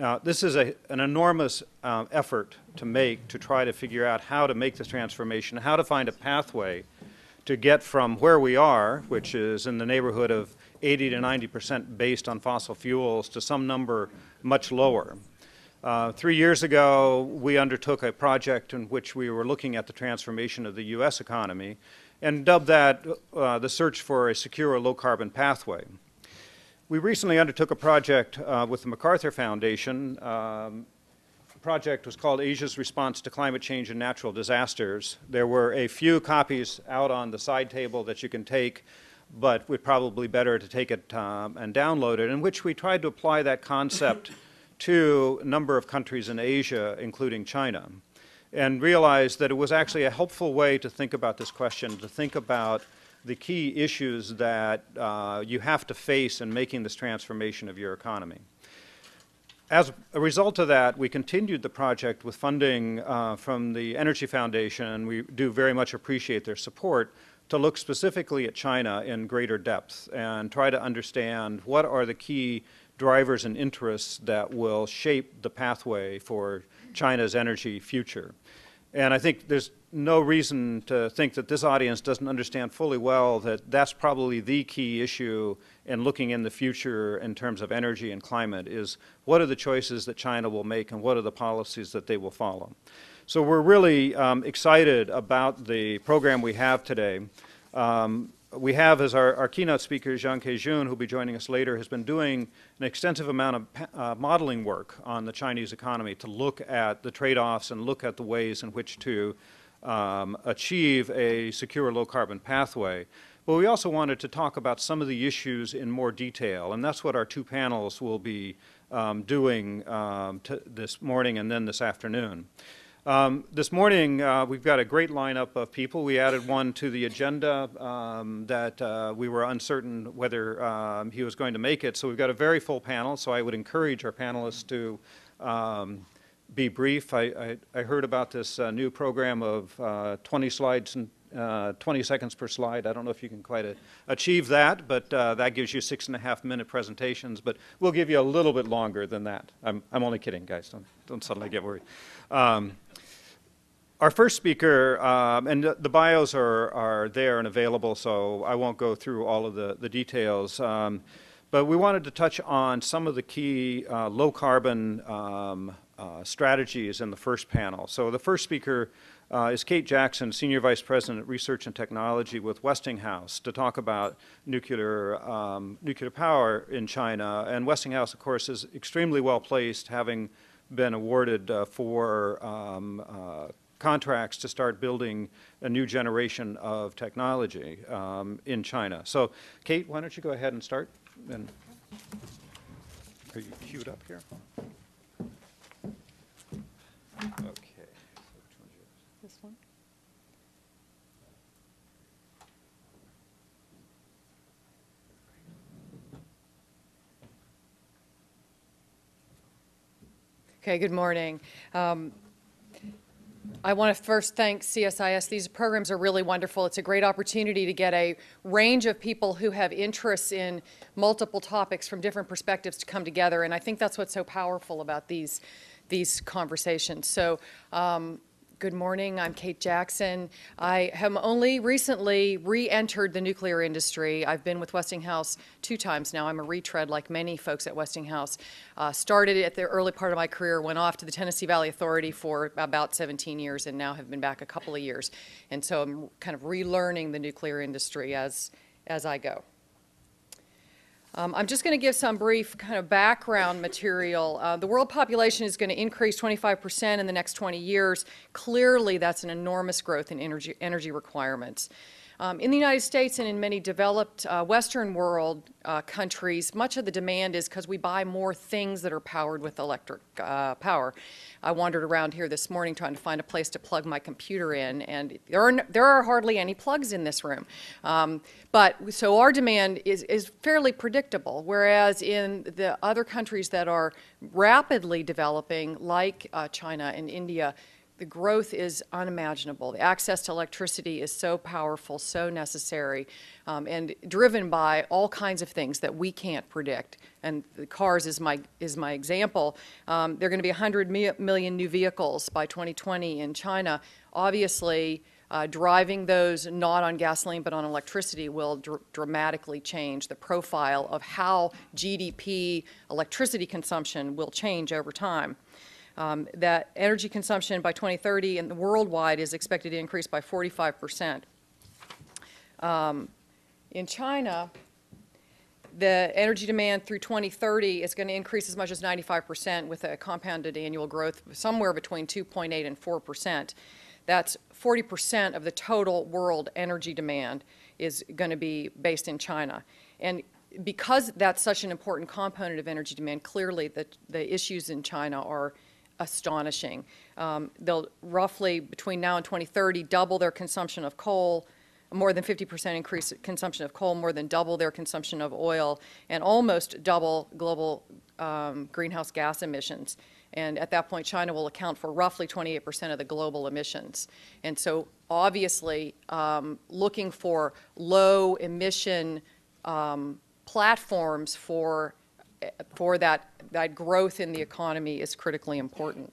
Uh, this is a, an enormous uh, effort to make to try to figure out how to make this transformation, how to find a pathway to get from where we are, which is in the neighborhood of 80 to 90 percent based on fossil fuels, to some number much lower. Uh, three years ago, we undertook a project in which we were looking at the transformation of the U.S. economy and dubbed that uh, the search for a secure low carbon pathway. We recently undertook a project uh, with the MacArthur Foundation. Um, the project was called Asia's Response to Climate Change and Natural Disasters. There were a few copies out on the side table that you can take, but we'd probably better to take it um, and download it, in which we tried to apply that concept to a number of countries in Asia, including China, and realized that it was actually a helpful way to think about this question, to think about the key issues that uh, you have to face in making this transformation of your economy. As a result of that, we continued the project with funding uh, from the Energy Foundation, and we do very much appreciate their support to look specifically at China in greater depth and try to understand what are the key drivers and interests that will shape the pathway for China's energy future. And I think there's no reason to think that this audience doesn't understand fully well that that's probably the key issue in looking in the future in terms of energy and climate is what are the choices that China will make and what are the policies that they will follow. So we're really um, excited about the program we have today. Um, we have as our, our keynote speaker, Jiang Kejun, who will be joining us later, has been doing an extensive amount of uh, modeling work on the Chinese economy to look at the trade-offs and look at the ways in which to um, achieve a secure low-carbon pathway. But we also wanted to talk about some of the issues in more detail, and that's what our two panels will be um, doing um, this morning and then this afternoon. Um, this morning, uh, we've got a great lineup of people. We added one to the agenda um, that uh, we were uncertain whether um, he was going to make it. So we've got a very full panel, so I would encourage our panelists to um, be brief. I, I, I, heard about this uh, new program of uh, 20 slides and uh, 20 seconds per slide. I don't know if you can quite a, achieve that, but uh, that gives you six and a half minute presentations. But we'll give you a little bit longer than that. I'm, I'm only kidding, guys. Don't, don't suddenly get worried. Um, our first speaker, um, and the bios are, are there and available, so I won't go through all of the, the details. Um, but we wanted to touch on some of the key uh, low carbon um, uh, strategies in the first panel. So the first speaker uh, is Kate Jackson, Senior Vice President of Research and Technology with Westinghouse, to talk about nuclear, um, nuclear power in China. And Westinghouse, of course, is extremely well placed, having been awarded uh, four um, uh, contracts to start building a new generation of technology um, in China. So, Kate, why don't you go ahead and start? And are you queued up here? Okay. This one? Okay, good morning. Um, I want to first thank CSIS. These programs are really wonderful. It's a great opportunity to get a range of people who have interests in multiple topics from different perspectives to come together, and I think that's what's so powerful about these, these conversations. So um, Good morning. I'm Kate Jackson. I have only recently re-entered the nuclear industry. I've been with Westinghouse two times now. I'm a retread like many folks at Westinghouse. Uh, started at the early part of my career, went off to the Tennessee Valley Authority for about 17 years and now have been back a couple of years. And so I'm kind of relearning the nuclear industry as, as I go. Um, I'm just going to give some brief kind of background material. Uh, the world population is going to increase 25% in the next 20 years. Clearly, that's an enormous growth in energy, energy requirements. Um, in the United States and in many developed uh, Western world uh, countries, much of the demand is because we buy more things that are powered with electric uh, power. I wandered around here this morning trying to find a place to plug my computer in, and there are, there are hardly any plugs in this room. Um, but so our demand is, is fairly predictable, whereas in the other countries that are rapidly developing, like uh, China and India, the growth is unimaginable. The access to electricity is so powerful, so necessary, um, and driven by all kinds of things that we can't predict. And the cars is my is my example. Um, there are going to be 100 mi- million new vehicles by 2020 in China. Obviously. Uh, driving those not on gasoline but on electricity will dr- dramatically change the profile of how GDP electricity consumption will change over time. Um, that energy consumption by 2030 and the worldwide is expected to increase by 45 percent. Um, in China, the energy demand through 2030 is going to increase as much as 95 percent with a compounded annual growth somewhere between 2.8 and 4 percent. That's 40 percent of the total world energy demand is going to be based in China. And because that's such an important component of energy demand, clearly the, the issues in China are astonishing. Um, they'll roughly, between now and 2030, double their consumption of coal, more than 50% increase consumption of coal, more than double their consumption of oil, and almost double global um, greenhouse gas emissions. And at that point, China will account for roughly 28% of the global emissions. And so, obviously, um, looking for low emission um, platforms for for that, that growth in the economy is critically important.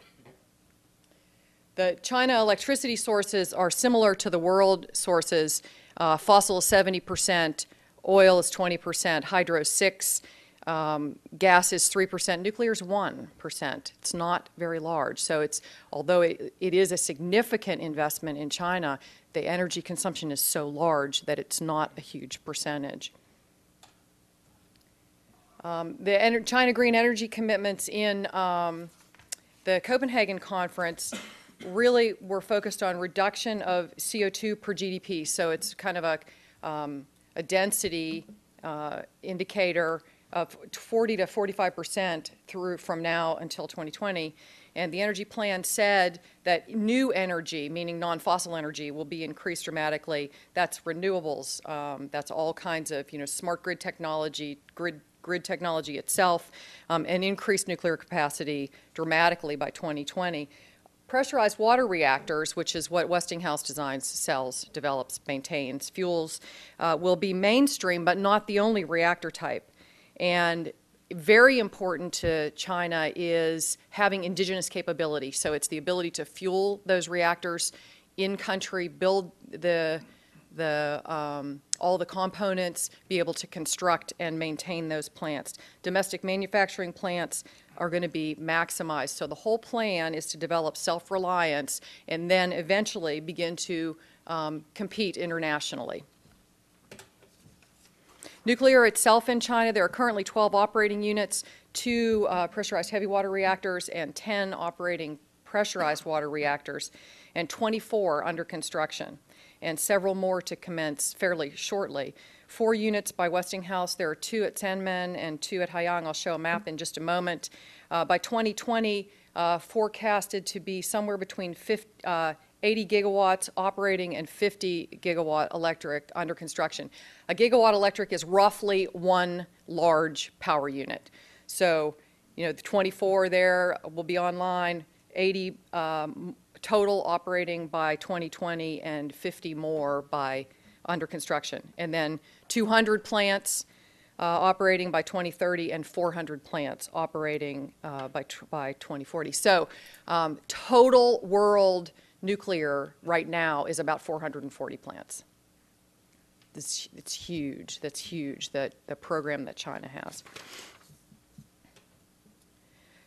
The China electricity sources are similar to the world sources. Uh, fossil is 70%, oil is 20%, hydro is 6 um, gas is 3%, nuclear is 1%. It's not very large. So it's, although it, it is a significant investment in China, the energy consumption is so large that it's not a huge percentage. Um, the China green energy commitments in um, the Copenhagen conference really were focused on reduction of CO2 per GDP. So it's kind of a, um, a density uh, indicator of 40 to 45 percent through from now until 2020. And the energy plan said that new energy, meaning non-fossil energy, will be increased dramatically. That's renewables. Um, that's all kinds of, you know, smart grid technology, grid grid technology itself, um, and increased nuclear capacity dramatically by 2020. Pressurized water reactors, which is what Westinghouse designs, sells, develops, maintains, fuels, uh, will be mainstream, but not the only reactor type. And very important to China is having indigenous capability. So it's the ability to fuel those reactors in country, build the the, um, all the components, be able to construct and maintain those plants. Domestic manufacturing plants are going to be maximized. So the whole plan is to develop self-reliance and then eventually begin to um, compete internationally. Nuclear itself in China, there are currently 12 operating units, two uh, pressurized heavy water reactors, and 10 operating pressurized water reactors, and 24 under construction and several more to commence fairly shortly. Four units by Westinghouse. There are two at Sanmen and two at Haiyang. I'll show a map in just a moment. Uh, by 2020, uh, forecasted to be somewhere between 50, uh, 80 gigawatts operating and 50 gigawatt electric under construction. A gigawatt electric is roughly one large power unit. So, you know, the 24 there will be online, 80 um, total operating by 2020 and 50 more by under construction. And then 200 plants uh, operating by 2030 and 400 plants operating uh, by, by 2040. So um, total world nuclear right now is about 440 plants. It's, it's huge. That's huge, that, the program that China has.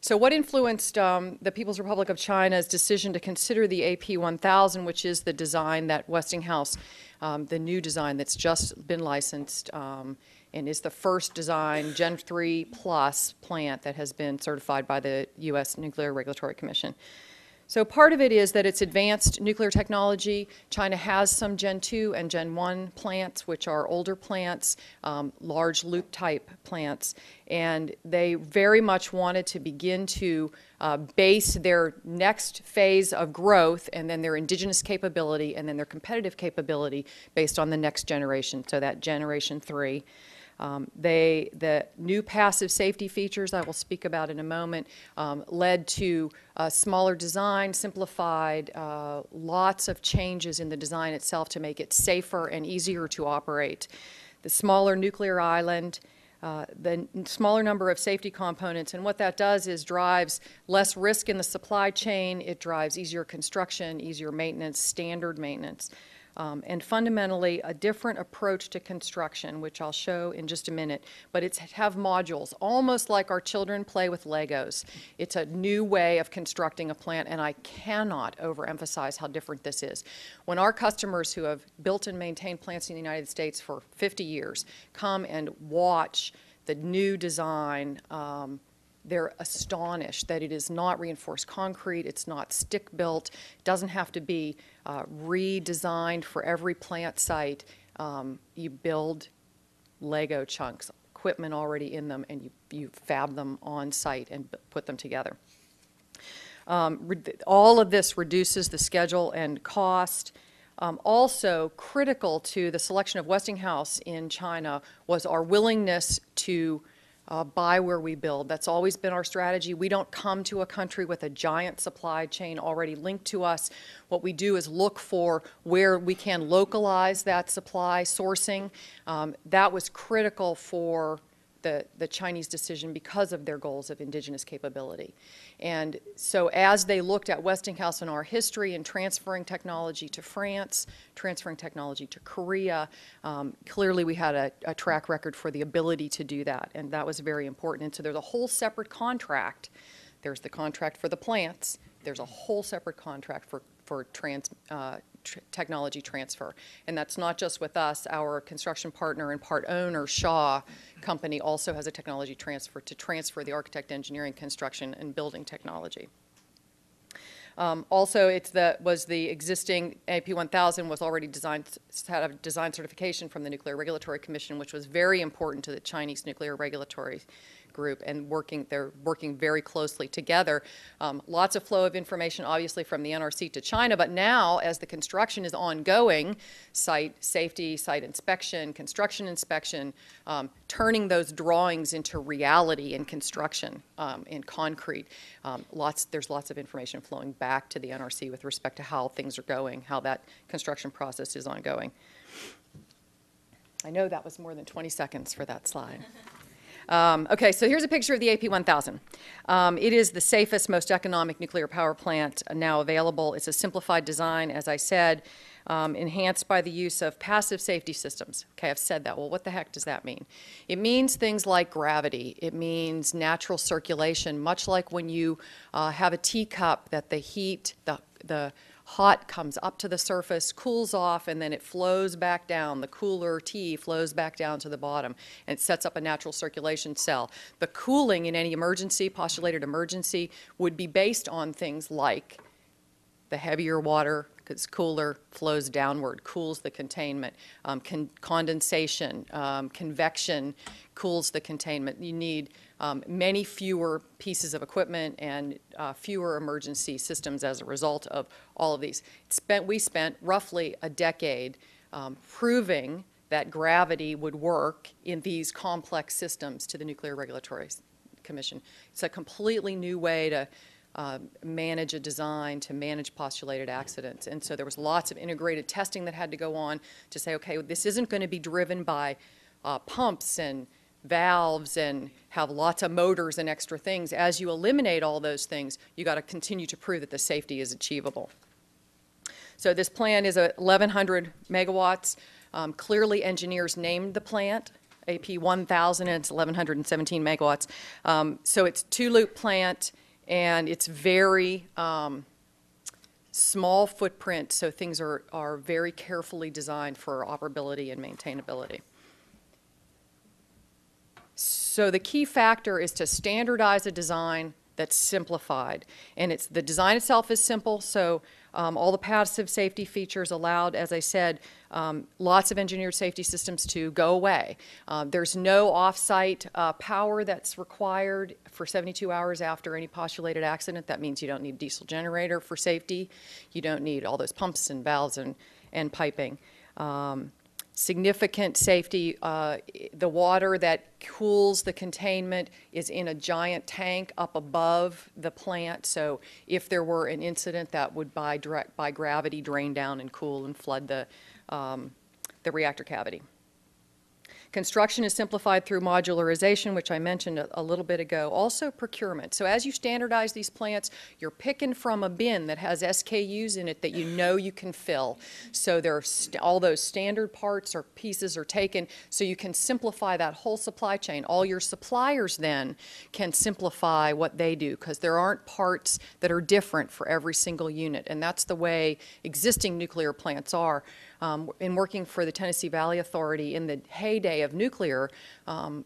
So what influenced um, the People's Republic of China's decision to consider the AP1000, which is the design that Westinghouse, um, the new design that's just been licensed um, and is the first design Gen 3 plus plant that has been certified by the U.S. Nuclear Regulatory Commission. So part of it is that it's advanced nuclear technology. China has some Gen 2 and Gen 1 plants, which are older plants, um, large loop type plants, and they very much wanted to begin to uh, base their next phase of growth and then their indigenous capability and then their competitive capability based on the next generation, so that generation 3. Um, They, the new passive safety features I will speak about in a moment um, led to smaller design, simplified, uh, lots of changes in the design itself to make it safer and easier to operate. The smaller nuclear island, uh, the smaller number of safety components, and what that does is drives less risk in the supply chain, it drives easier construction, easier maintenance, standard maintenance, um, and fundamentally a different approach to construction, which I'll show in just a minute. But it's have modules, almost like our children play with Legos. It's a new way of constructing a plant, and I cannot overemphasize how different this is. When our customers who have built and maintained plants in the United States for 50 years come and watch the new design, um, they're astonished that it is not reinforced concrete, it's not stick-built, doesn't have to be uh, redesigned for every plant site. Um, You build Lego chunks, equipment already in them, and you, you fab them on site and put them together. Um, All of this reduces the schedule and cost. Um, Also, critical to the selection of Westinghouse in China was our willingness to uh, buy where we build. That's always been our strategy. We don't come to a country with a giant supply chain already linked to us. What we do is look for where we can localize that supply sourcing. Um, That was critical for the, the Chinese decision because of their goals of indigenous capability. And so as they looked at Westinghouse and our history in transferring technology to France, transferring technology to Korea, um, clearly we had a, a track record for the ability to do that, and that was very important. And so there's a whole separate contract. There's the contract for the plants, there's a whole separate contract for, for trans, uh, tr- technology transfer. And that's not just with us, our construction partner and part owner, Shaw Company, also has a technology transfer to transfer the architect, engineering, construction, and building technology. Um, Also, it was the existing AP 1000 was already designed, had a design certification from the Nuclear Regulatory Commission, which was very important to the Chinese Nuclear Regulatory Group, and working, they're working very closely together. Um, Lots of flow of information, obviously, from the NRC to China, but now, as the construction is ongoing, site safety, site inspection, construction inspection, um, turning those drawings into reality in construction, um, in concrete. Um, Lots, there's lots of information flowing back to the NRC with respect to how things are going, how that construction process is ongoing. I know that was more than 20 seconds for that slide. Um, Okay, so here's a picture of the AP 1000. Um, It is the safest, most economic nuclear power plant now available. It's a simplified design, as I said, um, enhanced by the use of passive safety systems. Okay, I've said that. Well, what the heck does that mean? It means things like gravity. It means natural circulation, much like when you uh, have a teacup that the heat, the, the hot comes up to the surface, cools off, and then it flows back down. The cooler tea flows back down to the bottom, and it sets up a natural circulation cell. The cooling in any emergency, postulated emergency, would be based on things like the heavier water, because cooler, flows downward, cools the containment. Um, con- condensation, um, convection cools the containment. You need um, many fewer pieces of equipment and uh, fewer emergency systems as a result of all of these. Spent, we spent roughly a decade um, proving that gravity would work in these complex systems to the Nuclear Regulatory Commission. It's a completely new way to uh, manage a design, to manage postulated accidents. And so there was lots of integrated testing that had to go on to say, okay, this isn't going to be driven by uh, pumps and valves and have lots of motors and extra things. As you eliminate all those things, you got to continue to prove that the safety is achievable. So this plan is a 1,100 megawatts. Um, Clearly, engineers named the plant AP 1,000, and it's 1,117 megawatts. Um, So it's two-loop plant, and it's very um, small footprint, so things are, are very carefully designed for operability and maintainability. So the key factor is to standardize a design that's simplified. And it's, the design itself is simple, so um, all the passive safety features allowed, as I said, um, lots of engineered safety systems to go away. Um, there's no off-site uh, power that's required for 72 hours after any postulated accident. That means you don't need diesel generator for safety. You don't need all those pumps and valves and, and piping. Significant safety. Uh, The water that cools the containment is in a giant tank up above the plant, so if there were an incident, that would by direct, by gravity drain down and cool and flood the, um, the reactor cavity. Construction is simplified through modularization, which I mentioned a, a little bit ago. Also procurement. So as you standardize these plants, you're picking from a bin that has SKUs in it that you know you can fill. So there are all those standard parts or pieces are taken, so you can simplify that whole supply chain. All your suppliers then can simplify what they do because there aren't parts that are different for every single unit, and that's the way existing nuclear plants are um, in working for the Tennessee Valley Authority in the heyday of nuclear, um,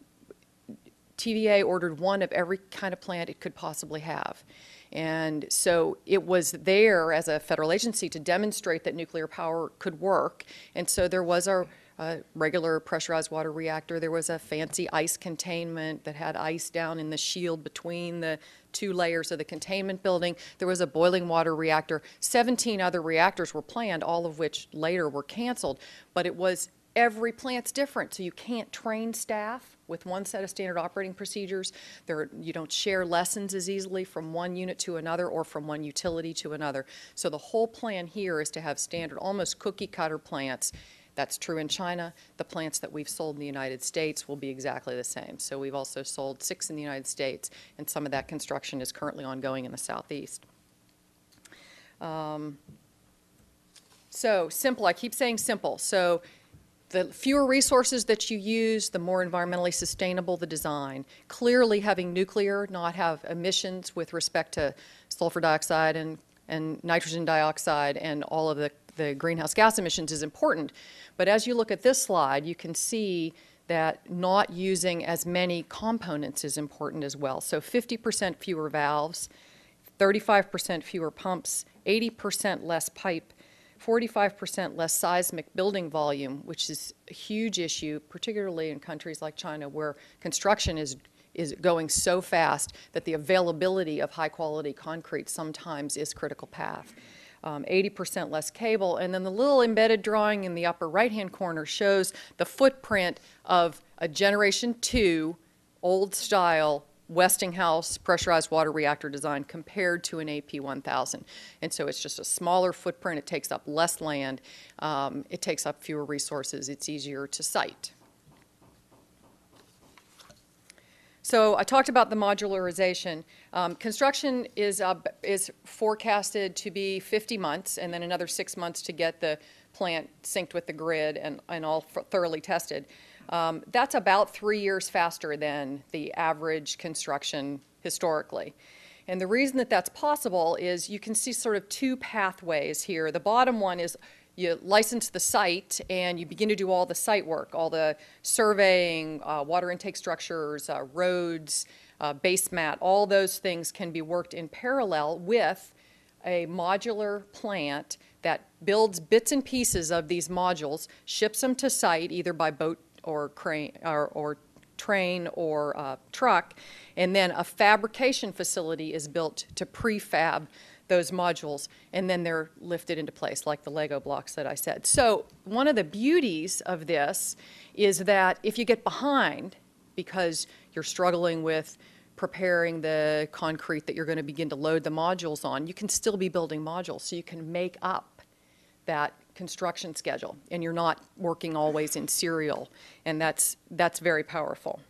TVA ordered one of every kind of plant it could possibly have. And so it was there as a federal agency to demonstrate that nuclear power could work. And so there was a, a regular pressurized water reactor. There was a fancy ice containment that had ice down in the shield between the two layers of the containment building. There was a boiling water reactor. 17 other reactors were planned, all of which later were canceled. But it was every plant's different, so you can't train staff with one set of standard operating procedures. There, you don't share lessons as easily from one unit to another or from one utility to another. So the whole plan here is to have standard, almost cookie cutter plants. That's true in China. The plants that we've sold in the United States will be exactly the same. So we've also sold six in the United States, and some of that construction is currently ongoing in the southeast. Um, So simple, I keep saying simple. So the fewer resources that you use, the more environmentally sustainable the design. Clearly, having nuclear not have emissions with respect to sulfur dioxide and, and nitrogen dioxide and all of the, the greenhouse gas emissions is important. But as you look at this slide, you can see that not using as many components is important as well. So 50% fewer valves, 35% fewer pumps, 80% less pipe, 45% less seismic building volume, which is a huge issue, particularly in countries like China where construction is, is going so fast that the availability of high-quality concrete sometimes is critical path. Um, 80% less cable, and then the little embedded drawing in the upper right-hand corner shows the footprint of a Generation 2 old-style Westinghouse pressurized water reactor design compared to an AP1000. And so it's just a smaller footprint, it takes up less land, um, it takes up fewer resources, it's easier to site. So I talked about the modularization. Um, Construction is, uh, is forecasted to be 50 months, and then another six months to get the plant synced with the grid and, and all thoroughly tested. Um, That's about three years faster than the average construction historically. And the reason that that's possible is you can see sort of two pathways here. The bottom one is you license the site and you begin to do all the site work, all the surveying, uh, water intake structures, uh, roads, uh, base mat, all those things can be worked in parallel with a modular plant that builds bits and pieces of these modules, ships them to site either by boat or crane or, or train or uh, truck, and then a fabrication facility is built to prefab those modules, and then they're lifted into place like the Lego blocks that I said. So one of the beauties of this is that if you get behind because you're struggling with preparing the concrete that you're going to begin to load the modules on, you can still be building modules, so you can make up that construction schedule, and you're not working always in serial, and that's, that's very powerful.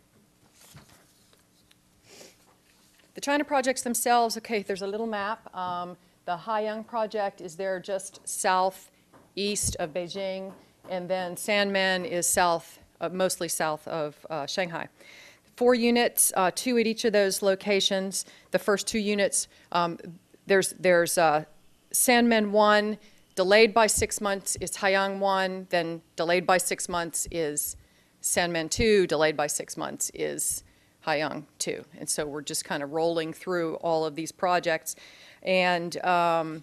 The China projects themselves, okay, there's a little map. Um, the Haiyang project is there just southeast of Beijing, and then Sanmen is south, uh, mostly south of uh, Shanghai. Four units, uh, two at each of those locations. The first two units, um, there's, there's uh, Sanmen 1, delayed by six months is Haiyang 1, then delayed by six months is Sanmen 2, delayed by six months is Haiyang 2. And so we're just kind of rolling through all of these projects. And um,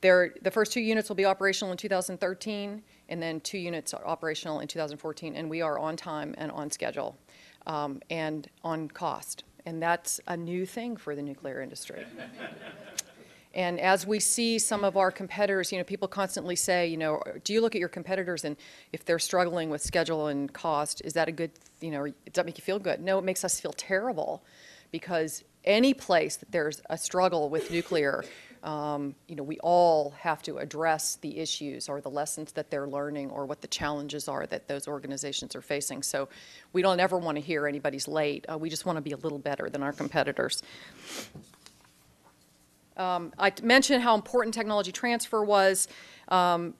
there, the first two units will be operational in 2013, and then two units are operational in 2014, and we are on time and on schedule um, and on cost. And that's a new thing for the nuclear industry. And as we see some of our competitors, you know, people constantly say, you know, do you look at your competitors and if they're struggling with schedule and cost, is that a good, you know, does that make you feel good? No, it makes us feel terrible because any place that there's a struggle with nuclear, um, you know, we all have to address the issues or the lessons that they're learning or what the challenges are that those organizations are facing. So we don't ever want to hear anybody's late. Uh, we just want to be a little better than our competitors. Um, I mentioned how important technology transfer was. Um,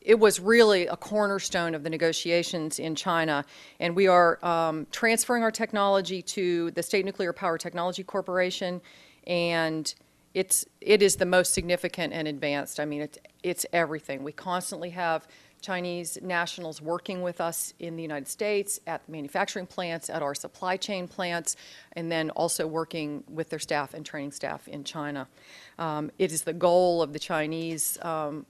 it was really a cornerstone of the negotiations in China, and we are um, transferring our technology to the State Nuclear Power Technology Corporation, and it's it is the most significant and advanced. I mean, it's it's everything. We constantly have Chinese nationals working with us in the United States at the manufacturing plants, at our supply chain plants, and then also working with their staff and training staff in China. Um, it is the goal of the Chinese um,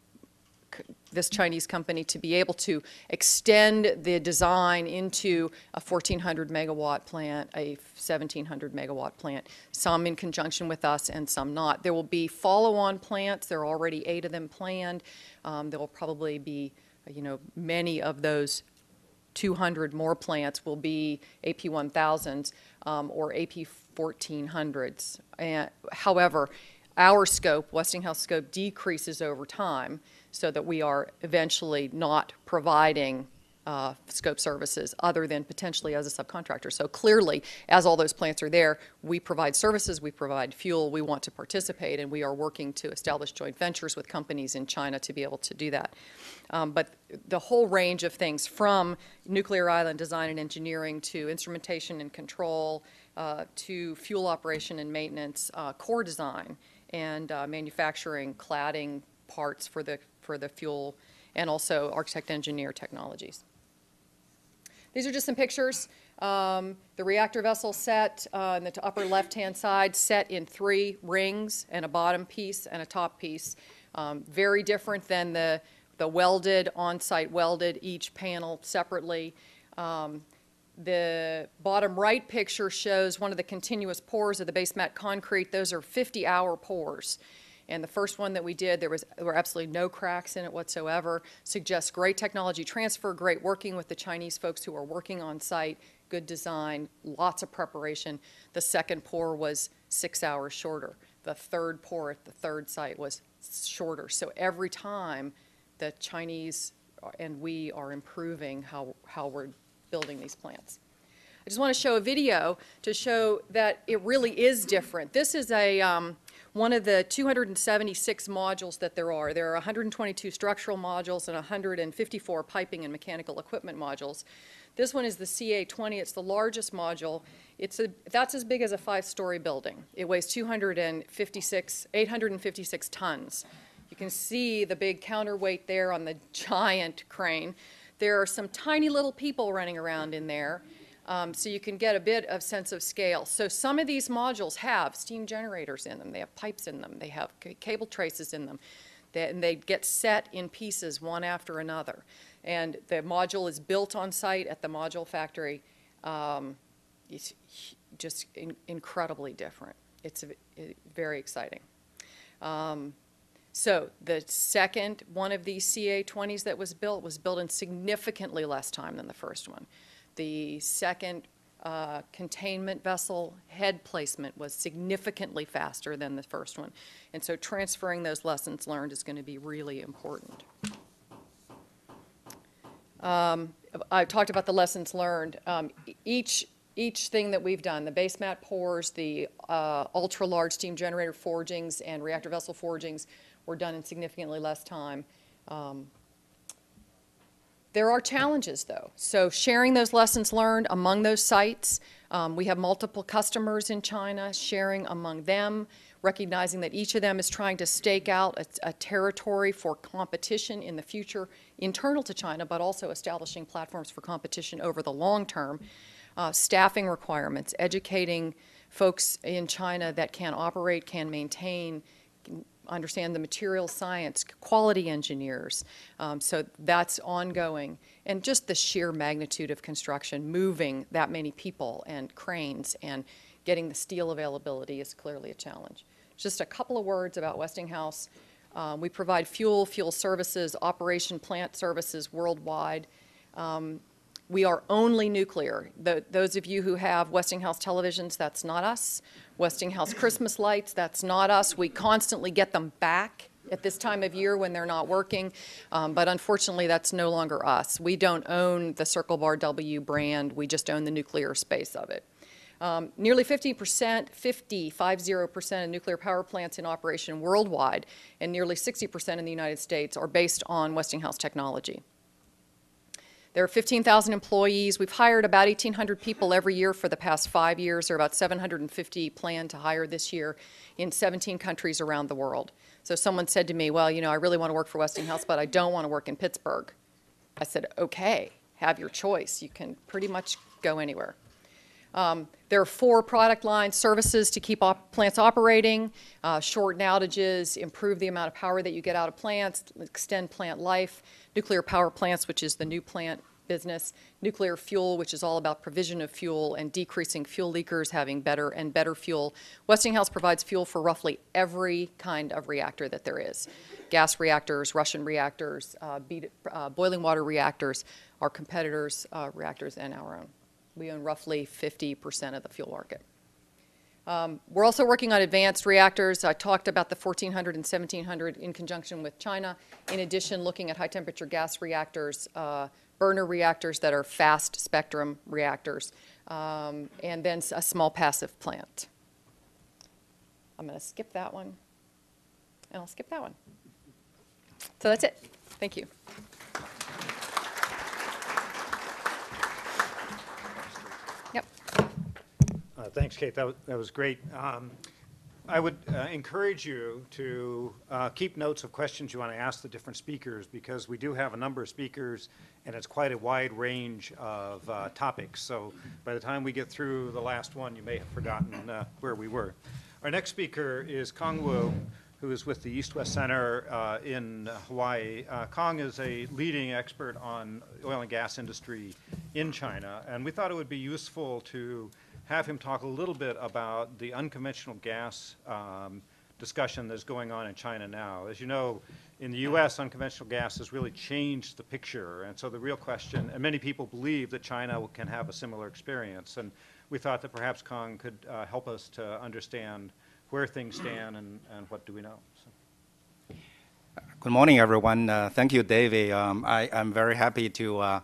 this Chinese company to be able to extend the design into a 1,400 megawatt plant, a 1,700 megawatt plant, some in conjunction with us and some not. There will be follow-on plants. There are already eight of them planned. Um, there will probably be, you know, many of those 200 more plants will be AP1000s um, or AP1400s. And, however, our scope, Westinghouse scope, decreases over time so that we are eventually not providing uh, scope services other than potentially as a subcontractor. So clearly, as all those plants are there, we provide services, we provide fuel, we want to participate, and we are working to establish joint ventures with companies in China to be able to do that. Um, but the whole range of things from nuclear island design and engineering to instrumentation and control uh, to fuel operation and maintenance, uh, core design, and uh, manufacturing, cladding parts for the for the fuel and also architect engineer technologies. These are just some pictures. Um, the reactor vessel set uh, in the upper left-hand side, set in three rings and a bottom piece and a top piece. Um, very different than the, the welded, on-site welded, each panel separately. Um, the bottom right picture shows one of the continuous pours of the base mat concrete. Those are 50-hour pours. And the first one that we did, there was there were absolutely no cracks in it whatsoever. Suggests great technology transfer, great working with the Chinese folks who are working on site, good design, lots of preparation. The second pour was six hours shorter. The third pour at the third site was shorter. So every time the Chinese and we are improving how, how we're building these plants. I just want to show a video to show that it really is different. This is a, um, one of the 276 modules that there are. There are 122 structural modules and 154 piping and mechanical equipment modules. This one is the CA-20. It's the largest module. It's a, that's as big as a five-story building. It weighs 256, 856 tons. You can see the big counterweight there on the giant crane. There are some tiny little people running around in there. Um, so you can get a bit of sense of scale. So some of these modules have steam generators in them, they have pipes in them, they have cable traces in them, they, and they get set in pieces one after another. And the module is built on site at the module factory. Um, it's just in, incredibly different. It's a, very exciting. Um, so the second one of these CA-20s that was built was built in significantly less time than the first one. The second uh, containment vessel head placement was significantly faster than the first one. And so transferring those lessons learned is going to be really important. Um, I talked about the lessons learned. Um, each, each thing that we've done, the base mat pours, the uh, ultra-large steam generator forgings and reactor vessel forgings were done in significantly less time. Um, there are challenges, though. So sharing those lessons learned among those sites, um, we have multiple customers in China, sharing among them, recognizing that each of them is trying to stake out a, a territory for competition in the future, internal to China, but also establishing platforms for competition over the long term. Uh, staffing requirements, educating folks in China that can operate, can maintain, understand the material science, quality engineers. Um, so that's ongoing. And just the sheer magnitude of construction, moving that many people and cranes and getting the steel availability is clearly a challenge. Just a couple of words about Westinghouse. Um, We provide fuel, fuel services, operation plant services worldwide. Um, We are only nuclear. Tho- Those of you who have Westinghouse televisions, that's not us. Westinghouse Christmas lights, that's not us. We constantly get them back at this time of year when they're not working, um, but unfortunately, that's no longer us. We don't own the Circle Bar W brand, we just own the nuclear space of it. Um, Nearly 50%, 50, 50% of nuclear power plants in operation worldwide, and nearly 60% in the United States are based on Westinghouse technology. There are 15,000 employees. We've hired about 1,800 people every year for the past five years. There are about 750 planned to hire this year in 17 countries around the world. So someone said to me, well, you know, I really want to work for Westinghouse, but I don't want to work in Pittsburgh. I said, okay, have your choice. You can pretty much go anywhere. Um, There are four product lines, services to keep op- plants operating, uh, shorten outages, improve the amount of power that you get out of plants, extend plant life, nuclear power plants, which is the new plant business, nuclear fuel, which is all about provision of fuel and decreasing fuel leakers, having better and better fuel. Westinghouse provides fuel for roughly every kind of reactor that there is. Gas reactors, Russian reactors, uh, uh, boiling water reactors, our competitors' uh, reactors, and our own. We own roughly 50% of the fuel market. Um, We're also working on advanced reactors. I talked about the 1400 and 1700 in conjunction with China. In addition, looking at high-temperature gas reactors, uh, burner reactors that are fast spectrum reactors, um, and then a small passive plant. I'm going to skip that one, and I'll skip that one. So that's it. Thank you. Uh, Thanks, Kate. That was, that was great. Um, I would uh, encourage you to uh, keep notes of questions you want to ask the different speakers, because we do have a number of speakers, and it's quite a wide range of uh, topics. So by the time we get through the last one, you may have forgotten uh, where we were. Our next speaker is Kang Wu, who is with the East-West Center uh, in Hawaii. Uh, Kang is a leading expert on oil and gas industry in China, and we thought it would be useful to have him talk a little bit about the unconventional gas um, discussion that's going on in China now. As you know, in the U.S., unconventional gas has really changed the picture, and so the real question, and many people believe that China can have a similar experience, and we thought that perhaps Kang could uh, help us to understand where things stand and, and what do we know. So. Good morning, everyone. Uh, thank you, David. Um, I, am very happy to uh,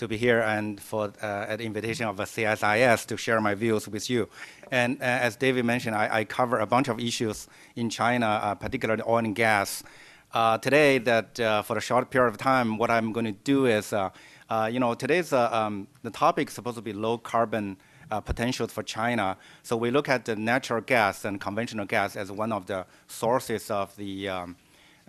to be here and for uh, at the invitation of CSIS to share my views with you. And uh, as David mentioned, I, I, cover a bunch of issues in China, uh, particularly oil and gas. Today, that for a short period of time, what I'm going to do is, you know, today's um, the topic is supposed to be low carbon. Uh, potentials for China. So we look at the natural gas and conventional gas as one of the sources of the um,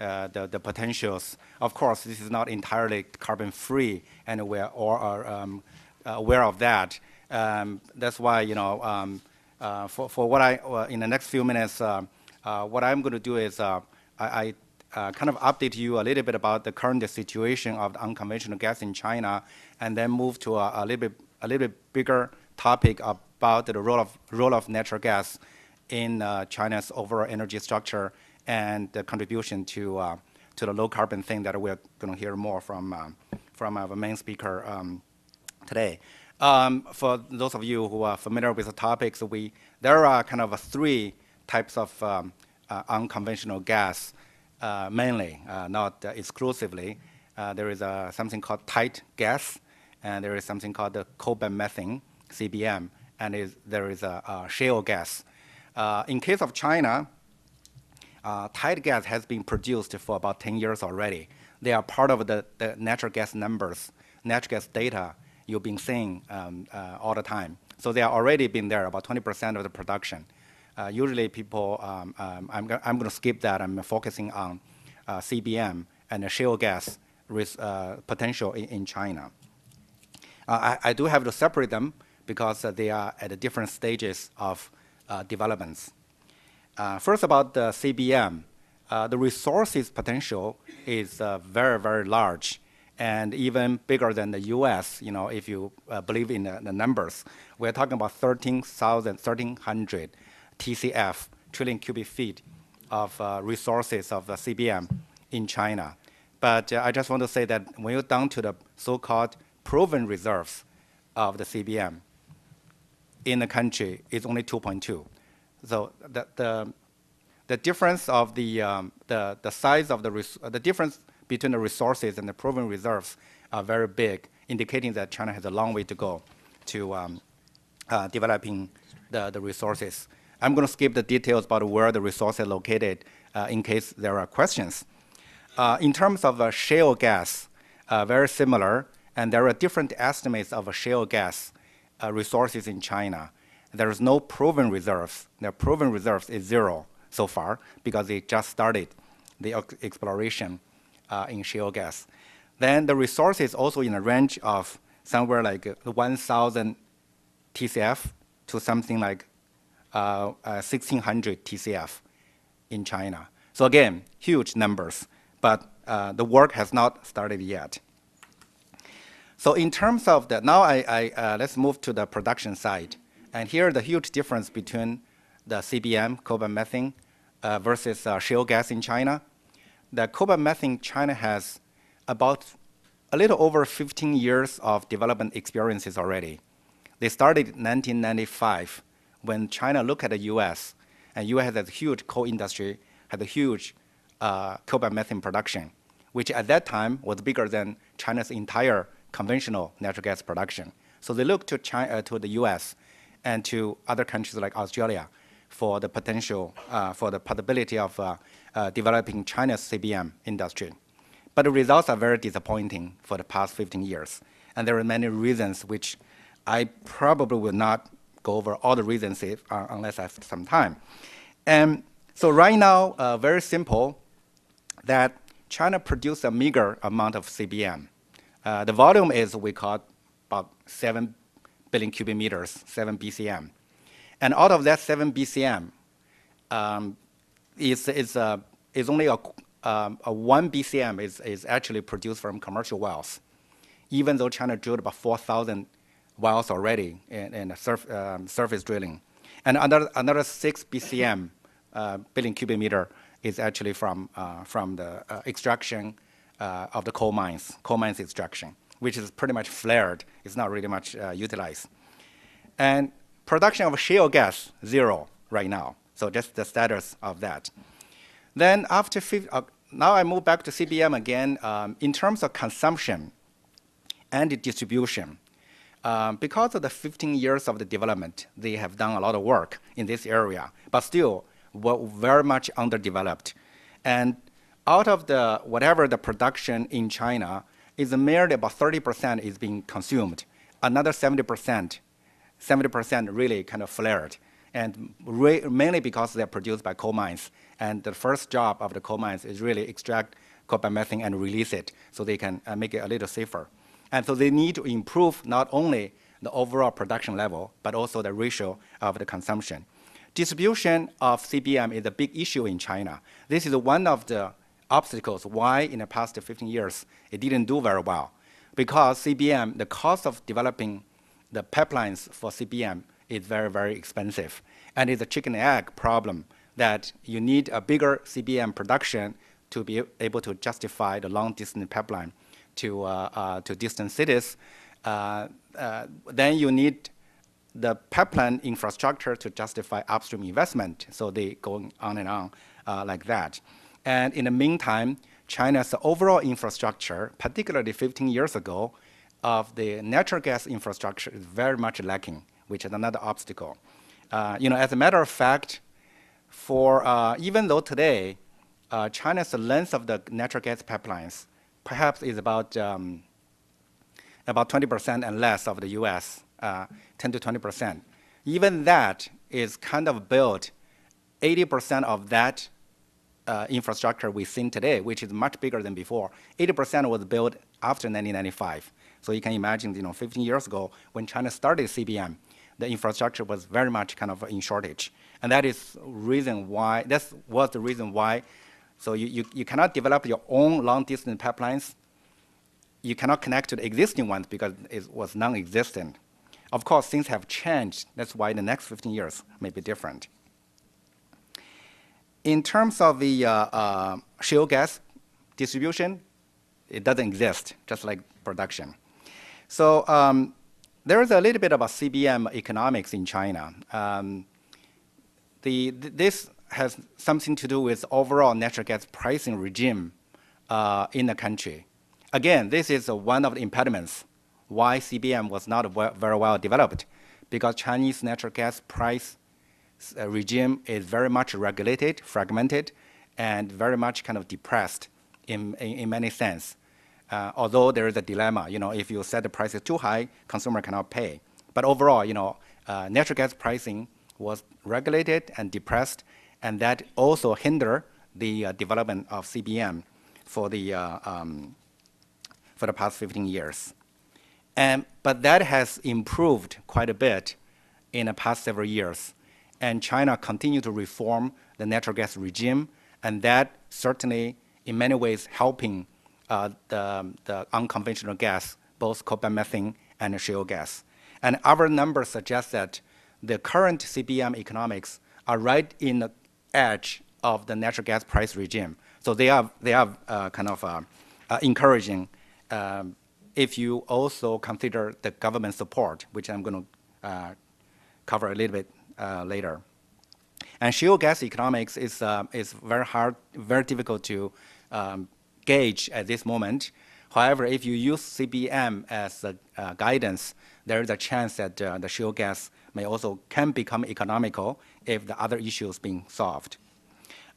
the, the, potentials. Of course, this is not entirely carbon-free, and we are all are um, aware of that. Um, that's why, you know, um, uh, for, for what I, uh, in the next few minutes, uh, uh, what I'm going to do is I, I kind of update you a little bit about the current situation of the unconventional gas in China, and then move to a, a little bit, a little bit bigger topic about the role of, role of natural gas in China's overall energy structure and the contribution to uh, to the low carbon thing that we're going to hear more from um, from our main speaker um, today. Um, for those of you who are familiar with the topics, we there are kind of three types of um, uh, unconventional gas, uh, mainly, uh, not exclusively. Uh, there is something called tight gas, and there is something called the coalbed methane, CBM, and is, there is a, a shale gas. Uh, in case of China, uh, tight gas has been produced for about 10 years already. They are part of the, the natural gas numbers, natural gas data you've been seeing um, uh, all the time. So they are already been there, about 20% of the production. Uh, usually people, um, um, I'm, go I'm going to skip that. I'm focusing on uh, CBM and shale gas risk, uh, potential in, in China. Uh, I, I, do have to separate them because they are at different stages of developments. Uh, first about the CBM, uh, the resources potential is uh, very, very large. and even bigger than the US, you know, if you uh, believe in the, the, numbers. We're talking about 13,000, 1,300 TCF, trillion cubic feet of uh, resources of the CBM in China. But uh, I just want to say that when you're down to the so-called proven reserves of the CBM in the country, it's only 2.2. So the, the, the difference of the, um, the, the size of the, the difference between the resources and the proven reserves are very big, indicating that China has a long way to go to um, uh, developing the, the resources. I'm going to skip the details about where the resources are located uh, in case there are questions. Uh, in terms of uh, shale gas, uh, very similar, and there are different estimates of shale gas uh, resources in China. There is no proven reserves. The proven reserves is zero so far because they just started the exploration uh, in shale gas. Then the resources also in a range of somewhere like 1,000 TCF to something like uh, 1,600 uh, TCF in China. So again, huge numbers, but uh, the work has not started yet. So in terms of the, now I, I uh, let's move to the production side. And here the huge difference between the CBM, coalbed methane, uh, versus uh, shale gas in China. The coalbed methane China has about a little over 15 years of development experiences already. They started in 1995 when China looked at the U.S. and U.S. has a huge coal industry, had a huge uh, coalbed methane production, which at that time was bigger than China's entire conventional natural gas production. So they looked to, China, uh, to the U.S. and to other countries like Australia for the potential, uh, for the possibility of uh, uh, developing China's CBM industry. But the results are very disappointing for the past 15 years. And there are many reasons which I probably will not go over all the reasons if, uh, unless I have some time. And so right now, uh, very simple, that China produces a meager amount of CBM. Uh, the volume is, we call about 7 billion cubic meters, 7 BCM. And out of that 7 BCM, um, is, is, uh, is only a, um, a 1 BCM is, is actually produced from commercial wells, even though China drilled about 4,000 wells already in, in surf, um, surface drilling. And another, another 6 BCM, uh, billion cubic meter, is actually from, uh, from the uh, extraction uh, of the coal mines, coal mines extraction, which is pretty much flared. It's not really much uh, utilized. And production of shale gas, zero right now. So just the status of that. Then after, uh, now I move back to CBM again. Um, in terms of consumption and distribution, um, because of the 15 years of the development, they have done a lot of work in this area, but still were very much underdeveloped. And out of the whatever the production in China is merely about 30% is being consumed. Another 70%, 70% really kind of flared. And mainly because they're produced by coal mines. And the first job of the coal mines is really extract coalbed methane and release it so they can uh, make it a little safer. And so they need to improve not only the overall production level, but also the ratio of the consumption. Distribution of CBM is a big issue in China. This is one of the obstacles why in the past 15 years it didn't do very well. Because CBM, the cost of developing the pipelines for CBM is very, very expensive. And it's a chicken egg problem that you need a bigger CBM production to be able to justify the long distance pipeline to, uh, uh, to distant cities. Uh, uh then you need the pipeline infrastructure to justify upstream investment. So they go on and on uh, like that. And in the meantime, China's overall infrastructure, particularly 15 years ago, of the natural gas infrastructure is very much lacking, which is another obstacle. Uh, you know, as a matter of fact, for uh, even though today uh, China's length of the natural gas pipelines perhaps is about um, about 20% and less of the U.S., uh, 10 to 20%. Even that is kind of built. 80% of that uh, infrastructure we've seen today, which is much bigger than before. 80% was built after 1995. So you can imagine, you know, 15 years ago, when China started CBM, the infrastructure was very much kind of in shortage. And that is reason why, that was the reason why, so you, you, you cannot develop your own long distance pipelines you cannot connect to the existing ones because it was non-existent. Of course, things have changed. That's why the next 15 years may be different. In terms of the uh, uh, shale gas distribution, it doesn't exist, just like production. So um, there is a little bit about CBM economics in China. Um, the, th this has something to do with overall natural gas pricing regime uh, in the country. Again, this is one of the impediments why CBM was not very well developed, because Chinese natural gas price regime is very much regulated, fragmented, and very much kind of depressed in, in, in many sense. Uh, although there is a dilemma, you know, if you set the prices too high, consumer cannot pay. But overall, you know, uh, natural gas pricing was regulated and depressed, and that also hinder the uh, development of CBM for the uh, um, for the past 15 years. And, but that has improved quite a bit in the past several years. And China continue to reform the natural gas regime, and that certainly, in many ways, helping uh, the, the unconventional gas, both coal methane and shale gas. And our numbers suggest that the current CBM economics are right in the edge of the natural gas price regime. So they are, they are uh, kind of uh, uh encouraging um, if you also consider the government support, which I'm going to uh, cover a little bit later. And shale gas economics is, uh, is very hard, very difficult to um, gauge at this moment. However, if you use CBM as a uh, guidance, there is a chance that uh, the shale gas may also can become economical if the other issues being solved.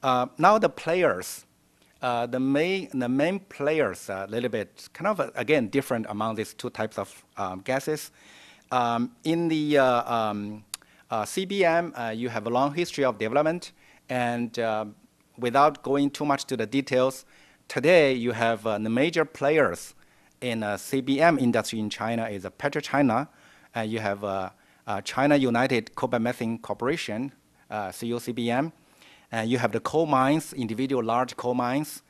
Uh, now the players uh, the main the main players are a little bit kind of again different among these two types of um, gases. Um, in the uh, um, uh, CBM, uh, you have a long history of development, and uh, without going too much to the details, today you have the major players in CBM industry in China is PetroChina, and you have China United Coal Methane Corporation, CUCBM, and you have the coal mines, individual large coal mines,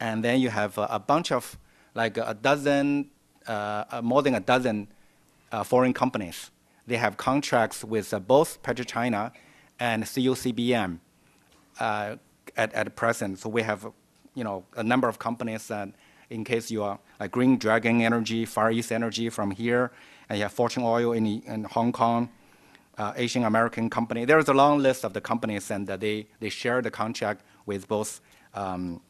and then you have a, bunch of like a dozen, uh, uh, more than a dozen uh, foreign companies. They have contracts with uh, both PetroChina and CUCBM uh, at, at present. So we have, you know, a number of companies that in case you are like Green Dragon Energy, Far East Energy from here, and you have Fortune Oil in, in Hong Kong, uh, Asian American company. There is a long list of the companies, and uh, they, they share the contract with both um,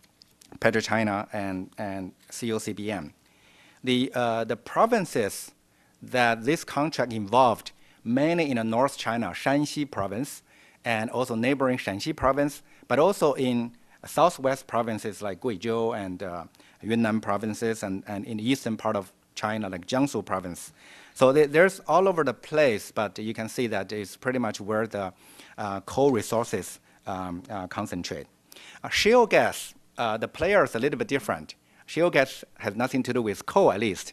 PetroChina and, and CUCBM. The, uh, the provinces that this contract involved, mainly in the North China, Shanxi province, and also neighboring Shaanxi province, but also in southwest provinces like Guizhou and uh, Yunnan provinces, and, and in the eastern part of China, like Jiangsu province. So there's all over the place, but you can see that it's pretty much where the uh, coal resources um, uh, concentrate. Uh, shale gas, uh, the player is a little bit different. Shale gas has nothing to do with coal, at least.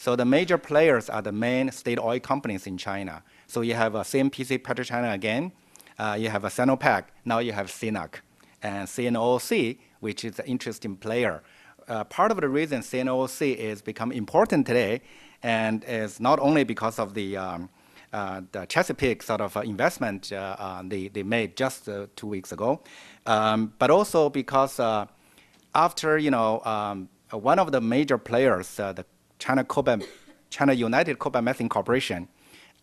So the major players are the main state oil companies in China. So you have a CNPC PetroChina again, uh, you have a Sinopec, now you have CNOOC, and CNOOC, which is an interesting player. Uh, part of the reason CNOOC is become important today and is not only because of the um, uh, the Chesapeake sort of uh, investment uh, uh they, they made just uh, two weeks ago, um, but also because uh, after you know um, one of the major players, the China China United Coal Methane Corporation,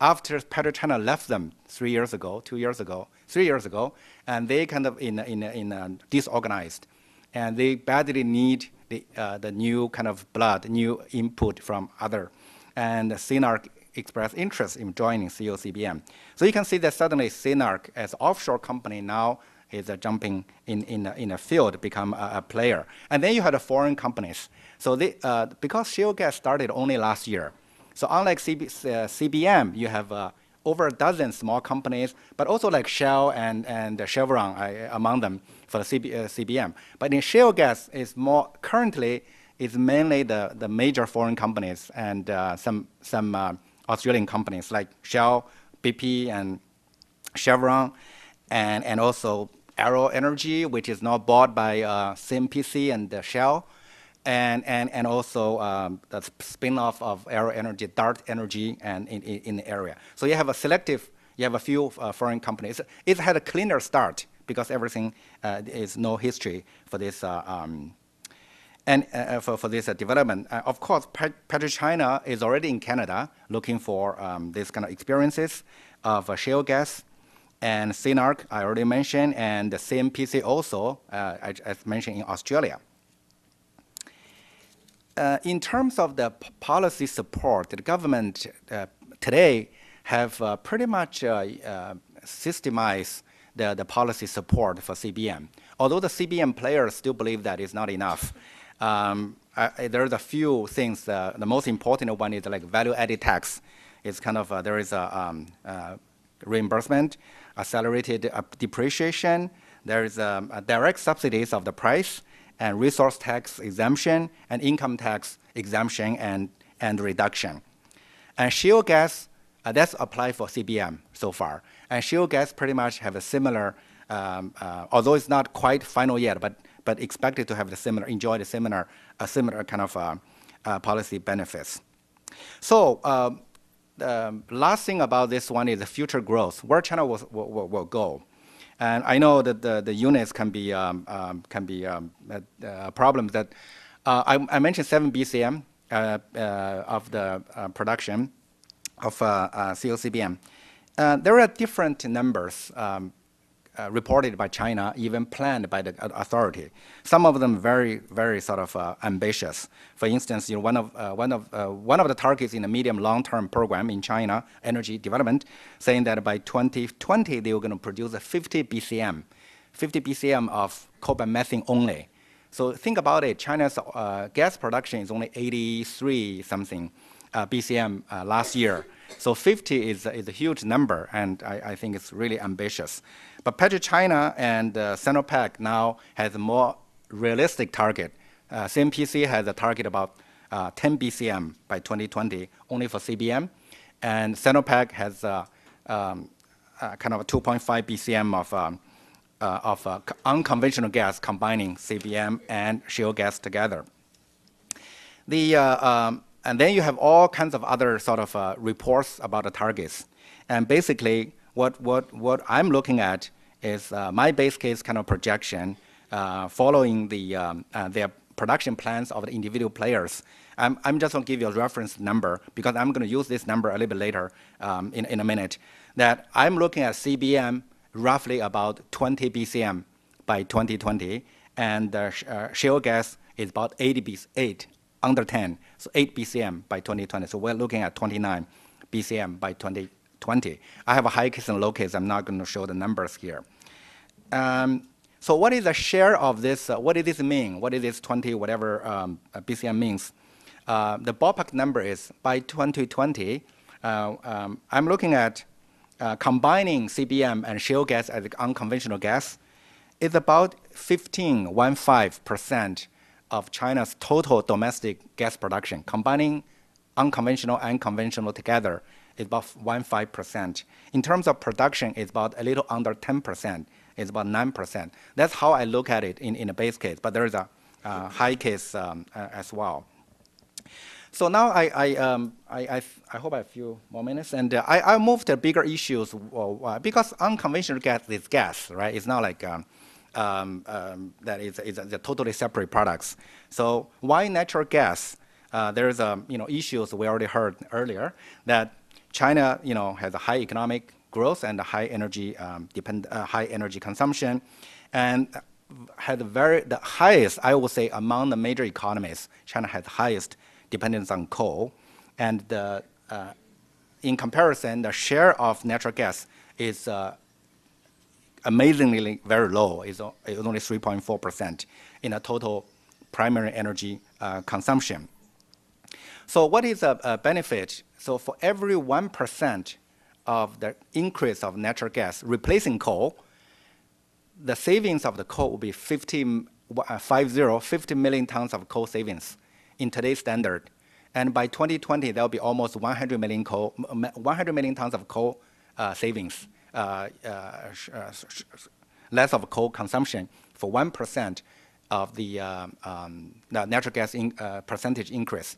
after PetroChina left them three years ago, two years ago, three years ago, and they kind of in in in disorganized, and they badly need the the new kind of blood, new input from other and CNOOC expressed interest in joining CUCBM. So you can see that suddenly CNOOC as offshore company now is uh, jumping in, in, in a field, become a, a, player. And then you had foreign companies. So they, uh, because shale gas started only last year, so unlike CB, uh, CBM, you have uh, over a dozen small companies, but also like Shell and, and Chevron among them for the CB, uh, CBM. But in shale gas, it's more currently is mainly the, the major foreign companies and uh, some, some uh, Australian companies like Shell, BP, and Chevron, and, and also Arrow Energy, which is now bought by uh, CNPC and Shell. And, and, and also um, the spin-off of Arrow Energy, Dart Energy, and in, in, in the area. So you have a selective, you have a few uh, foreign companies. It had a cleaner start because everything uh, is no history for this uh, um, and uh, for, for this uh, development. Uh, of course, PetroChina is already in Canada looking for um, this kind of experiences of shale gas and CNOOC, I already mentioned, and the CNPC also, as mentioned in Australia. Uh, in terms of the policy support, the government uh, today have uh, pretty much systemized the, the policy support for CBM. Although the CBM players still believe that is not enough, um, there's a few things. Uh, the most important one is like value-added tax. It's kind of uh, there is a um, uh, reimbursement, accelerated depreciation. There is um, direct subsidies of the price, and resource tax exemption and income tax exemption and, and reduction. And shale gas, uh, that's applied for CBM so far. And shale gas pretty much have a similar, um, uh, although it's not quite final yet, but, but expected to have the similar, enjoy the similar, a similar kind of uh, uh policy benefits. So um, the last thing about this one is the future growth, where China will, will, will go. And I know that the, the units can be, um, um, can be um, uh, problems that uh, I, I, mentioned 7 BCM uh, uh, of the uh, production of uh, CUCBM. there are different numbers um, uh, reported by China, even planned by the authority. Some of them very, very sort of uh, ambitious. For instance, you know, one of uh, one of uh, one of the targets in the medium long-term program in China, energy development, saying that by 2020 they were going to produce 50 BCM, 50 BCM of coal and methane only. So think about it. China's uh, gas production is only 83 something uh, BCM last year. So 50 is, is a huge number, and I, I think it's really ambitious. But PetroChina and uh, now has a more realistic target. Uh, CNPC has a target about uh, 10 BCM by 2020, only for CBM. And Sinopec has uh, um, uh, kind of a 2.5 BCM of, um, uh, of uh, unconventional gas combining CBM and shale gas together. The, um, and then you have all kinds of other sort of uh, reports about the targets. And basically, what, what, what I'm looking at is uh, my base case kind of projection uh, following the, um, uh, their production plans of the individual players. I'm, I'm just going to give you a reference number because I'm going to use this number a little bit later um, in, in a minute. That I'm looking at CBM roughly about 20 BCM by 2020, and uh, shale gas is about 80 BCM, 8 under 10, so 8 BCM by 2020. So we're looking at 29 BCM by 2020. I have a high case and low case. I'm not going to show the numbers here. Um, so what is the share of this? Uh, what does this mean? What is this 20 whatever um, uh, BCM means? Uh, the ballpark number is by 2020, uh, um, I'm looking at uh, combining CBM and shale gas as unconventional gas is about 15, 15% of China's total domestic gas production, combining unconventional and conventional together, is about 1.5%. In terms of production, it's about a little under 10%. It's about 9%. That's how I look at it in, in a base case, but there's a uh, high case um, uh, as well. So now I, I, um, I, I, I, hope I have a few more minutes, and uh, I, I move to bigger issues because unconventional gas is gas, right? It's not like um, um, um, that is, is, is totally separate products. So why natural gas? Uh, there's a, you know, issues we already heard earlier that China you know, has a high economic growth and a high energy, um, depend, uh, high energy consumption and had very, the highest, I would say, among the major economies, China has the highest dependence on coal. And uh, in comparison, the share of natural gas is uh, amazingly very low. It's, only 3.4% in a total primary energy uh, consumption. So what is a, a, benefit? So for every 1% of the increase of natural gas replacing coal, the savings of the coal will be 50, uh, 50, 50 million tons of coal savings in today's standard. And by 2020, there will be almost 100 million, coal, 100 million tons of coal uh, savings. Uh, uh, uh, less of coal consumption for 1% of the um, natural gas in, percentage increase.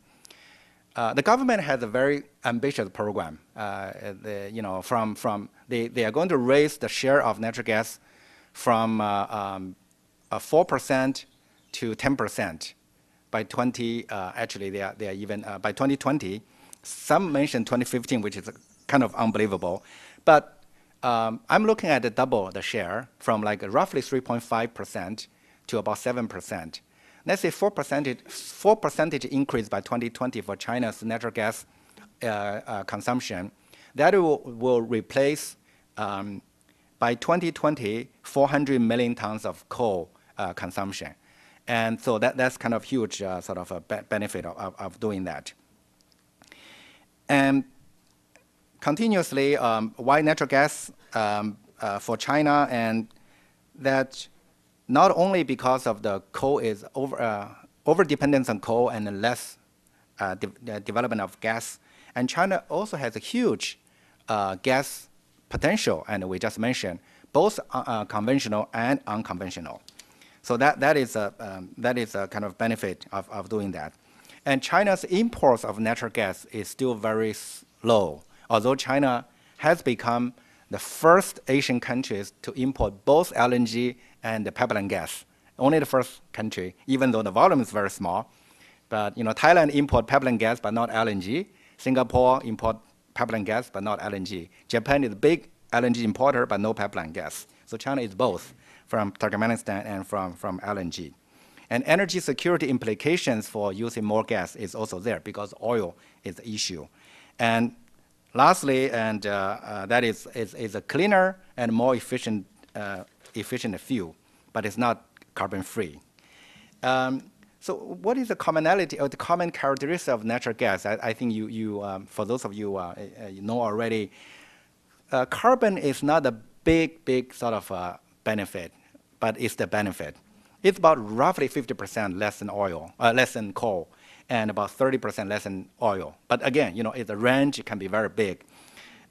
Uh, the government has a very ambitious program. Uh, the, you know, from, from they, they are going to raise the share of natural gas from uh, um, 4% to 10% by 20, uh, actually they are, they are even, by 2020. Some mention 2015, which is kind of unbelievable. But um, I'm looking at double the share from like roughly 3.5% to about 7%. Let's say 4 percentage, 4 percentage increase by 2020 for China's natural gas uh, uh, consumption. That will, will replace, um, by 2020, 400 million tons of coal uh, consumption. And so that, that's kind of huge uh, sort of a benefit of, of, of, doing that. And continuously, um, why natural gas um, uh, for China and that not only because of the coal is over, uh, over dependence on coal and less uh, de development of gas. And China also has a huge uh, gas potential, and we just mentioned both uh, uh, conventional and unconventional. So that, that, is a, um, that is a kind of benefit of, of doing that. And China's imports of natural gas is still very low, although China has become the first Asian countries to import both LNG and the pipeline gas. Only the first country, even though the volume is very small. But you know, Thailand import pipeline gas, but not LNG. Singapore import pipeline gas, but not LNG. Japan is a big LNG importer, but no pipeline gas. So China is both from Turkmenistan and from, from LNG. And energy security implications for using more gas is also there because oil is the issue. And lastly, and uh, uh, that is, is, is, a cleaner and more efficient uh, efficient fuel, but it's not carbon free. Um, so what is the commonality or the common characteristic of natural gas? I, I think you, you um, for those of you, uh, you know already, uh, carbon is not a big, big sort of uh, benefit, but it's the benefit. It's about roughly 50% less than oil, less than coal, and about 30% less than oil. But again, you know, the range can be very big.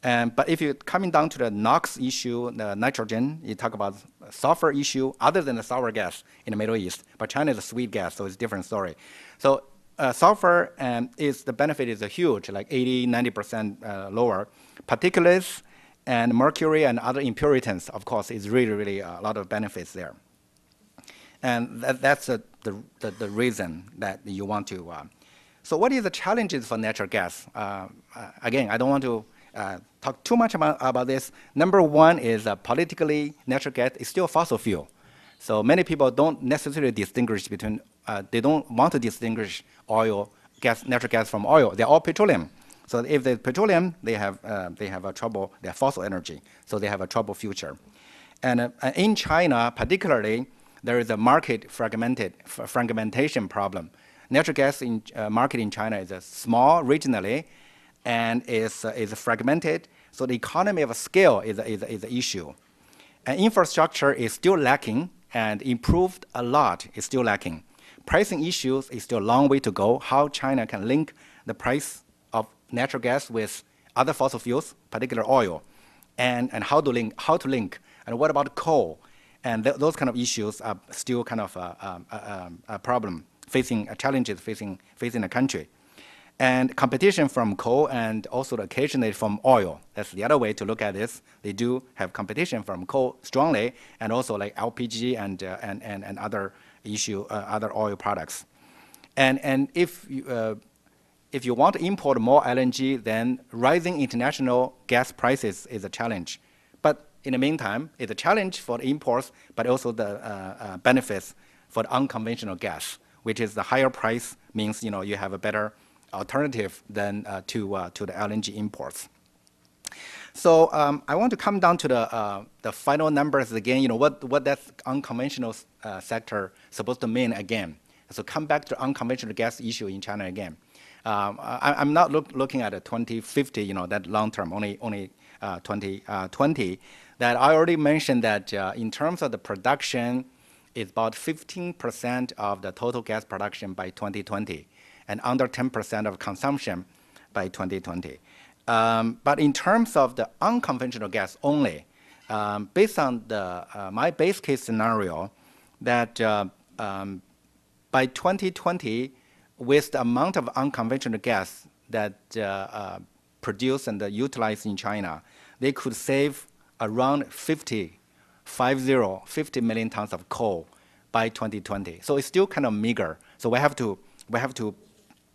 Um, but if you're coming down to the NOx issue, the nitrogen, you talk about sulfur issue, other than the sour gas in the Middle East. But China is a sweet gas, so it's a different story. So uh, sulfur um, is the benefit is huge, like 80, 90% uh, lower. Particulates and mercury and other impurities, of course, is really, really a lot of benefits there. And that, that's a, the, the, the, reason that you want to. Uh, so what is the challenges for natural gas? Uh, uh, again, I don't want to uh, talk too much about, about this. Number one is politically, natural gas is still fossil fuel. So many people don't necessarily distinguish between, uh, they don't want to distinguish oil, gas, natural gas from oil. They're all petroleum. So if there's petroleum, they have, they have a trouble, they're fossil energy. So they have a trouble future. And in China, particularly, there is a market fragmented, fragmentation problem. Natural gas in, uh, market in China is small regionally, and is, uh, is fragmented. So the economy of scale is, is, is an issue. And infrastructure is still lacking and improved a lot is still lacking. Pricing issues is still a long way to go. How China can link the price of natural gas with other fossil fuels, particular oil, and, and how to link, how to link, and what about coal? And th those kind of issues are still kind of a, a, a, a problem facing challenges facing facing the country and competition from coal and also occasionally from oil. That's the other way to look at this. They do have competition from coal strongly, and also like LPG and uh, and, and and other issue, uh, other oil products. And and if you, uh, if you want to import more LNG, then rising international gas prices is a challenge. In the meantime, it's a challenge for the imports, but also the uh, uh, benefits for the unconventional gas, which is the higher price means you know you have a better alternative than uh, to, uh, to the LNG imports. So um, I want to come down to the, uh, the final numbers again, you know, what, what that unconventional uh, sector supposed to mean again. So come back to unconventional gas issue in China again. Um, I, am not look, looking at a 2050, you know, that long term, only, only uh, 2020. Uh, that I already mentioned that in terms of the production, it's about 15% of the total gas production by 2020 and under 10% of consumption by 2020. Um, but in terms of the unconventional gas only, um, based on the, uh, my base case scenario, that uh, um, by 2020, with the amount of unconventional gas that uh, uh, produced and utilized in China, they could save around 50, 50, 50 million tons of coal by 2020. So it's still kind of meager. So we have to we have to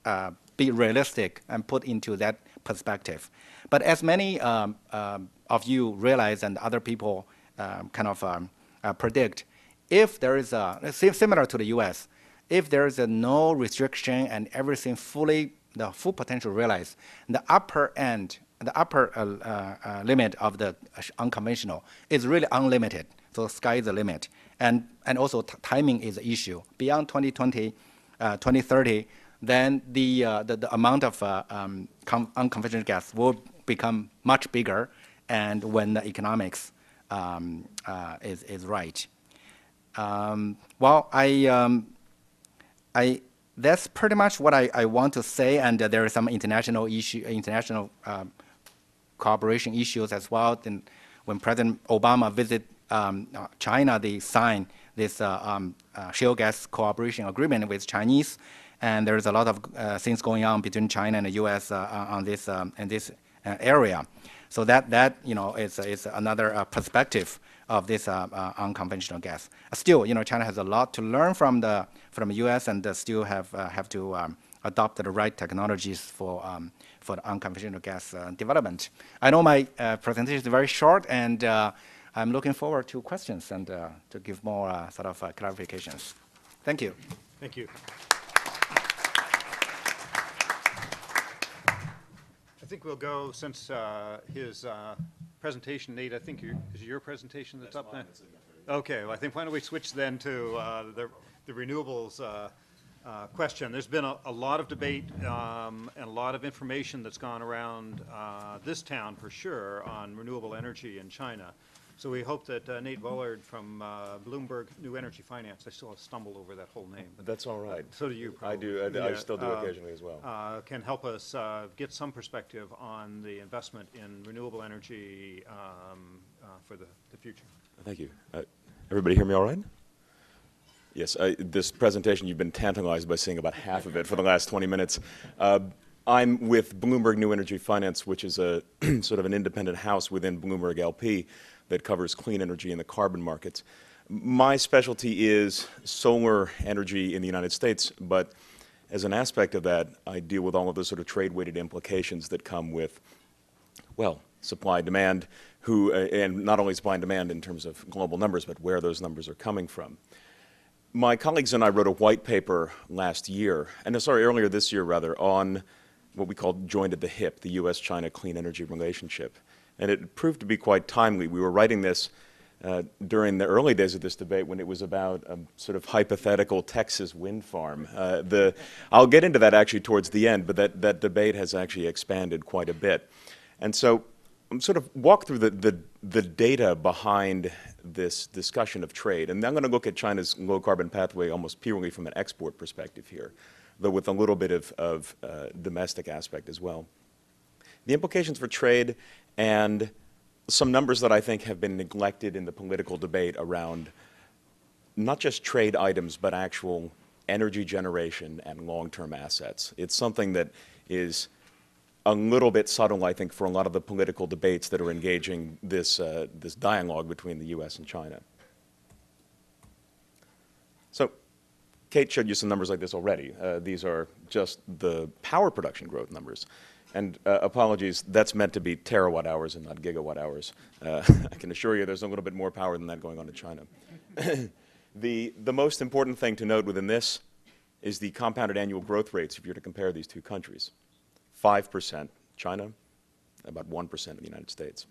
uh, be realistic and put into that perspective. But as many um, um, of you realize and other people um, kind of um, uh, predict, if there is a similar to the U.S., if there is no restriction and everything fully the full potential realized, the upper end, the upper uh, uh, uh limit of the unconventional is really unlimited. So sky is the limit, and and also timing is the issue. Beyond 2020, uh, 2030, then the, the, the amount of um, unconventional gas will become much bigger, and when the economics um, is is right. Um, well, I um, I that's pretty much what I, I want to say, and uh, there are some international issue, international um, cooperation issues as well. And when President Obama visited um, uh, China, they signed this uh, um, uh, shale gas cooperation agreement with Chinese, and there's a lot of uh, things going on between China and the U.S. Uh, on this um, in this area. So that that you know is is another perspective of this unconventional gas. Still, you know, China has a lot to learn from the from U.S. and still have have to um, adopt the right technologies for um, for the unconventional gas development. I know my presentation is very short, and I'm looking forward to questions and to give more sort of clarifications. Thank you. Thank you. I think we'll go, since uh, his uh, presentation, Nate, I think your, is your presentation that's up there? Okay, well, I think, why don't we switch then to uh, the the renewables uh, uh, question. There's been a, a lot of debate um, and a lot of information that's gone around uh, this town for sure on renewable energy in China. So we hope that uh, Nate Bullard from uh, Bloomberg New Energy Finance, I still stumble over that whole name. but That's all right. So do you, I do, probably. I- I still do uh, occasionally as well. uh, Can help us uh, get some perspective on the investment in renewable energy um, uh, for the, the future. Thank you. Uh, Everybody hear me all right? Yes, I- this presentation, you've been tantalized by seeing about half of it for the last 20 minutes. Uh, I'm with Bloomberg New Energy Finance, which is a sort of an independent house within Bloomberg LP that covers clean energy and the carbon markets. My specialty is solar energy in the United States, but as an aspect of that, I deal with all of the sort of trade-weighted implications that come with, well, supply demand, who, uh, and not only supply and demand in terms of global numbers, but where those numbers are coming from. My colleagues and I wrote a white paper last year, and sorry, earlier this year rather, on what we called joined at the hip, the U.S.-China clean energy relationship and it proved to be quite timely. We were writing this uh, during the early days of this debate when it was about a sort of hypothetical Texas wind farm. Uh, the, I'll get into that actually towards the end, but that, that debate has actually expanded quite a bit. And so sort of walk through the, the, the data behind this discussion of trade. And I'm going to look at China's low carbon pathway almost purely from an export perspective here, though with a little bit of, of uh, domestic aspect as well. The implications for trade and some numbers that I think have been neglected in the political debate around not just trade items, but actual energy generation and long-term assets. It's something that is a little bit subtle, I think, for a lot of the political debates that are engaging this, uh, this dialogue between the U.S. and China. So Kate showed you some numbers like this already. Uh, these are just the power production growth numbers. And uh, apologies, that's meant to be terawatt hours and not gigawatt hours. Uh, I can assure you there's a little bit more power than that going on in China. the, the most important thing to note within this is the compounded annual growth rates if you're to compare these two countries. 5% China, about 1% in the United States.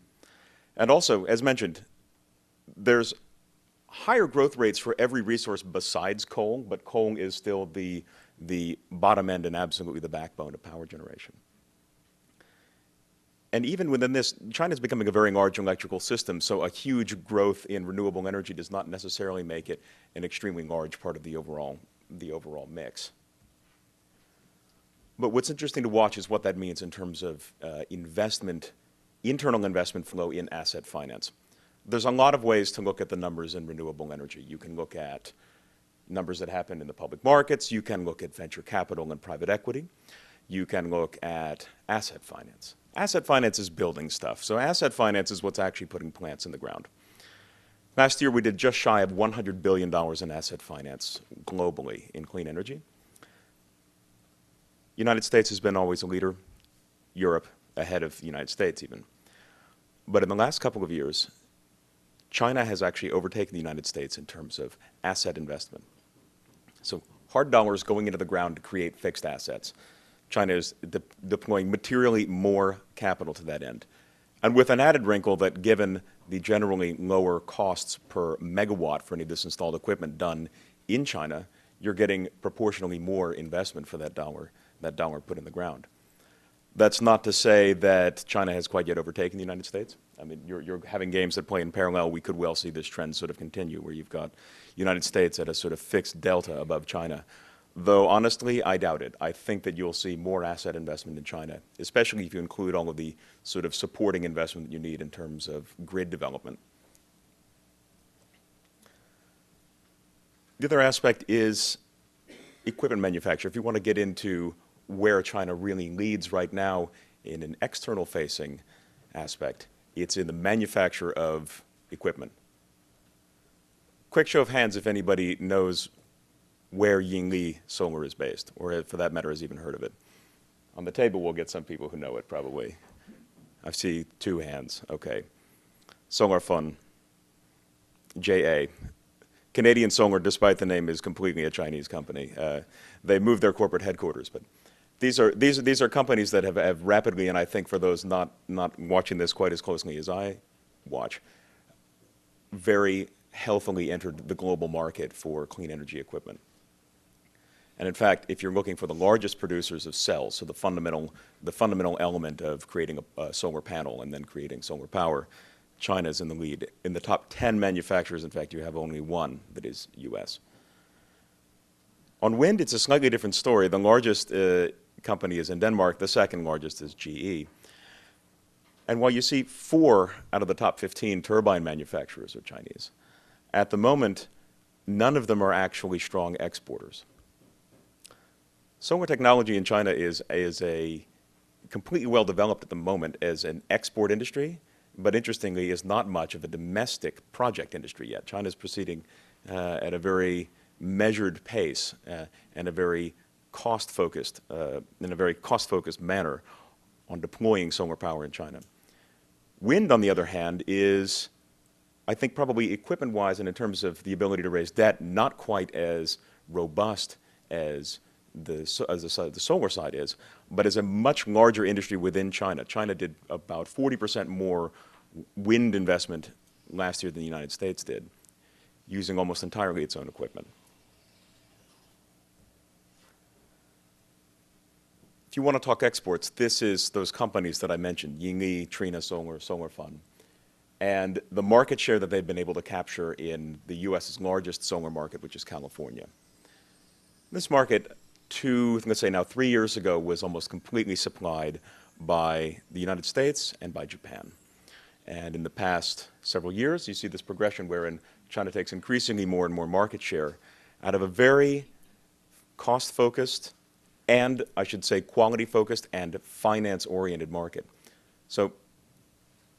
And also, as mentioned, there's higher growth rates for every resource besides coal, but coal is still the, the bottom end and absolutely the backbone of power generation. And even within this, China is becoming a very large electrical system, so a huge growth in renewable energy does not necessarily make it an extremely large part of the overall, the overall mix. But what's interesting to watch is what that means in terms of uh, investment, internal investment flow in asset finance. There's a lot of ways to look at the numbers in renewable energy. You can look at numbers that happen in the public markets. You can look at venture capital and private equity. You can look at asset finance. Asset finance is building stuff. So asset finance is what's actually putting plants in the ground. Last year, we did just shy of $100 billion in asset finance globally in clean energy. United States has been always a leader, Europe ahead of the United States even. But in the last couple of years, China has actually overtaken the United States in terms of asset investment. So hard dollars going into the ground to create fixed assets. China is de deploying materially more capital to that end. And with an added wrinkle that given the generally lower costs per megawatt for any of this installed equipment done in China, you're getting proportionally more investment for that dollar, that dollar put in the ground. That's not to say that China has quite yet overtaken the United States. I mean, you're, you're having games that play in parallel. We could well see this trend sort of continue, where you've got United States at a sort of fixed delta above China. Though honestly, I doubt it. I think that you'll see more asset investment in China, especially if you include all of the sort of supporting investment that you need in terms of grid development. The other aspect is equipment manufacture. If you want to get into where China really leads right now in an external facing aspect, it's in the manufacture of equipment. Quick show of hands if anybody knows where Yingli Solar is based, or for that matter, has even heard of it. On the table, we'll get some people who know it, probably. I see two hands. Okay. Solar Fun, JA. Canadian Solar, despite the name, is completely a Chinese company. Uh, they moved their corporate headquarters, but these are, these, are, these are companies that have, have rapidly, and I think for those not, not watching this quite as closely as I watch, very healthily entered the global market for clean energy equipment. And in fact, if you're looking for the largest producers of cells, so the fundamental, the fundamental element of creating a, a solar panel and then creating solar power, China is in the lead. In the top 10 manufacturers, in fact, you have only one that is U.S. On wind, it's a slightly different story. The largest uh, company is in Denmark. The second largest is GE. And while you see four out of the top 15 turbine manufacturers are Chinese, at the moment, none of them are actually strong exporters. Solar technology in China is, is a completely well developed at the moment as an export industry, but interestingly is not much of a domestic project industry yet. China is proceeding uh, at a very measured pace uh, and a very cost focused, uh, in a very cost focused manner on deploying solar power in China. Wind, on the other hand, is, I think, probably equipment wise and in terms of the ability to raise debt, not quite as robust as the, as the, the solar side is, but as a much larger industry within China. China did about 40% more wind investment last year than the United States did, using almost entirely its own equipment. If you want to talk exports, this is those companies that I mentioned, Yingli, Trina Solar, Solar Fun, and the market share that they've been able to capture in the U.S.'s largest solar market, which is California. This market two, let's say now three years ago, was almost completely supplied by the United States and by Japan. And in the past several years, you see this progression wherein China takes increasingly more and more market share out of a very cost focused and, I should say, quality focused and finance oriented market. So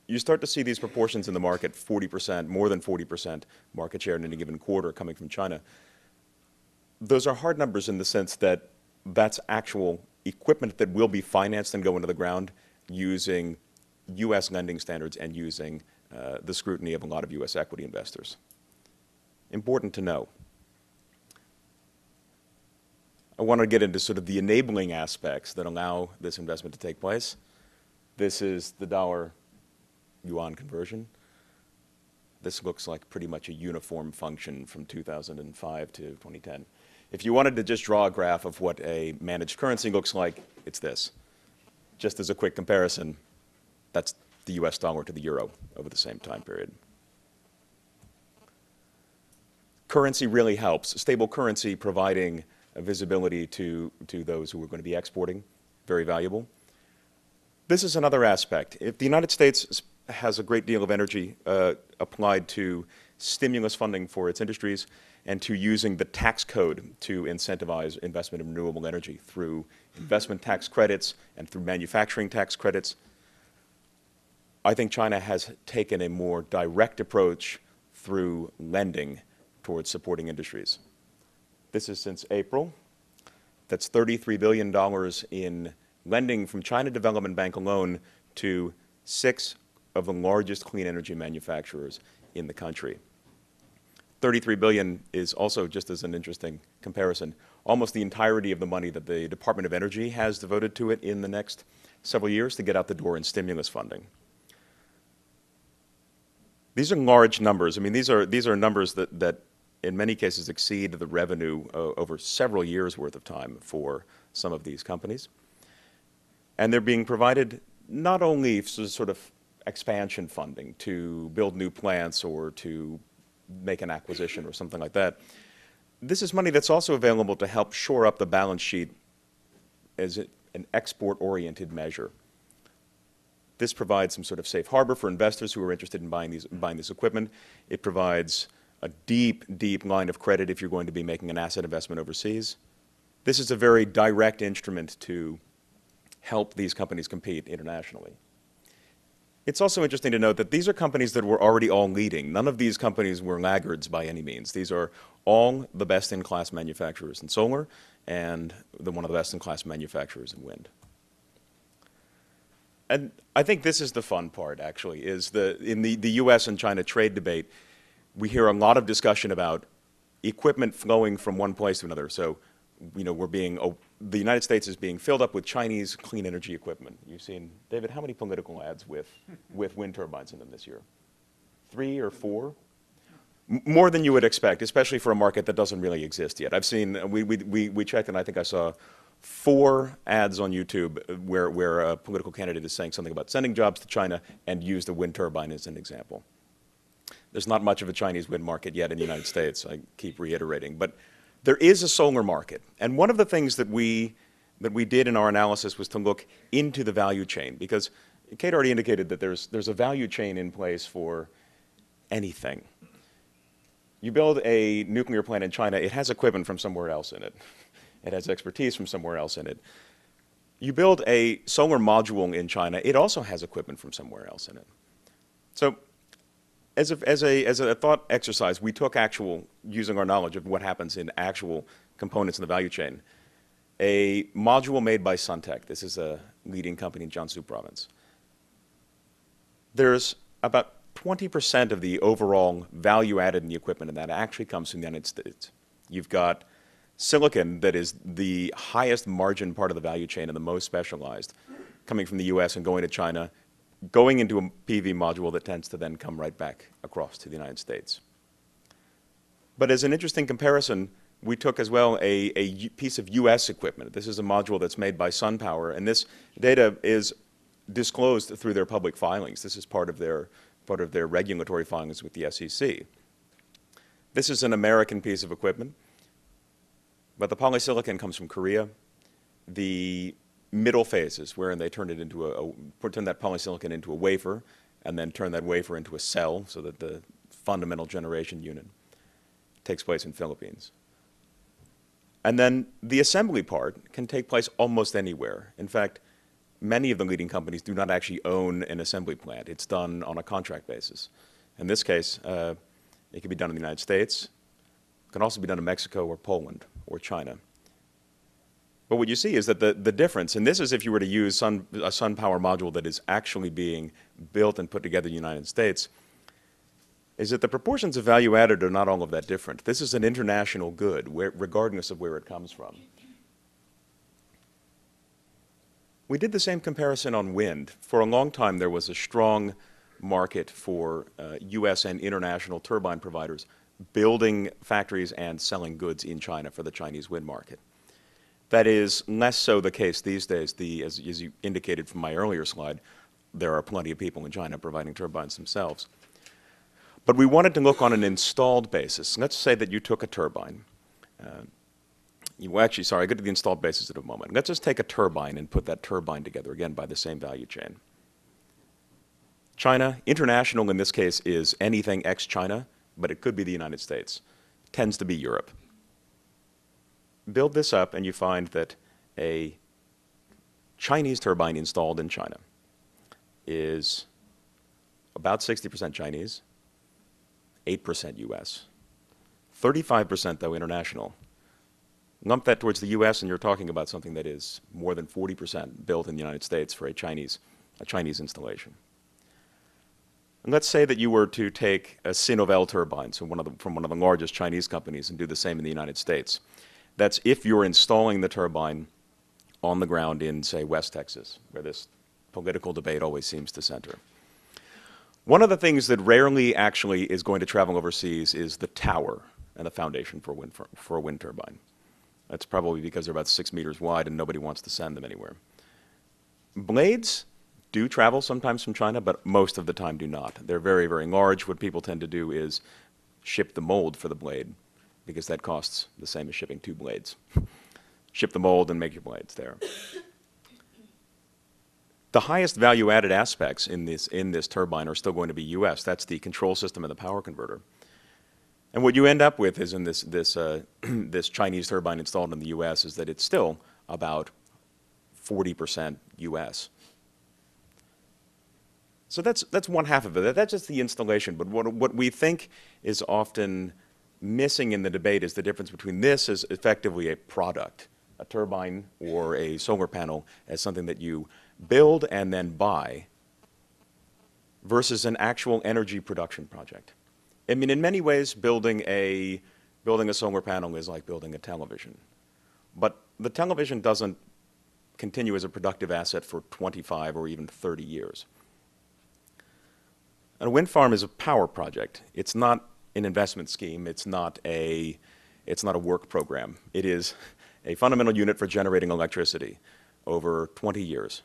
you start to see these proportions in the market 40%, more than 40% market share in any given quarter coming from China those are hard numbers in the sense that that's actual equipment that will be financed and go into the ground using U.S. lending standards and using uh, the scrutiny of a lot of U.S. equity investors. Important to know. I want to get into sort of the enabling aspects that allow this investment to take place. This is the dollar yuan conversion. This looks like pretty much a uniform function from 2005 to 2010. If you wanted to just draw a graph of what a managed currency looks like, it's this. Just as a quick comparison, that's the US dollar to the euro over the same time period. Currency really helps. Stable currency providing visibility to, to those who are going to be exporting, very valuable. This is another aspect. If the United States has a great deal of energy uh, applied to stimulus funding for its industries, and to using the tax code to incentivize investment in renewable energy through investment tax credits and through manufacturing tax credits. I think China has taken a more direct approach through lending towards supporting industries. This is since April. That's $33 billion in lending from China Development Bank alone to six of the largest clean energy manufacturers in the country. 33 billion is also just as an interesting comparison, almost the entirety of the money that the Department of Energy has devoted to it in the next several years to get out the door in stimulus funding. These are large numbers. I mean, these are, these are numbers that, that in many cases exceed the revenue uh, over several years' worth of time for some of these companies. And they're being provided not only sort of expansion funding to build new plants or to make an acquisition or something like that. This is money that's also available to help shore up the balance sheet as an export-oriented measure. This provides some sort of safe harbor for investors who are interested in buying, these, buying this equipment. It provides a deep, deep line of credit if you're going to be making an asset investment overseas. This is a very direct instrument to help these companies compete internationally. It's also interesting to note that these are companies that were already all leading. None of these companies were laggards by any means. These are all the best-in-class manufacturers in solar and the, one of the best-in-class manufacturers in wind. And I think this is the fun part, actually, is the, in the, the U.S. and China trade debate, we hear a lot of discussion about equipment flowing from one place to another. So, you know, we're being, oh, the United States is being filled up with Chinese clean energy equipment. You've seen, David, how many political ads with, with wind turbines in them this year? Three or four? M more than you would expect, especially for a market that doesn't really exist yet. I've seen, we, we, we, we checked and I think I saw four ads on YouTube uh, where, where a political candidate is saying something about sending jobs to China and used a wind turbine as an example. There's not much of a Chinese wind market yet in the United States, I keep reiterating. But there is a solar market. And one of the things that we, that we did in our analysis was to look into the value chain because Kate already indicated that there's, there's a value chain in place for anything. You build a nuclear plant in China, it has equipment from somewhere else in it. It has expertise from somewhere else in it. You build a solar module in China, it also has equipment from somewhere else in it. So as a, as, a, as a thought exercise, we took actual, using our knowledge of what happens in actual components in the value chain, a module made by Suntech. This is a leading company in Jiangsu province. There's about 20% of the overall value added in the equipment, and that actually comes from the United States. You've got silicon that is the highest margin part of the value chain and the most specialized, coming from the US and going to China, going into a PV module that tends to then come right back across to the United States. But as an interesting comparison, we took as well a, a piece of U.S. equipment. This is a module that's made by SunPower, and this data is disclosed through their public filings. This is part of their, part of their regulatory filings with the SEC. This is an American piece of equipment, but the polysilicon comes from Korea. The middle phases wherein they turn it into a, a turn that polysilicon into a wafer and then turn that wafer into a cell so that the fundamental generation unit takes place in Philippines. And then the assembly part can take place almost anywhere. In fact, many of the leading companies do not actually own an assembly plant. It's done on a contract basis. In this case, uh, it can be done in the United States. It can also be done in Mexico or Poland or China. But what you see is that the, the difference, and this is if you were to use a sun, power module that is actually being built and put together in the United States, is that the proportions of value added are not all of that different. This is an international good, where, regardless of where it comes from. We did the same comparison on wind. For a long time, there was a strong market for uh, U.S. and international turbine providers building factories and selling goods in China for the Chinese wind market. That is less so the case these days. The, as, as you indicated from my earlier slide, there are plenty of people in China providing turbines themselves. But we wanted to look on an installed basis. Let's say that you took a turbine. Uh, you actually, sorry, I'll get to the installed basis in a moment. Let's just take a turbine and put that turbine together, again, by the same value chain. China, international in this case is anything ex-China, but it could be the United States. tends to be Europe. Build this up, and you find that a Chinese turbine installed in China is about 60% Chinese, 8% US, 35% though international. Lump that towards the US, and you're talking about something that is more than 40% built in the United States for a Chinese, a Chinese installation. And let's say that you were to take a Sinovel turbine, so one of the, from one of the largest Chinese companies, and do the same in the United States. That's if you're installing the turbine on the ground in, say, West Texas, where this political debate always seems to center. One of the things that rarely actually is going to travel overseas is the tower and the foundation for a wind, for, for a wind turbine. That's probably because they're about six meters wide and nobody wants to send them anywhere. Blades do travel sometimes from China, but most of the time do not. They're very, very large. What people tend to do is ship the mold for the blade because that costs the same as shipping two blades. Ship the mold and make your blades there. The highest value added aspects in this, in this turbine are still going to be US. That's the control system and the power converter. And what you end up with is in this, this, uh, this Chinese turbine installed in the US is that it's still about 40% US. So that's, that's one half of it. That's just the installation. But what, what we think is often missing in the debate is the difference between this as effectively a product, a turbine or a solar panel, as something that you build and then buy, versus an actual energy production project. I mean, in many ways, building a, building a solar panel is like building a television. But the television doesn't continue as a productive asset for 25 or even 30 years. And a wind farm is a power project. It's not an investment scheme. It's not a, it's not a work program. It is a fundamental unit for generating electricity over 20 years.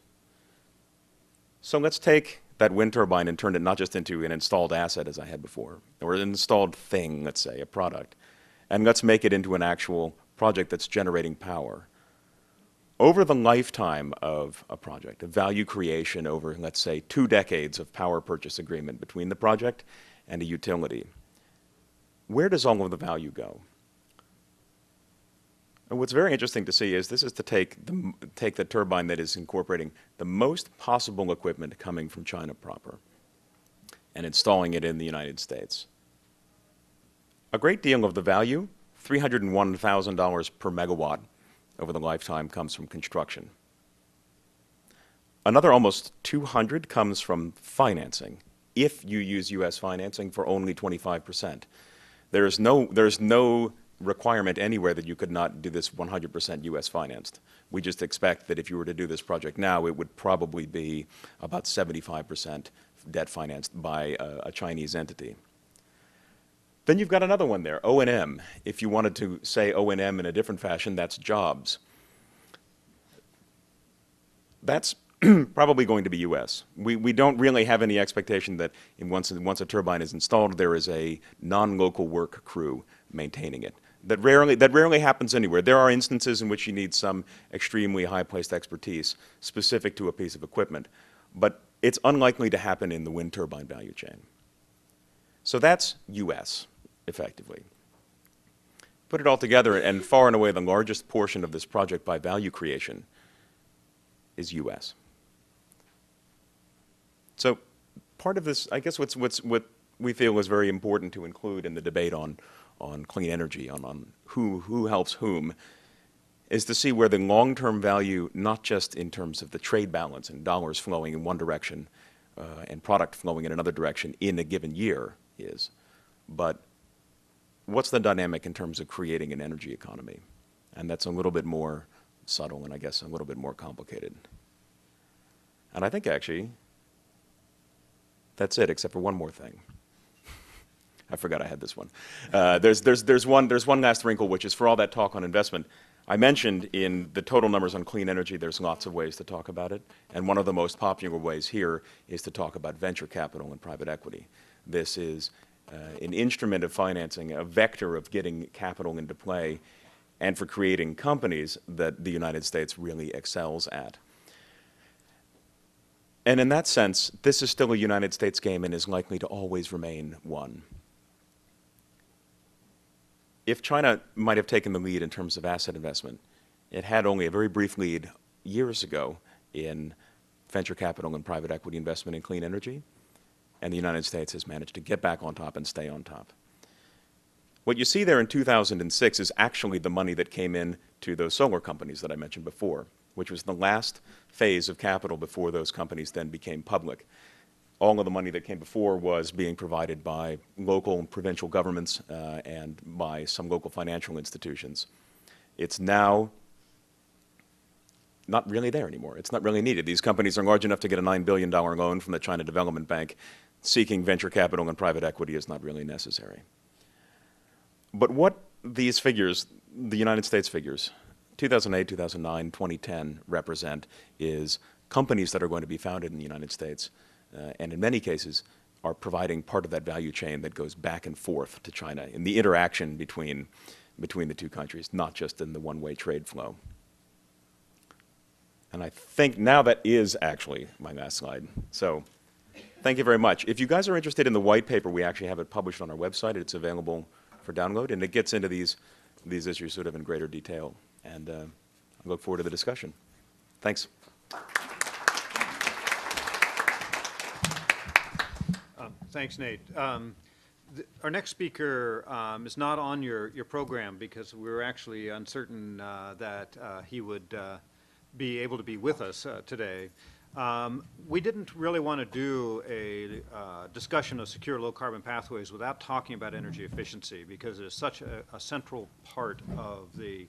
So let's take that wind turbine and turn it not just into an installed asset as I had before, or an installed thing, let's say, a product, and let's make it into an actual project that's generating power. Over the lifetime of a project, of value creation over, let's say, two decades of power purchase agreement between the project and a utility, where does all of the value go? And what's very interesting to see is this is to take the, take the turbine that is incorporating the most possible equipment coming from China proper and installing it in the United States. A great deal of the value, $301,000 per megawatt over the lifetime, comes from construction. Another almost 200 comes from financing, if you use U.S. financing for only 25 percent. There is no, there's no requirement anywhere that you could not do this 100% U.S. financed. We just expect that if you were to do this project now, it would probably be about 75% debt financed by a, a Chinese entity. Then you've got another one there, O&M. If you wanted to say O&M in a different fashion, that's jobs. That's probably going to be U.S. We, we don't really have any expectation that once, once a turbine is installed, there is a non-local work crew maintaining it. That rarely, that rarely happens anywhere. There are instances in which you need some extremely high-placed expertise specific to a piece of equipment, but it's unlikely to happen in the wind turbine value chain. So that's U.S., effectively. Put it all together, and far and away the largest portion of this project by value creation is U.S. So part of this, I guess what's, what's, what we feel is very important to include in the debate on on clean energy, on, on who, who helps whom, is to see where the long-term value, not just in terms of the trade balance and dollars flowing in one direction uh, and product flowing in another direction in a given year is, but what's the dynamic in terms of creating an energy economy? And that's a little bit more subtle and I guess a little bit more complicated. And I think actually that's it, except for one more thing. I forgot I had this one. Uh, there's, there's, there's, one, there's one last wrinkle, which is for all that talk on investment. I mentioned in the total numbers on clean energy, there's lots of ways to talk about it. And one of the most popular ways here is to talk about venture capital and private equity. This is uh, an instrument of financing, a vector of getting capital into play, and for creating companies that the United States really excels at. And in that sense, this is still a United States game and is likely to always remain one. if China might have taken the lead in terms of asset investment, it had only a very brief lead years ago in venture capital and private equity investment in clean energy, and the United States has managed to get back on top and stay on top. What you see there in 2006 is actually the money that came in to those solar companies that I mentioned before, which was the last phase of capital before those companies then became public. All of the money that came before was being provided by local and provincial governments uh, and by some local financial institutions. It's now not really there anymore. It's not really needed. These companies are large enough to get a $9 billion loan from the China Development Bank. Seeking venture capital and private equity is not really necessary. But what these figures, the United States figures, 2008, 2009, 2010 represent is companies that are going to be founded in the United States, uh, and in many cases are providing part of that value chain that goes back and forth to China in the interaction between, between the two countries, not just in the one-way trade flow. And I think now that is actually my last slide. So thank you very much. If you guys are interested in the white paper, we actually have it published on our website. It's available for download, and it gets into these, these issues sort of in greater detail. And uh, I look forward to the discussion. Thanks. Um, Thanks, Nate. Um, Our next speaker um, is not on your, your program because we were actually uncertain uh, that uh, he would uh, be able to be with us uh, today. Um, We didn't really want to do a uh, discussion of secure low-carbon pathways without talking about energy efficiency because it is such a, a central part of the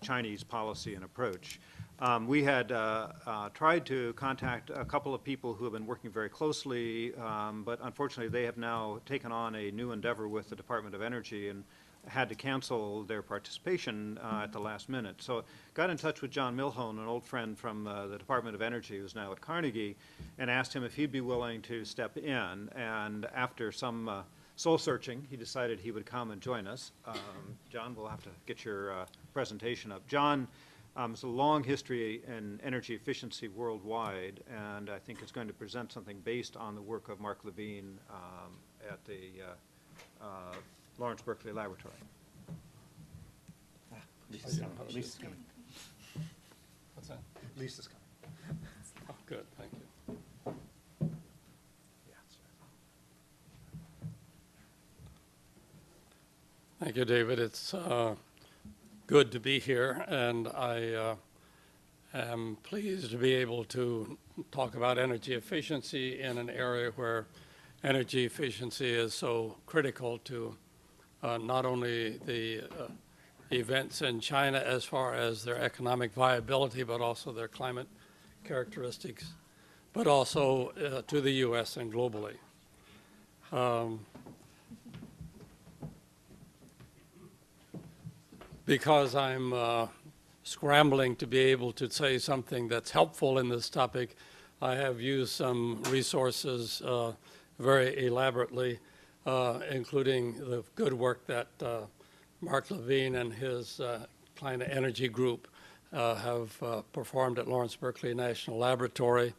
Chinese policy and approach. Um, We had uh, uh, tried to contact a couple of people who have been working very closely, um, but unfortunately, they have now taken on a new endeavor with the Department of Energy and had to cancel their participation uh, at the last minute. So got in touch with John Millhone, an old friend from uh, the Department of Energy who's now at Carnegie, and asked him if he'd be willing to step in. And after some uh, soul searching, he decided he would come and join us. Um, John, we'll have to get your uh, presentation up. John um, has a long history in energy efficiency worldwide, and I think is going to present something based on the work of Mark Levine um, at the uh, uh, Lawrence Berkeley Laboratory. Lisa's coming. What's that? Lisa's coming. Oh, good, thank you. Thank you, David. It's uh, good to be here, and I uh, am pleased to be able to talk about energy efficiency in an area where energy efficiency is so critical to uh, not only the uh, events in China as far as their economic viability, but also their climate characteristics, but also uh, to the U.S. and globally. Um, because I'm uh, scrambling to be able to say something that's helpful in this topic, I have used some resources uh, very elaborately, uh, including the good work that uh, Mark Levine and his uh, Climate Energy Group uh, have uh, performed at Lawrence Berkeley National Laboratory.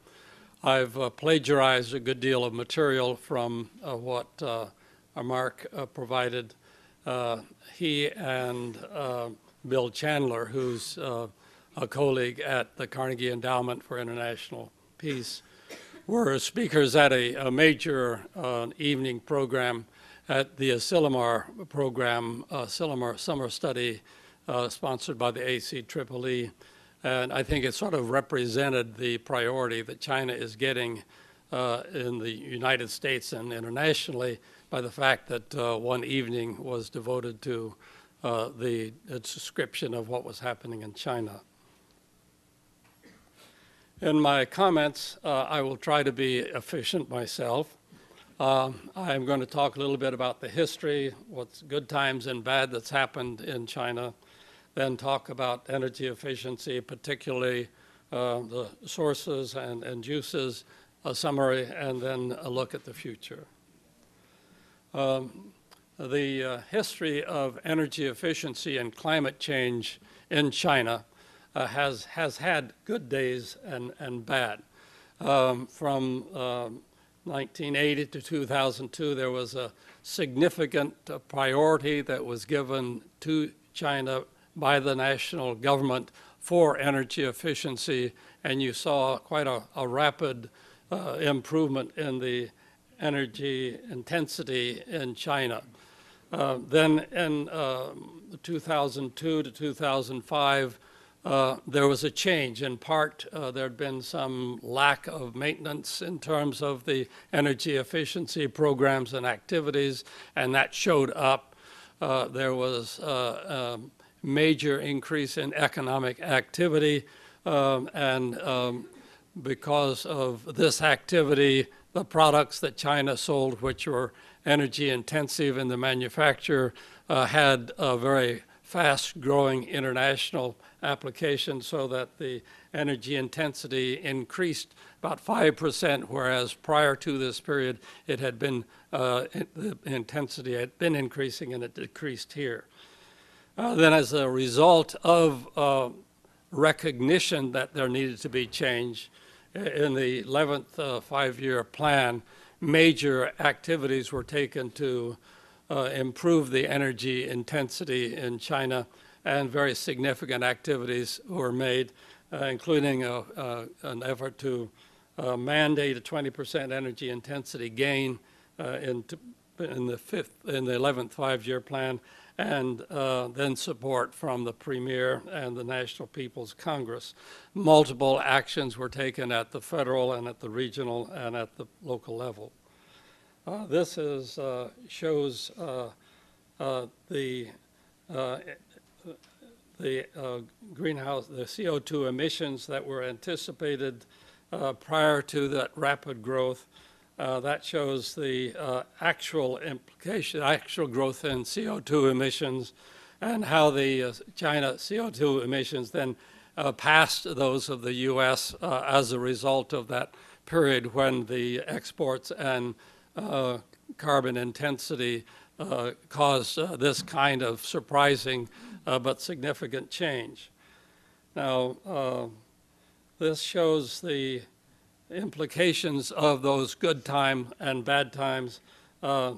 I've uh, plagiarized a good deal of material from uh, what uh, Mark uh, provided. Uh, he and uh, Bill Chandler, who's uh, a colleague at the Carnegie Endowment for International Peace, were speakers at a, a major uh, evening program at the Asilomar program, Asilomar Summer Study, uh, sponsored by the ACEEE. And I think it sort of represented the priority that China is getting uh, in the United States and internationally by the fact that uh, one evening was devoted to uh, the description of what was happening in China. In my comments, uh, I will try to be efficient myself. Um, I'm going to talk a little bit about the history, what's good times and bad that's happened in China, then talk about energy efficiency, particularly uh, the sources and, and uses, a summary, and then a look at the future. Um, the uh, history of energy efficiency and climate change in China uh, has, has had good days and, and bad. Um, from um, 1980 to 2002, there was a significant uh, priority that was given to China by the national government for energy efficiency, and you saw quite a, a rapid uh, improvement in the energy intensity in China. Uh, Then in um, 2002 to 2005, uh, there was a change. In part, uh, there had been some lack of maintenance in terms of the energy efficiency programs and activities, and that showed up. Uh, There was uh, um, major increase in economic activity, um, and um, because of this activity, the products that China sold, which were energy intensive in the manufacture, uh, had a very fast growing international application so that the energy intensity increased about 5%, whereas prior to this period, it had been, uh, the intensity had been increasing and it decreased here. Uh, Then as a result of uh, recognition that there needed to be change, in the 11th uh, five-year plan, major activities were taken to uh, improve the energy intensity in China, and very significant activities were made, uh, including a- a- an effort to uh, mandate a 20% energy intensity gain uh, in in the fifth, in the 11th five-year plan, and uh, then support from the Premier and the National People's Congress. Multiple actions were taken at the federal and at the regional and at the local level. Uh, This is, uh, shows uh, uh, the, uh, the greenhouse, the CO2 emissions that were anticipated prior to that rapid growth. Uh, That shows the uh, actual implication, actual growth in CO2 emissions and how the uh, China CO2 emissions then uh, passed those of the U.S. uh, as a result of that period when the exports and carbon intensity caused this kind of surprising but significant change. Now, this shows the implications of those good time and bad times. Uh,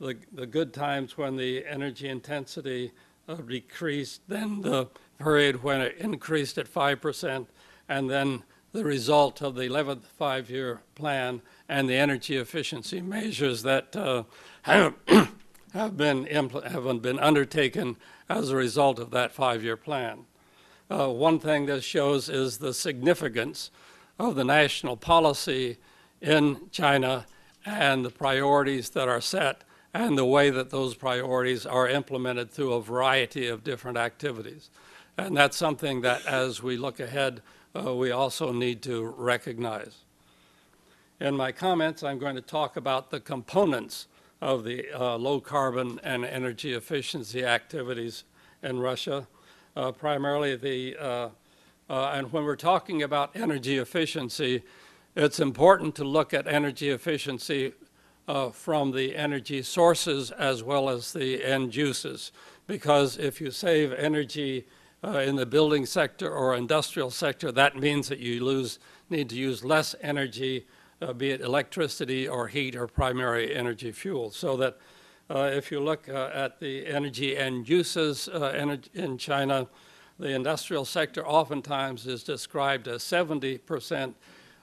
The, the good times when the energy intensity uh, decreased, then the period when it increased at 5%, and then the result of the 11th five-year plan and the energy efficiency measures that uh, have have been, have been undertaken as a result of that five-year plan. Uh, One thing this shows is the significance of the national policy in China and the priorities that are set and the way that those priorities are implemented through a variety of different activities. And that's something that, as we look ahead, uh, we also need to recognize. In my comments, I'm going to talk about the components of the uh, low carbon and energy efficiency activities in Russia, uh, primarily the, uh, and when we're talking about energy efficiency, it's important to look at energy efficiency uh, from the energy sources as well as the end uses. Because if you save energy uh, in the building sector or industrial sector, that means that you lose, need to use less energy, uh, be it electricity or heat or primary energy fuel. So that uh, if you look uh, at the energy end uses uh, in China, the industrial sector oftentimes is described as 70 percent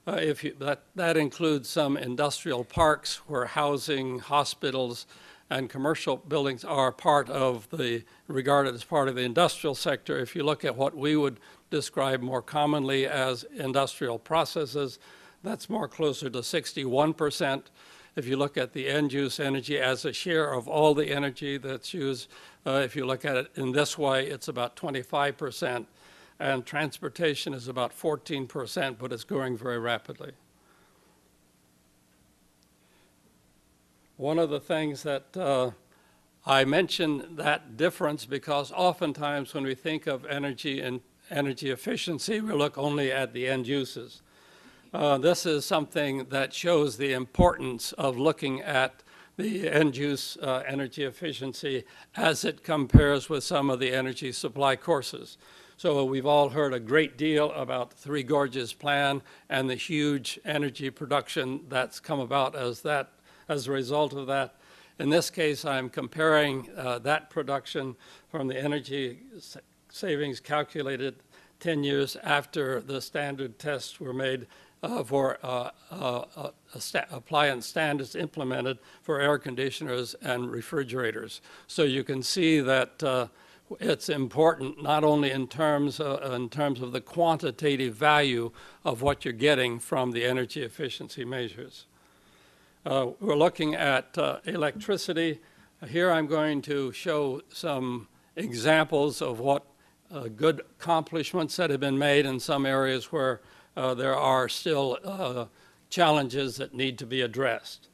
uh, If you, that, that includes some industrial parks where housing, hospitals, and commercial buildings are part of the, regarded as part of the industrial sector. If you look at what we would describe more commonly as industrial processes, that's more closer to 61%. If you look at the end-use energy as a share of all the energy that's used, uh, if you look at it in this way, it's about 25% and transportation is about 14%, but it's growing very rapidly. One of the things that uh, I mention that difference because oftentimes when we think of energy and energy efficiency, we look only at the end uses. Uh, this is something that shows the importance of looking at the end-use uh, energy efficiency as it compares with some of the energy supply courses. So we've all heard a great deal about the Three Gorges Plan and the huge energy production that's come about as that, as a result of that. In this case, I'm comparing uh, that production from the energy savings calculated 10 years after the standard tests were made uh, for uh, uh, appliance standards implemented for air conditioners and refrigerators. So you can see that uh, it's important not only in terms, uh, in terms of the quantitative value of what you're getting from the energy efficiency measures. Uh, We're looking at electricity. Here I'm going to show some examples of what good accomplishments that have been made in some areas where there are still uh, challenges that need to be addressed.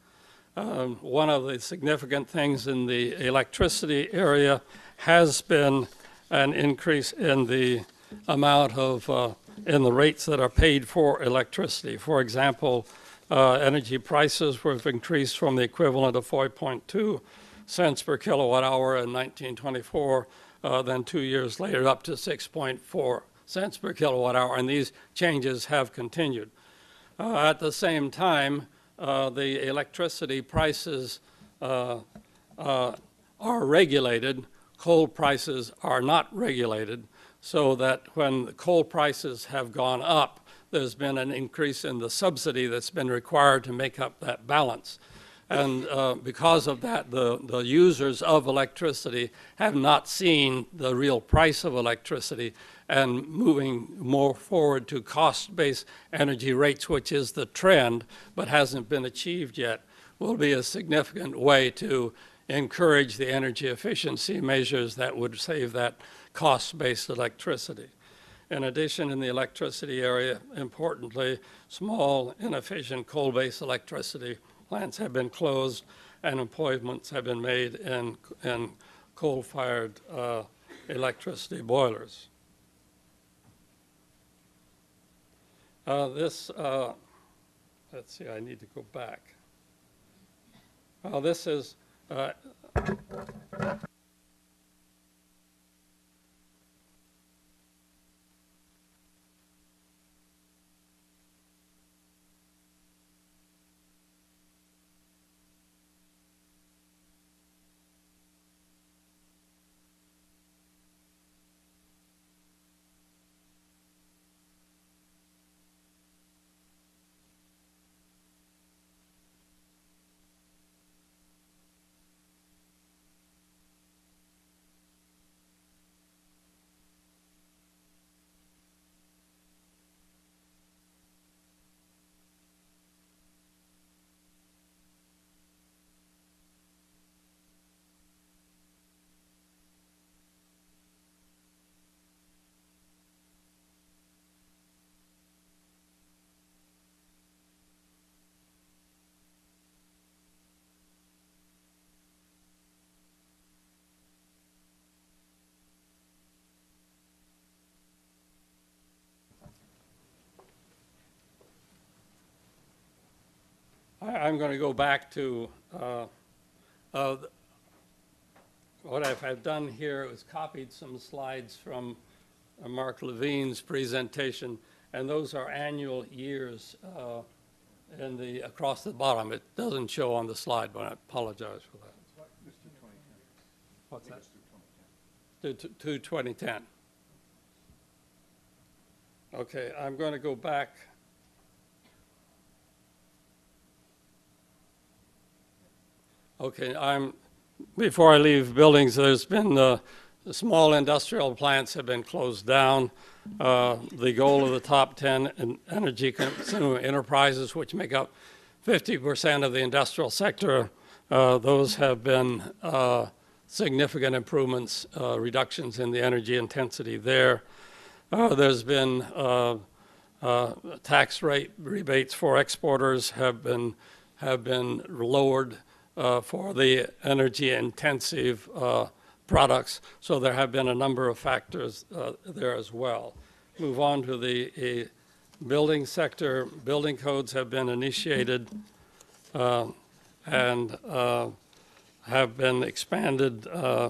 Um, One of the significant things in the electricity area has been an increase in the amount of, uh, in the rates that are paid for electricity. For example, uh, energy prices have increased from the equivalent of 4.2 cents per kilowatt hour in 1924, uh, then two years later up to 6.4 cents per kilowatt hour, and these changes have continued. Uh, At the same time, uh, the electricity prices uh, uh, are regulated, coal prices are not regulated, so that when the coal prices have gone up, there's been an increase in the subsidy that's been required to make up that balance. And uh, because of that, the, the users of electricity have not seen the real price of electricity and moving more forward to cost-based energy rates, which is the trend, but hasn't been achieved yet, will be a significant way to encourage the energy efficiency measures that would save that cost-based electricity. In addition, in the electricity area, importantly, small, inefficient coal-based electricity plants have been closed and employments have been made in, in coal-fired uh, electricity boilers. Uh, This, uh, let's see, I need to go back. Uh, This is, I'm going to go back to, uh, uh, what I've done here is copied some slides from uh, Mark Levine's presentation, and those are annual years uh, in the, across the bottom. It doesn't show on the slide, but I apologize for that. What's that? To, to- to 2010. Okay, I'm going to go back. Okay, I'm, before I leave buildings, there's been, uh, the small industrial plants have been closed down. Uh, The goal of the top 10 en- energy consuming enterprises, which make up 50% of the industrial sector, uh, those have been uh, significant improvements, uh, reductions in the energy intensity there. Uh, There's been uh, tax rate rebates for exporters have been, have been lowered uh, for the energy-intensive uh, products. So there have been a number of factors uh, there as well. Move on to the building sector. Building codes have been initiated. Uh, and uh, have been expanded uh,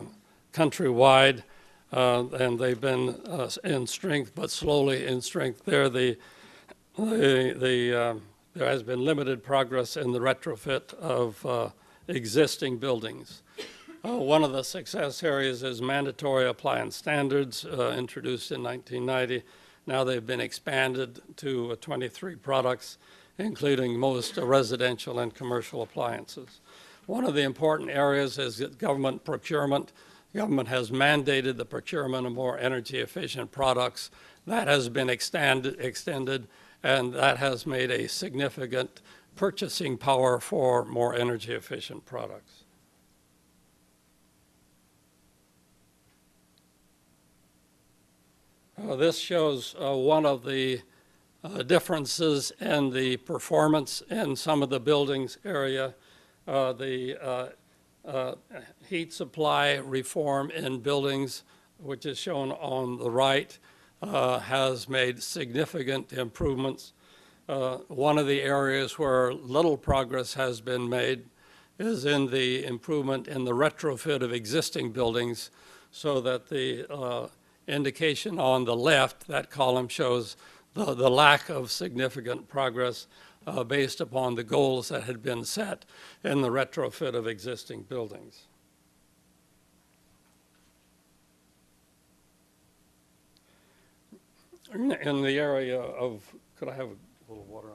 countrywide, and they've been in strength, but slowly in strength. There, the, the, the, there has been limited progress in the retrofit of existing buildings. Uh, One of the success areas is mandatory appliance standards uh, introduced in 1990. Now they've been expanded to uh, 23 products, including most residential and commercial appliances. One of the important areas is government procurement. Government has mandated the procurement of more energy efficient products. That has been extended, extended, and that has made a significant purchasing power for more energy efficient products. Uh, This shows uh, one of the uh, differences in the performance in some of the buildings area. Uh, The uh, uh, heat supply reform in buildings, which is shown on the right, has made significant improvements. Uh, One of the areas where little progress has been made is in the improvement in the retrofit of existing buildings so that the uh, indication on the left, that column shows the, the lack of significant progress uh, based upon the goals that had been set in the retrofit of existing buildings. In the area of, could I have water?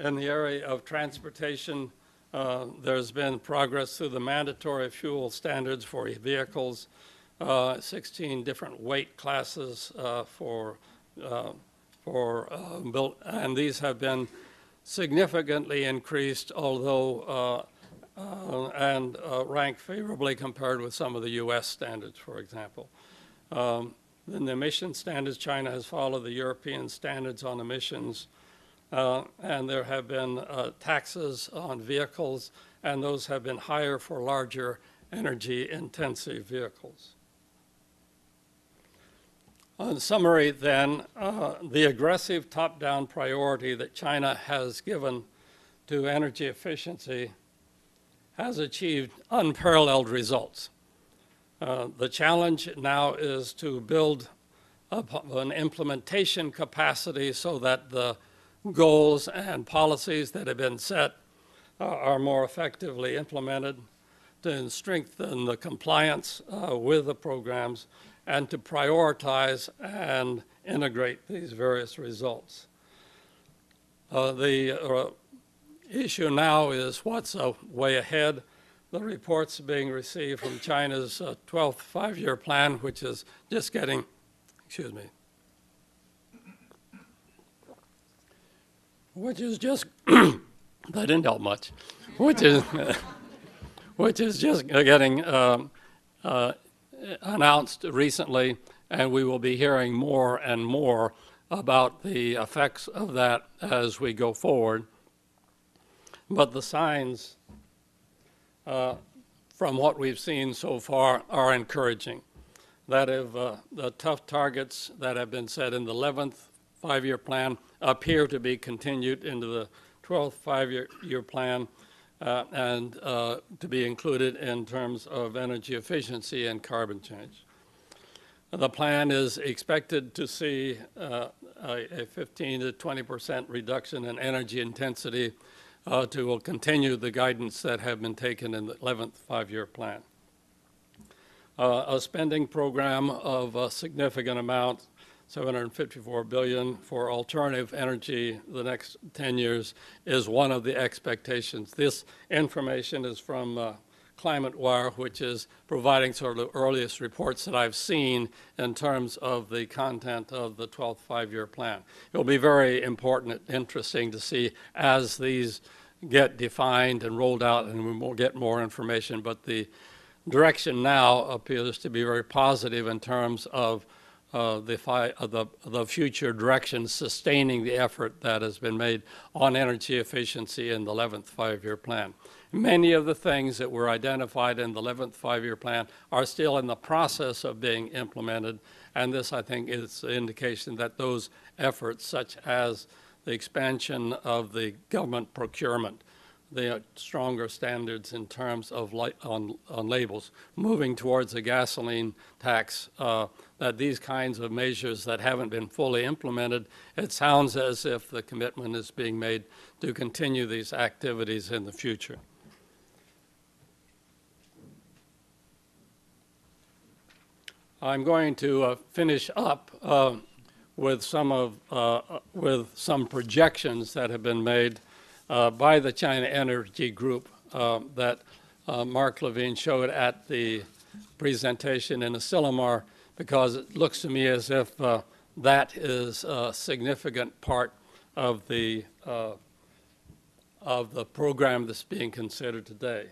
In the area of transportation, uh, there's been progress through the mandatory fuel standards for vehicles, uh, 16 different weight classes uh, for, uh, for uh, built, and these have been significantly increased, although, uh, and rank favorably compared with some of the U.S. standards, for example. Um, Then the emission standards, China has followed the European standards on emissions. Uh, and there have been uh, taxes on vehicles, and those have been higher for larger energy-intensive vehicles. In summary, then, uh, the aggressive top-down priority that China has given to energy efficiency has achieved unparalleled results. Uh, The challenge now is to build an implementation capacity so that the goals and policies that have been set uh, are more effectively implemented, to strengthen the compliance uh, with the programs, and to prioritize and integrate these various results. Uh, The uh, issue now is what's a way ahead. The reports being received from China's uh, 12th five-year plan, which is just getting, excuse me, which is just, that didn't help much, which is, which is just getting um, uh, announced recently, and we will be hearing more and more about the effects of that as we go forward. But the signs uh, from what we've seen so far are encouraging. That if uh, the tough targets that have been set in the 11th five-year plan appear to be continued into the 12th five-year year plan uh, and uh, to be included in terms of energy efficiency and carbon change. The plan is expected to see uh, a 15 to 20 percent reduction in energy intensity uh, to will continue the guidance that have been taken in the 11th five-year plan. Uh, A spending program of a significant amount 754 billion for alternative energy the next 10 years is one of the expectations. This information is from uh, Climate Wire, which is providing sort of the earliest reports that I've seen in terms of the content of the 12th five-year plan. It'll be very important, and interesting to see as these get defined and rolled out, and we will get more information. But the direction now appears to be very positive in terms of uh, the, uh, the, the future direction sustaining the effort that has been made on energy efficiency in the 11th five-year plan. Many of the things that were identified in the 11th five-year plan are still in the process of being implemented, and this, I think, is an indication that those efforts, such as the expansion of the government procurement, the stronger standards in terms of on, on labels, moving towards a gasoline tax, uh, that these kinds of measures that haven't been fully implemented, it sounds as if the commitment is being made to continue these activities in the future. I'm going to uh, finish up uh, with some of, uh, with some projections that have been made uh, by the China Energy Group uh, that uh, Mark Levine showed at the presentation in Asilomar, because it looks to me as if uh, that is a significant part of the, uh, of the program that's being considered today.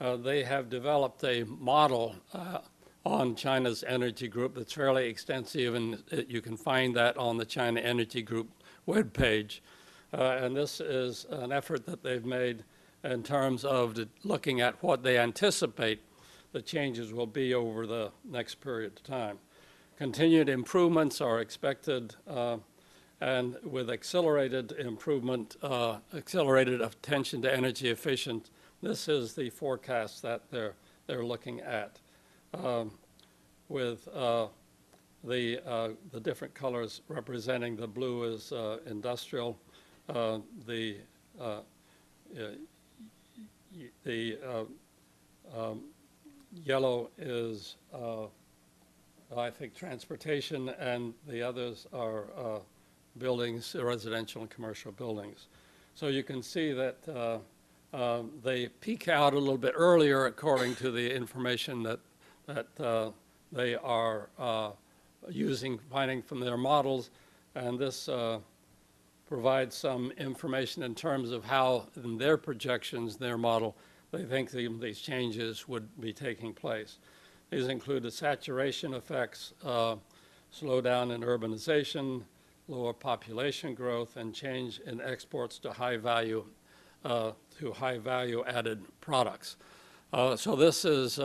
Uh, They have developed a model uh, on China's energy group that's fairly extensive, and it- you can find that on the China Energy Group webpage. Uh, And this is an effort that they've made in terms of the- looking at what they anticipate the changes will be over the next period of time. Continued improvements are expected, uh, and with accelerated improvement, uh, accelerated attention to energy efficient, this is the forecast that they're, they're looking at. Um, With uh, the, uh, the different colors representing, the blue is uh, industrial, uh, the, uh, the um, yellow is, I think, transportation, and the others are buildings, residential and commercial buildings. So you can see that uh, um, they peak out a little bit earlier according to the information that, that uh, they are uh, using, finding from their models. And this uh, provides some information in terms of how, in their projections, their model, they think the- these changes would be taking place. These include the saturation effects, uh, slowdown in urbanization, lower population growth, and change in exports to high-value, uh, to high-value added products. Uh, So this is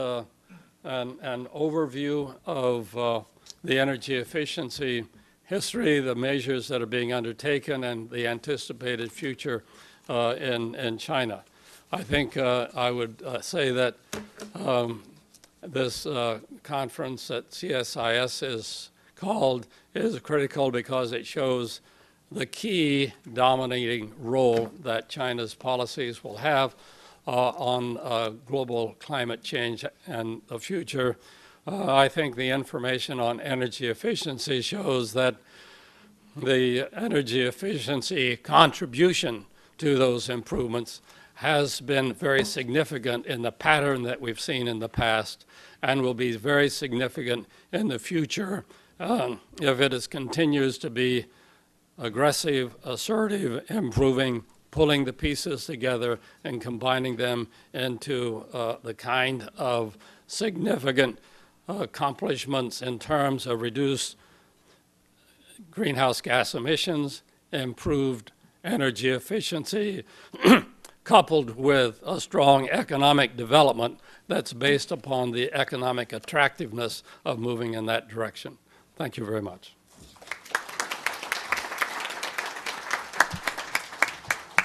an, an overview of uh, the energy efficiency history, the measures that are being undertaken, and the anticipated future uh, in, in China. I think uh, I would uh, say that um, this uh, conference that CSIS is called is critical because it shows the key dominating role that China's policies will have on uh, global climate change and the future. Uh, I think the information on energy efficiency shows that the energy efficiency contribution to those improvements has been very significant in the pattern that we've seen in the past and will be very significant in the future um, if it is, continues to be aggressive, assertive, improving, pulling the pieces together and combining them into uh, the kind of significant accomplishments in terms of reduced greenhouse gas emissions, improved energy efficiency, coupled with a strong economic development that's based upon the economic attractiveness of moving in that direction. Thank you very much.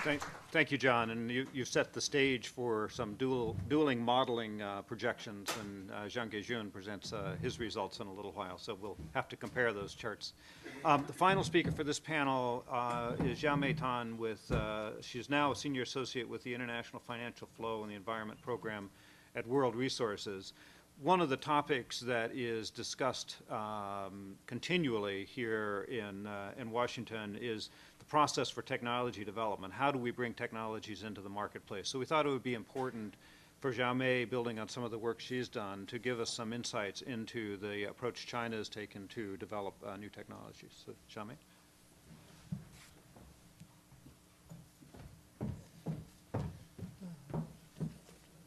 Thank, thank you, John, and you, you set the stage for some dual, dueling modeling uh, projections, and uh, Jiang Kejun presents uh, his results in a little while, so we'll have to compare those charts. Um, The final speaker for this panel uh, is Xiao Mei with, uh, she's now a senior associate with the International Financial Flow and the Environment Program at World Resources. One of the topics that is discussed um, continually here in, uh, in Washington is process for technology development. How do we bring technologies into the marketplace? So we thought it would be important for Xiaomei, building on some of the work she's done, to give us some insights into the approach China has taken to develop uh, new technologies. So, Xiaomei?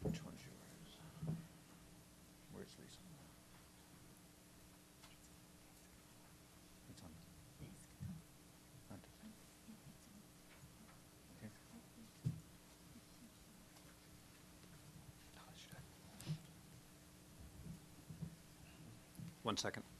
Which one's yours? Where's Lisa? It's on. on the thing. Okay. Oh, should I- One second.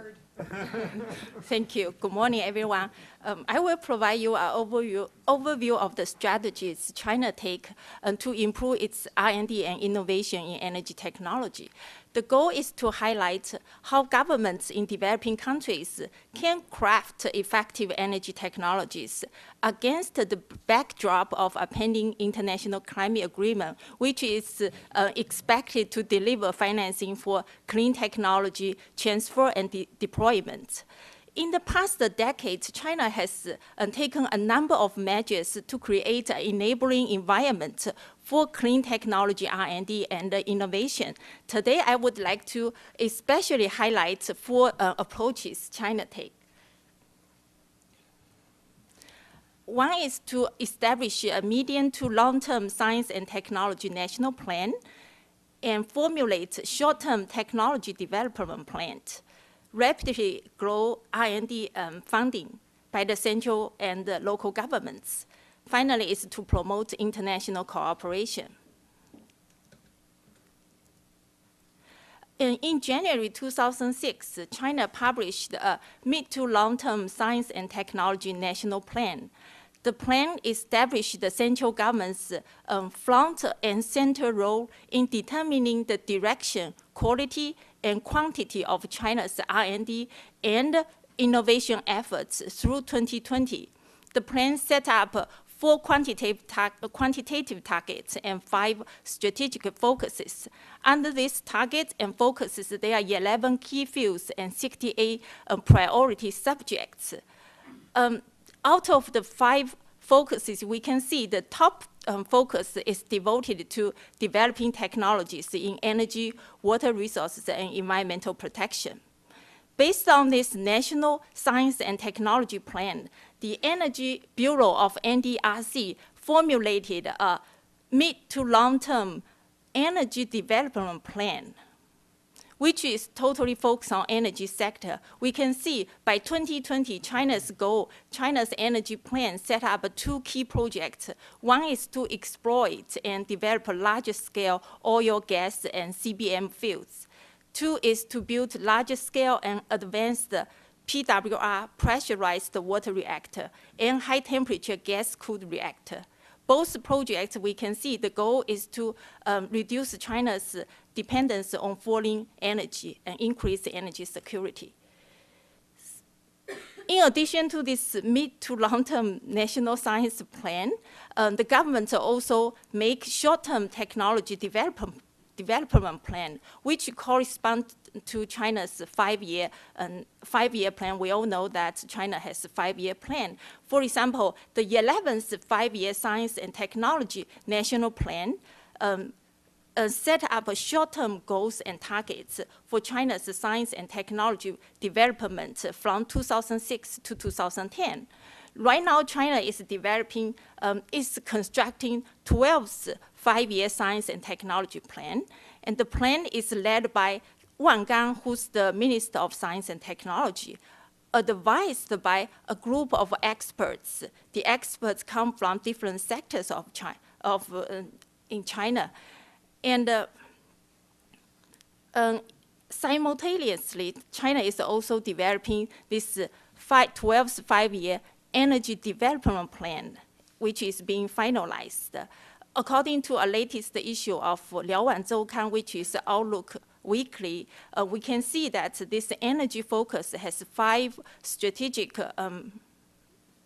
Heard. Thank you. Good morning, everyone. Um, I will provide you an overview, overview of the strategies China take um, to improve its R&D and innovation in energy technology. The goal is to highlight how governments in developing countries can craft effective energy technologies against the backdrop of a pending international climate agreement, which is uh, expected to deliver financing for clean technology transfer and de deployment. In the past decade, China has uh, taken a number of measures to create an enabling environment for clean technology R&D and innovation. Today, I would like to especially highlight four uh, approaches China takes. One is to establish a medium to long-term science and technology national plan and formulate short-term technology development plans rapidly grow R&D um, funding by the central and the local governments. Finally, is to promote international cooperation. In, in, January 2006, China published a mid to long-term science and technology national plan. The plan established the central government's um, front and center role in determining the direction, quality, and quantity of China's R&D and innovation efforts through 2020. The plan set up four quantitative, tar quantitative targets and five strategic focuses. Under these targets and focuses, there are 11 key fields and 68 um, priority subjects. Um, out of the five focuses, we can see the top um, focus is devoted to developing technologies in energy, water resources, and environmental protection. Based on this National Science and Technology Plan, the Energy Bureau of NDRC formulated a mid to long-term energy development plan which is totally focused on energy sector. We can see by 2020, China's goal, China's energy plan set up two key projects. One is to exploit and develop large-scale oil, gas, and CBM fields. Two is to build large-scale and advanced PWR pressurized water reactor and high-temperature gas-cooled reactor both projects, we can see the goal is to um, reduce China's dependence on foreign energy and increase energy security. In addition to this mid to long-term national science plan, um, the government also make short-term technology development, development plan, which correspond to China's five-year um, five-year plan. We all know that China has a five-year plan. For example, the 11th five-year science and technology national plan um, uh, set up short-term goals and targets for China's science and technology development from 2006 to 2010. Right now, China is developing, um, is constructing 12th five-year science and technology plan, and the plan is led by Wang Gang, who's the Minister of Science and Technology, advised by a group of experts. The experts come from different sectors of China, of, uh, in China. And uh, um, simultaneously, China is also developing this five, 12th five-year energy development plan, which is being finalized. According to a latest issue of Liaowang Zhoukan, which is Outlook Weekly, uh, we can see that this energy focus has five strategic um,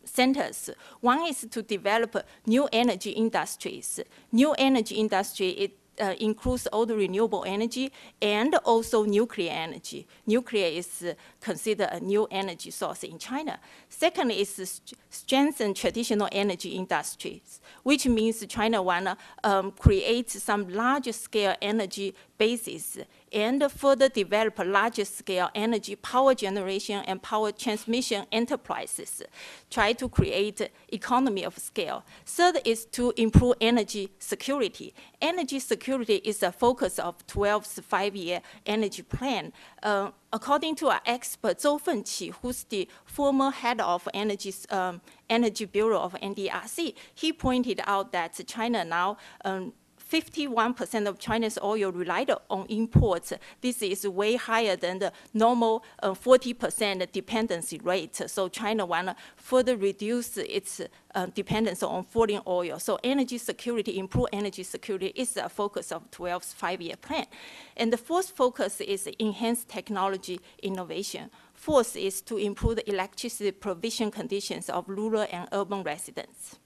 centers. One is to develop new energy industries. New energy industry, it uh, includes all the renewable energy and also nuclear energy. Nuclear is uh, considered a new energy source in China. Second is st strengthen traditional energy industries, which means China wanna um, create some large-scale energy bases and further develop large-scale energy power generation and power transmission enterprises, try to create economy of scale. Third is to improve energy security. Energy security is a focus of 12th five-year energy plan. Uh, according to our expert Zhou Fengqi, who's the former head of energy, um, energy bureau of NDRC, he pointed out that China now um, 51% of China's oil relied on imports. This is way higher than the normal uh, 40% dependency rate. So China want to further reduce its uh, dependence on foreign oil. So energy security, improve energy security is a focus of 12's five-year plan. And the fourth focus is enhanced technology innovation. Fourth is to improve the electricity provision conditions of rural and urban residents.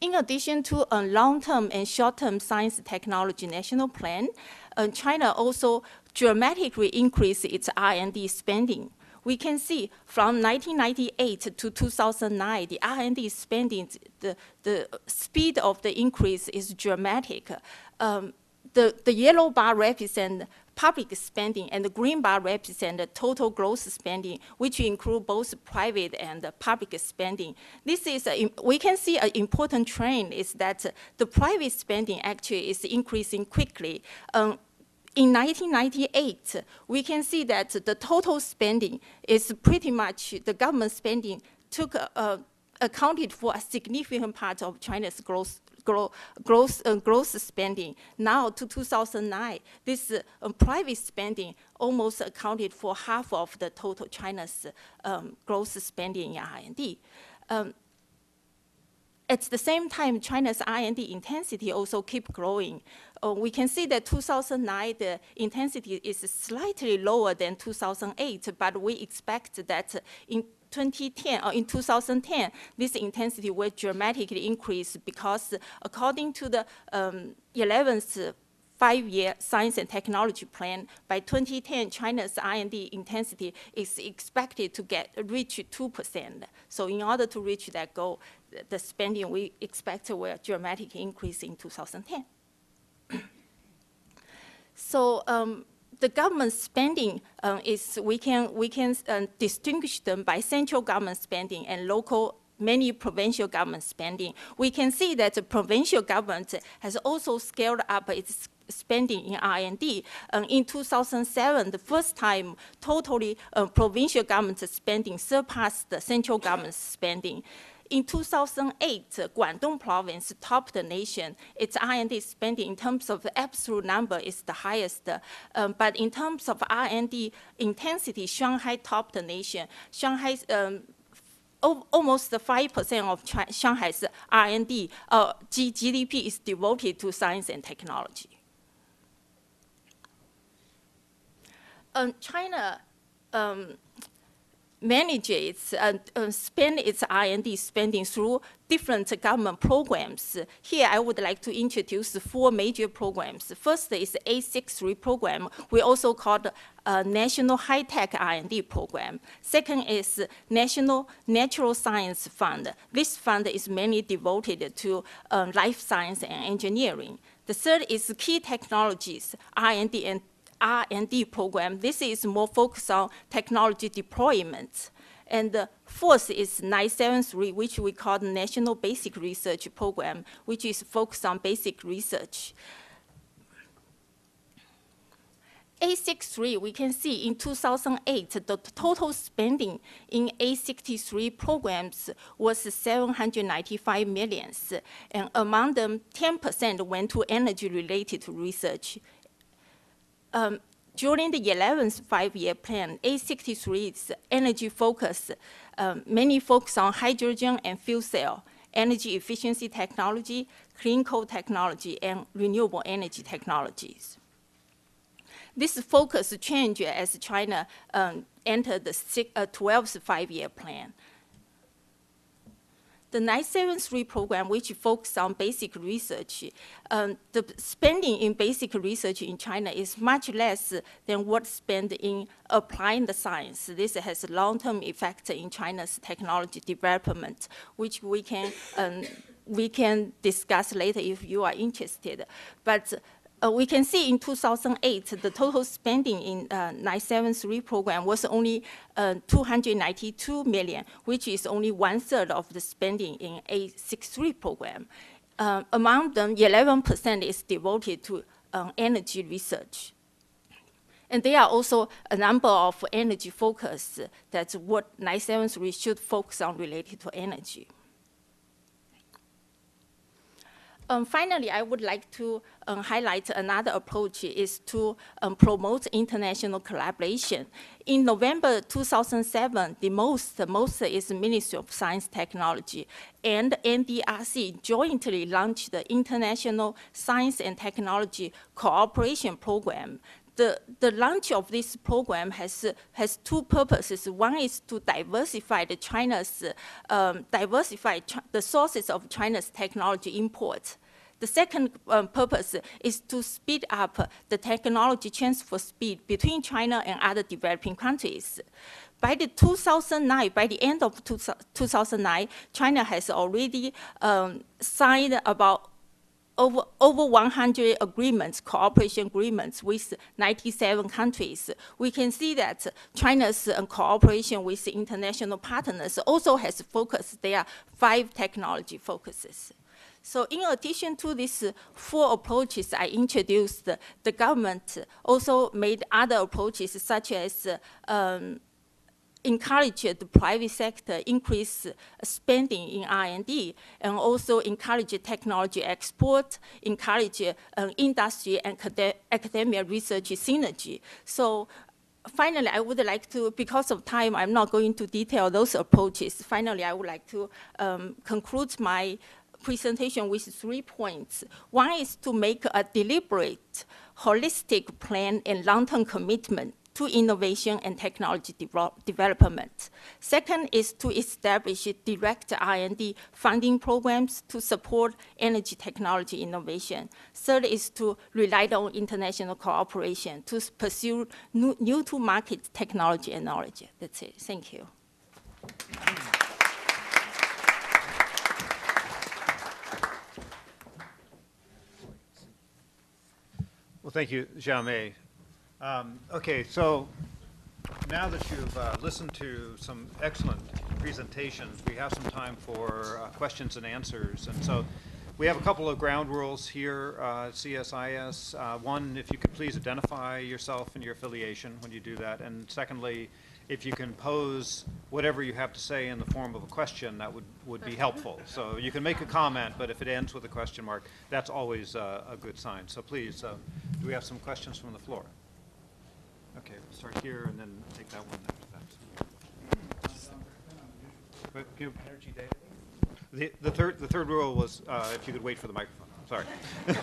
In addition to a long-term and short-term science technology national plan, uh, China also dramatically increased its R&D spending. We can see from 1998 to 2009, the R&D spending, the, the speed of the increase is dramatic. Um, the, the yellow bar represents public spending and the green bar represent the total gross spending, which include both private and public spending. This is, a, we can see an important trend is that the private spending actually is increasing quickly. Um, in 1998, we can see that the total spending is pretty much the government spending took uh, accounted for a significant part of China's growth uh, growth spending. Now to 2009, this uh, private spending almost accounted for half of the total China's um, growth spending in R&D. Um, at the same time, China's R&D intensity also keep growing. Uh, we can see that 2009, the intensity is slightly lower than 2008, but we expect that in 2010 or in 2010, this intensity will dramatically increase because according to the um, 11th five-year science and technology plan, by 2010, China's R&D intensity is expected to get reach 2%. So in order to reach that goal, the spending we expect will dramatically increase in 2010. so um, the government spending um, is, we can, we can uh, distinguish them by central government spending and local many provincial government spending. We can see that the provincial government has also scaled up its spending in R&D. Um, in 2007, the first time totally uh, provincial government spending surpassed the central government spending. In 2008, Guangdong province topped the nation. Its R&D spending in terms of absolute number is the highest. Um, but in terms of R&D intensity, Shanghai topped the nation. Shanghai um, almost 5% of Shanghai's R&D uh, GDP is devoted to science and technology. Um, China um, manage its, uh, uh, spend its R&D spending through different government programs. Here, I would like to introduce four major programs. First is the 863 program. We also call the uh, National High Tech R&D program. Second is National Natural Science Fund. This fund is mainly devoted to uh, life science and engineering. The third is Key Technologies, R&D and R&D program. This is more focused on technology deployment. And the fourth is 973, which we call the National Basic Research Program, which is focused on basic research. 863, we can see in 2008, the total spending in 863 programs was 795 millions, and among them, 10% went to energy-related research, um, during the 11th five-year plan, 863's energy focus um, mainly focus on hydrogen and fuel cell, energy efficiency technology, clean coal technology, and renewable energy technologies. This focus changed as China um, entered the six, uh, 12th five-year plan the 973 program, which focuses on basic research, um, the spending in basic research in China is much less than what's spent in applying the science. This has a long-term effect in China's technology development, which we can um, we can discuss later if you are interested. But uh, we can see in 2008, the total spending in uh, 973 program was only uh, 292 million, which is only one third of the spending in 863 program. Uh, among them, 11% is devoted to um, energy research. And there are also a number of energy focus that's what 973 should focus on related to energy. Um, finally, I would like to um, highlight another approach is to um, promote international collaboration. In November 2007, the most, the most is Ministry of Science Technology and NDRC jointly launched the International Science and Technology Cooperation Program the, the launch of this program has, has two purposes. One is to diversify the China's, um, diversify Ch the sources of China's technology imports. The second um, purpose is to speed up the technology transfer speed between China and other developing countries. By the 2009, by the end of 2009, China has already um, signed about over, over 100 agreements, cooperation agreements with 97 countries. We can see that China's uh, cooperation with international partners also has focused. There are five technology focuses. So in addition to these four approaches I introduced, the government also made other approaches such as um, encourage the private sector increase spending in R&D and also encourage technology export, encourage uh, industry and academia research synergy. So finally, I would like to, because of time, I'm not going to detail those approaches. Finally, I would like to um, conclude my presentation with three points. One is to make a deliberate, holistic plan and long-term commitment to innovation and technology de development. Second is to establish direct R&D funding programs to support energy technology innovation. Third is to rely on international cooperation to pursue new, new to market technology and knowledge. That's it. Thank you. Well, thank you, Xiaomei. Um, okay, so now that you've uh, listened to some excellent presentations, we have some time for uh, questions and answers. And so we have a couple of ground rules here, uh, CSIS. Uh, one, if you could please identify yourself and your affiliation when you do that. And secondly, if you can pose whatever you have to say in the form of a question, that would, would be helpful. So you can make a comment, but if it ends with a question mark, that's always uh, a good sign. So please, uh, do we have some questions from the floor? Okay, we'll start here and then take that one after that. But give- The, the third, the third rule was, uh, if you could wait for the microphone, sorry.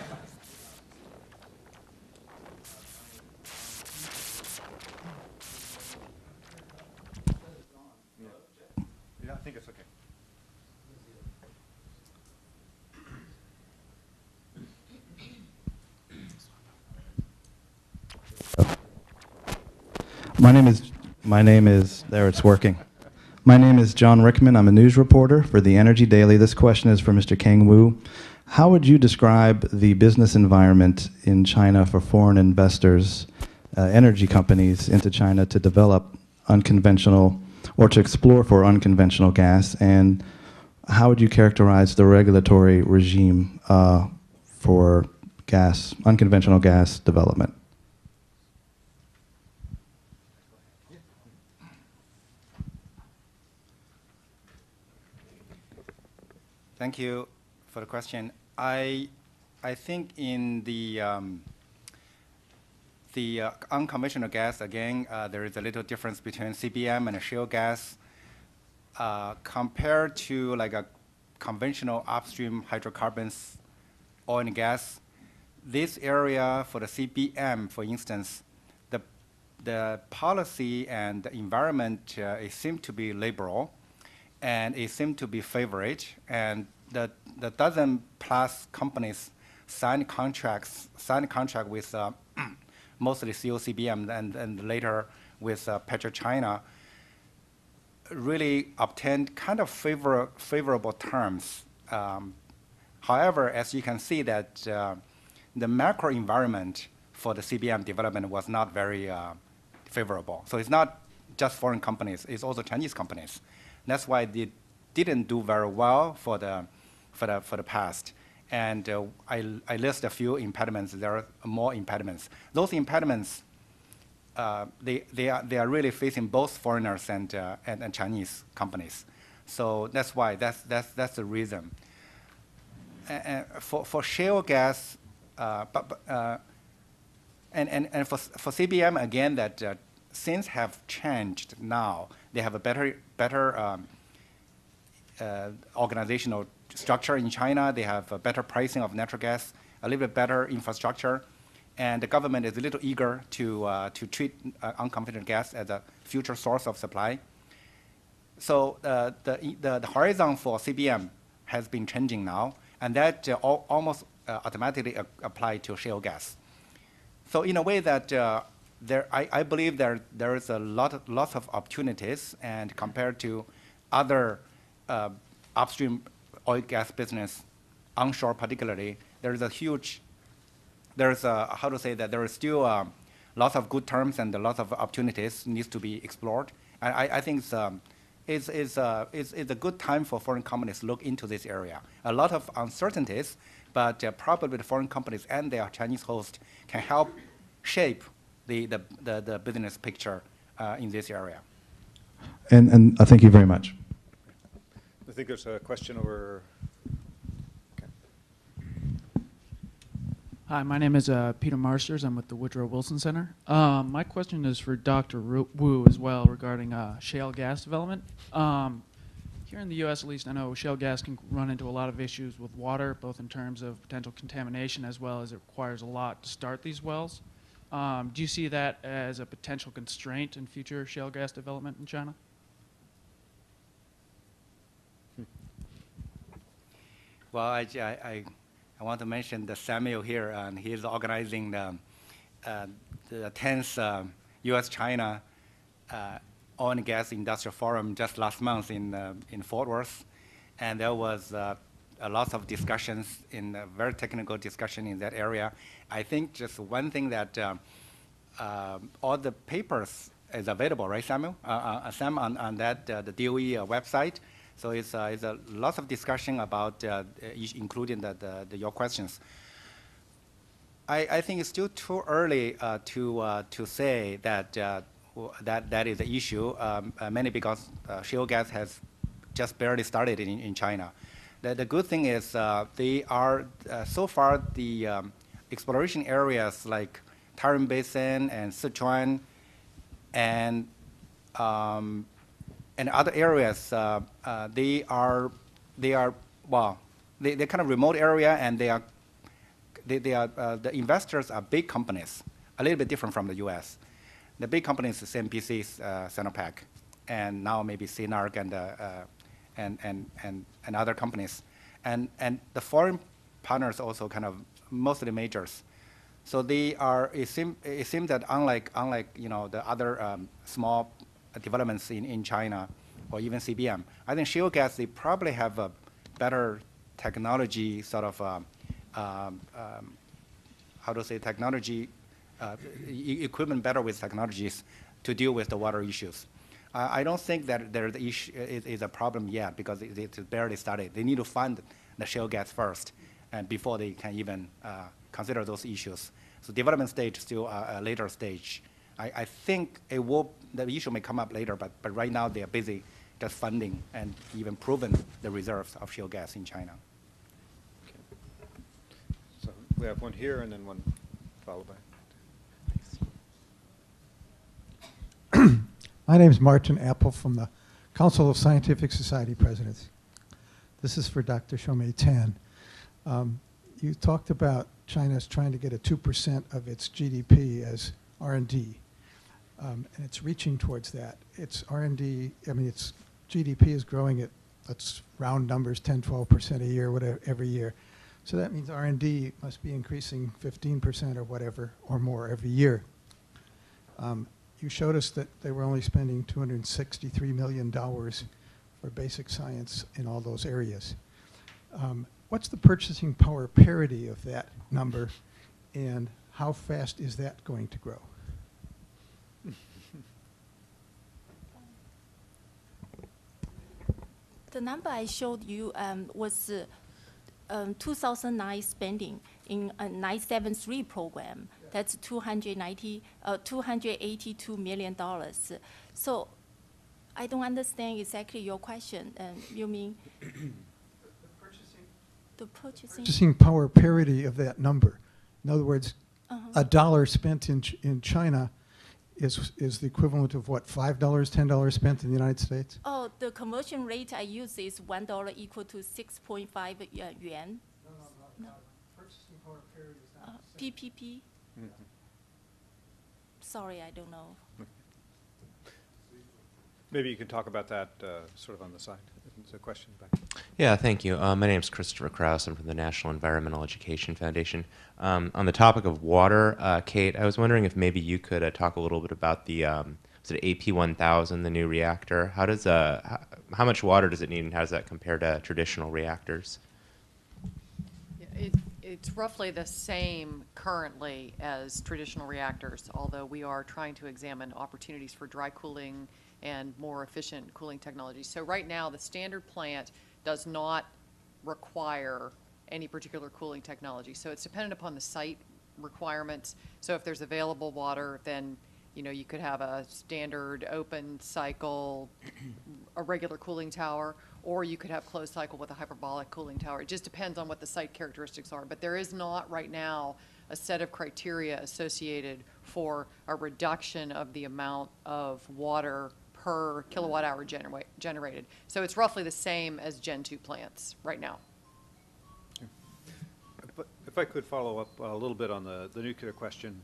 My name is, my name is, there it's working. My name is John Rickman. I'm a news reporter for the Energy Daily. This question is for Mr. Kang Wu. How would you describe the business environment in China for foreign investors, uh, energy companies into China to develop unconventional or to explore for unconventional gas? And how would you characterize the regulatory regime uh, for gas, unconventional gas development? Thank you for the question. I, I think in the, um, the uh, unconventional gas, again, uh, there is a little difference between CBM and shale gas. Uh, compared to like a conventional upstream hydrocarbons, oil and gas, this area for the CBM, for instance, the, the policy and the environment, uh, it seemed to be liberal and it seemed to be favorite. And the, the dozen plus companies signed contracts, signed contract with uh, mostly CUCBM and, and later with uh, PetroChina, really obtained kind of favor, favorable terms. Um, however, as you can see that uh, the macro environment for the CBM development was not very uh, favorable. So it's not just foreign companies, it's also Chinese companies. That's why they didn't do very well for the, for the, for the past. And uh, I, I list a few impediments. There are more impediments. Those impediments, uh, they, they, are, they are really facing both foreigners and, uh, and, and, Chinese companies. So that's why, that's, that's, that's the reason. a- a- for, for shale gas, uh, but, but, uh, and, and, and for, for CBM, again, that uh, things have changed now. They have a better, better um, uh, organizational structure in China. They have a better pricing of natural gas, a little bit better infrastructure, and the government is a little eager to, uh, to treat uh, unconventional gas as a future source of supply. So uh, the, the, the horizon for CBM has been changing now, and that uh, al- almost uh, automatically a- apply to shale gas. So in a way that uh, there, I, I believe there, there is a lot, of, lots of opportunities, and compared to other uh, upstream oil gas business, onshore particularly, there is a huge, there's a, how to say that, there is still um, lots of good terms and lots of opportunities needs to be explored. And I, I think it's, um, it's, it's, uh, it's, it's a good time for foreign companies to look into this area. A lot of uncertainties, but uh, probably the foreign companies and their Chinese host can help shape the, the, the, the business picture uh, in this area. And, and I thank you very much. I think there's a question over, okay. Hi, my name is uh, Peter Marsters. I'm with the Woodrow Wilson Center. Um, my question is for Dr. Wu as well regarding uh, shale gas development. Um, here in the U.S., at least, I know shale gas can run into a lot of issues with water, both in terms of potential contamination as well as it requires a lot to start these wells. Um, do you see that as a potential constraint in future shale gas development in China? Well, I, I, I- want to mention the Samuel here, and he's organizing the, uh, the 10th um, U.S.-China uh, Oil and Gas Industrial Forum just last month in, uh, in Fort Worth. And there was uh, a lot of discussions, in a very technical discussion in that area. I think just one thing that um, um, all the papers is available, right, Samuel? Uh, uh, Sam, on, on that, uh, the DOE uh, website. So it's, uh, it's a lot of discussion about, uh, including the, the, the, your questions. I, I think it's still too early uh, to, uh, to say that, uh, that that is the issue, um, uh, mainly because uh, shale gas has just barely started in, in China. The, the good thing is uh, they are, uh, so far, the um, exploration areas like Tarim Basin and Sichuan and um, and other areas, uh, uh, they are, they are, well, they, they're kind of remote area and they are, they, they are, uh, the investors are big companies, a little bit different from the US. The big companies, is CNPC, uh, Sinopec, and now maybe CNARC and, and, and, and, and other companies. And, and the foreign partners also kind of, mostly majors. So they are, it seems it seem that unlike, unlike, you know, the other um, small developments in, in China or even CBM, I think shale gas, they probably have a better technology sort of, um, um, um, how to say, technology, uh, e- equipment better with technologies to deal with the water issues. I don't think that there the is, is a problem yet because it, it's barely started. They need to fund the shale gas first, and before they can even uh, consider those issues. So development stage still a later stage. I, I think it will the issue may come up later, but but right now they are busy just funding and even proven the reserves of shale gas in China. So we have one here and then one followed by. My name is Martin Apple from the Council of Scientific Society Presidents. This is for Dr. Xiaomei Tan. Um, you talked about China's trying to get a 2% of its GDP as R&D, um, and it's reaching towards that. Its R&D, I mean, its GDP is growing at, let's round numbers, 10, 12% a year, whatever, every year. So that means R&D must be increasing 15% or whatever, or more every year. Um, you showed us that they were only spending $263 million for basic science in all those areas. Um, what's the purchasing power parity of that number, and how fast is that going to grow? The number I showed you um, was uh, um, 2009 spending in a 973 program. That's 290, uh, 282 million dollars. So I don't understand exactly your question. Um, you mean The purchasing, The purchasing, purchasing power parity of that number. In other words, Uh-huh. a dollar spent in, Ch- in China is, is the equivalent of what, $5, $10 spent in the United States? oh, the conversion rate I use is one dollar equal to six point five yuan. Purchasing power parity is Uh, PPP? Mm-hmm. Sorry, I don't know. Maybe you can talk about that uh, sort of on the side. It's a question back. Yeah, thank you. Uh, my name is Christopher Kraus. I'm from the National Environmental Education Foundation. Um, on the topic of water, uh, Kate, I was wondering if maybe you could uh, talk a little bit about the um, was it AP1000, the new reactor? How does uh, how, how much water does it need, and how does that compare to traditional reactors? It, it's roughly the same currently as traditional reactors, although we are trying to examine opportunities for dry cooling and more efficient cooling technology. So right now, the standard plant does not require any particular cooling technology. So it's dependent upon the site requirements. So if there's available water, then, you know, you could have a standard open cycle, a regular cooling tower, or you could have closed cycle with a hyperbolic cooling tower. It just depends on what the site characteristics are. But there is not right now a set of criteria associated for a reduction of the amount of water per kilowatt hour genera- generated. So it's roughly the same as Gen 2 plants right now. If I could follow up a little bit on the, the nuclear question.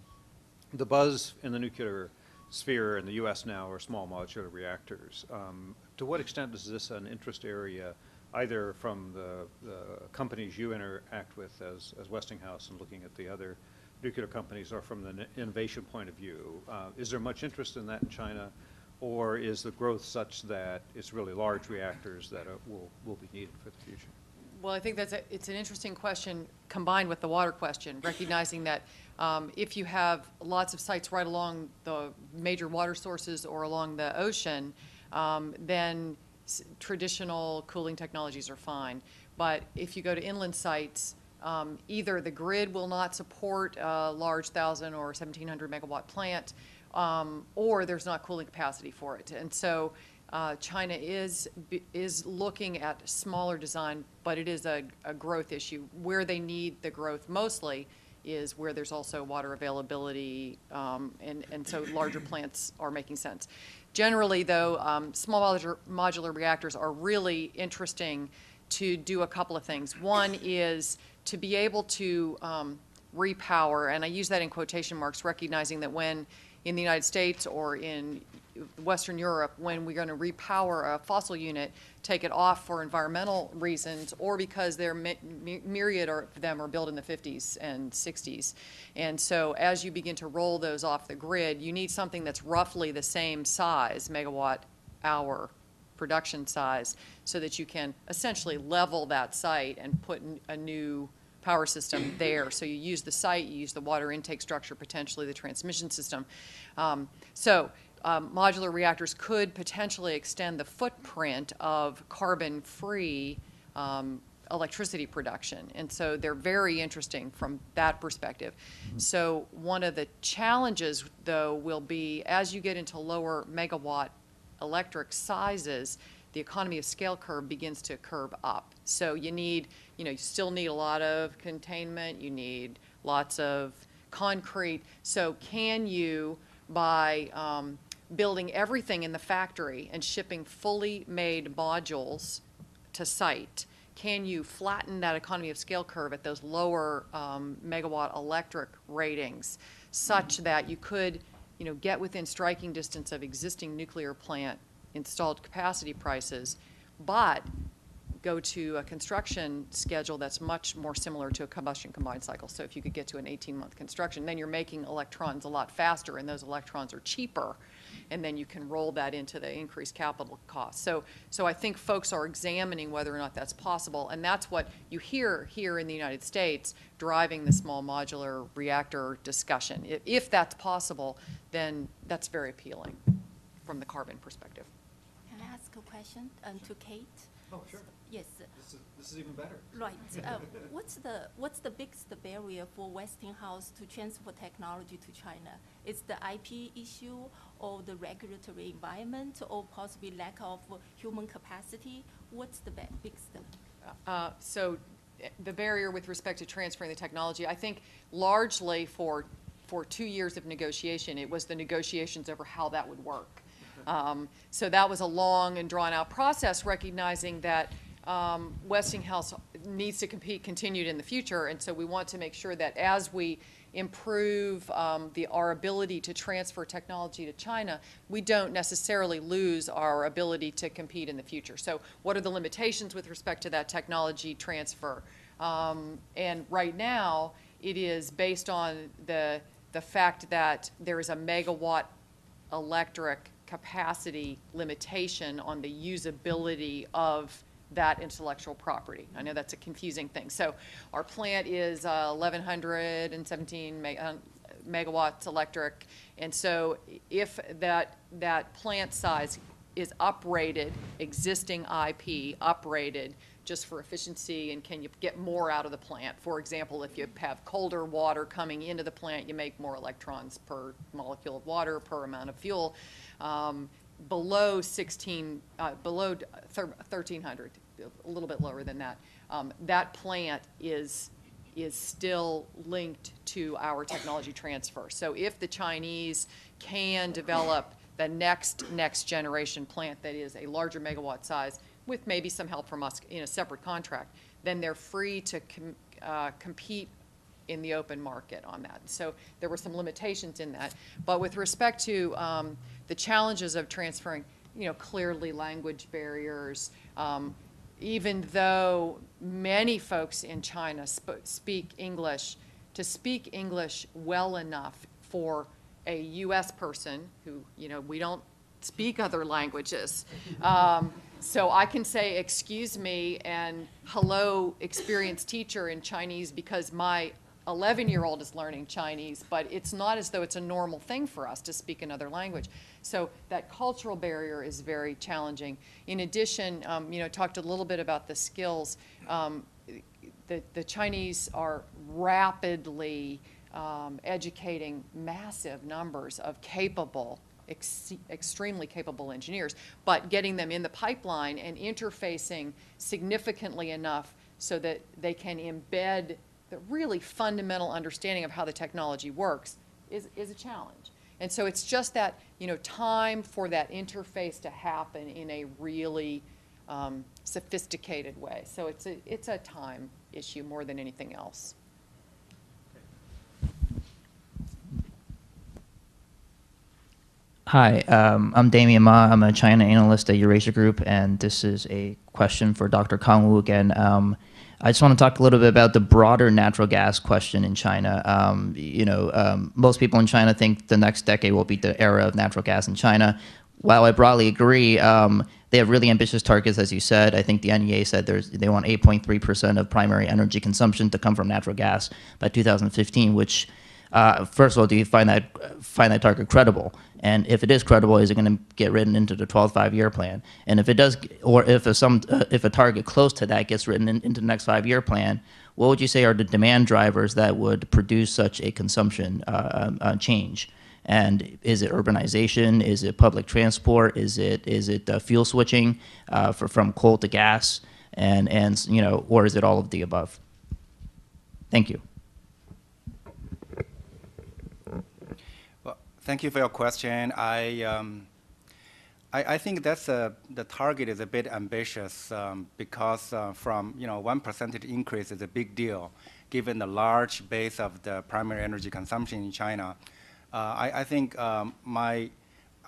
The buzz in the nuclear sphere in the U.S. now are small modular reactors. Um, To what extent is this an interest area, either from the, the companies you interact with as, as Westinghouse and looking at the other nuclear companies, or from the innovation point of view? Uh, Is there much interest in that in China? Or is the growth such that it's really large reactors that are- will, will be needed for the future? Well, I think that's, a it's an interesting question combined with the water question, recognizing that um, if you have lots of sites right along the major water sources or along the ocean, um, then traditional cooling technologies are fine. But if you go to inland sites, um, either the grid will not support a large 1,000 or 1,700 megawatt plant, um, or there's not cooling capacity for it. And so uh, China is, is looking at smaller design, but it is a, a growth issue. Where they need the growth mostly is where there's also water availability, um, and, and so larger plants are making sense. Generally, though, um, small modular, modular reactors are really interesting to do a couple of things. One is to be able to um, repower, and I use that in quotation marks, recognizing that when in the United States or in Western Europe, when we're going to repower a fossil unit, take it off for environmental reasons, or because my- myriad of them are built in the 50s and 60s. And so as you begin to roll those off the grid, you need something that's roughly the same size, megawatt hour production size, so that you can essentially level that site and put a new power system there. So you use the site, you use the water intake structure, potentially the transmission system. Um, So um, modular reactors could potentially extend the footprint of carbon-free um, electricity production. And so they're very interesting from that perspective. So one of the challenges, though, will be as you get into lower megawatt electric sizes, the economy of scale curve begins to curve up. So you need, you know, you still need a lot of containment, you need lots of concrete. So can you, by um, building everything in the factory and shipping fully made modules to site, can you flatten that economy of scale curve at those lower um, megawatt electric ratings such that you could, you know, get within striking distance of existing nuclear plant installed capacity prices, but go to a construction schedule that's much more similar to a combustion combined cycle. So if you could get to an 18-month construction, then you're making electrons a lot faster, and those electrons are cheaper, and then you can roll that into the increased capital cost. So, so I think folks are examining whether or not that's possible, and that's what you hear here in the United States driving the small modular reactor discussion. If, if that's possible, then that's very appealing from the carbon perspective. Can I ask a question um, to Kate? Oh, sure. Yes. This is, this is even better. Right. Uh, What's the, what's the biggest barrier for Westinghouse to transfer technology to China? Is the IP issue or the regulatory environment or possibly lack of human capacity? What's the ba- biggest? Uh, So the barrier with respect to transferring the technology, I think largely for, for two years of negotiation, it was the negotiations over how that would work. Um, So that was a long and drawn-out process, recognizing that um, Westinghouse needs to compete continued in the future, and so we want to make sure that as we improve um, the, our ability to transfer technology to China, we don't necessarily lose our ability to compete in the future. So what are the limitations with respect to that technology transfer? Um, And right now, it is based on the, the fact that there is a megawatt electric capacity limitation on the usability of that intellectual property. I know that's a confusing thing. So our plant is uh, 1,117 me- uh, megawatts electric, and so if that, that plant size is uprated, existing IP uprated, just for efficiency, and can you get more out of the plant? For example, if you have colder water coming into the plant, you make more electrons per molecule of water, per amount of fuel. Um, Below 16, uh, below thir- 1,300, a little bit lower than that, um, that plant is, is still linked to our technology transfer. So if the Chinese can develop the next, next generation plant that is a larger megawatt size, with maybe some help from us in a separate contract, then they're free to com- uh, compete in the open market on that. So there were some limitations in that. But with respect to um, the challenges of transferring, you know, clearly language barriers, um, even though many folks in China sp- speak English, to speak English well enough for a U.S. person who, you know, we don't speak other languages. Um, so I can say, excuse me, and hello, experienced teacher in Chinese because my 11 year old is learning Chinese, but it's not as though it's a normal thing for us to speak another language. So that cultural barrier is very challenging. In addition, um, you know, talked a little bit about the skills. Um, the, the Chinese are rapidly um, educating massive numbers of capable, ex- extremely capable engineers, but getting them in the pipeline and interfacing significantly enough so that they can embed the really fundamental understanding of how the technology works is, is a challenge. And so it's just that, you know, time for that interface to happen in a really um, sophisticated way. So it's a, it's a time issue more than anything else. Hi, um, I'm Damien Ma. I'm a China analyst at Eurasia Group, and this is a question for Dr. Kang Wu again. Um, I just want to talk a little bit about the broader natural gas question in China. Um, you know, um, most people in China think the next decade will be the era of natural gas in China. While I broadly agree, um, they have really ambitious targets, as you said. I think the NEA said there's, they want 8.3% of primary energy consumption to come from natural gas by 2015, which uh, first of all, do you find that find that target credible? And if it is credible, is it going to get written into the 12th five-year plan? And if it does, or if a, some uh, if a target close to that gets written in, into the next five-year plan, what would you say are the demand drivers that would produce such a consumption uh, uh, change? And is it urbanization? Is it public transport? Is it is it uh, fuel switching uh, for, from coal to gas? And and you know, or is it all of the above? Thank you. Well, thank you for your question. I, um, I, I think that's a, the target is a bit ambitious um, because uh, from, you know, one percentage increase is a big deal given the large base of the primary energy consumption in China. Uh, I, I think um, my,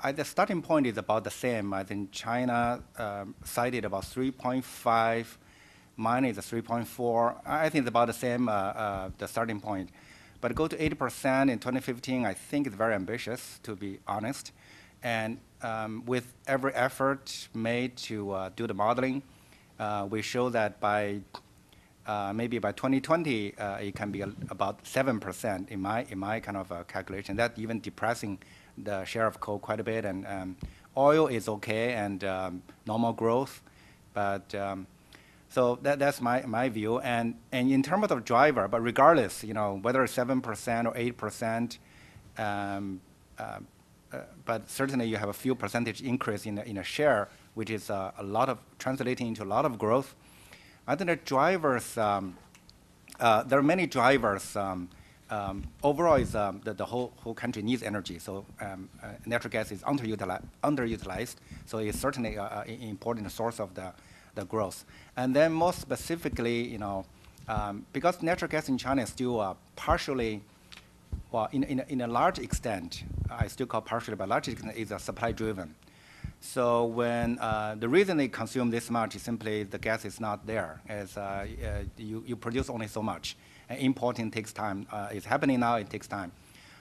I, the starting point is about the same. I think China um, cited about 3.5, mine is 3.4. I think it's about the same, uh, uh, the starting point. But go to 80% in 2015, I think is very ambitious, to be honest. And um, with every effort made to uh, do the modeling, uh, we show that by uh, maybe by 2020, uh, it can be about 7% in my, in my kind of uh, calculation. That even depressing the share of coal quite a bit. And um, oil is okay and um, normal growth. But um, so that, that's my, my view. And, and in terms of driver, but regardless, you know, whether it's 7% or 8%, um, uh, uh, but certainly you have a few percentage increase in, in a share, which is uh, a lot of, translating into a lot of growth. I think the drivers, um, uh, there are many drivers. Um, um, overall, is um, the, the whole whole country needs energy, so um, uh, natural gas is underutilized. Underutilized, so it's certainly an important source of the the growth. And then more specifically, you know, um, because natural gas in China is still uh, partially, well, in, in, a, in a large extent, I still call partially, but large extent is uh, supply driven. So when uh, the reason they consume this much is simply the gas is not there, as uh, uh, you, you produce only so much. And importing takes time. Uh, it's happening now, it takes time.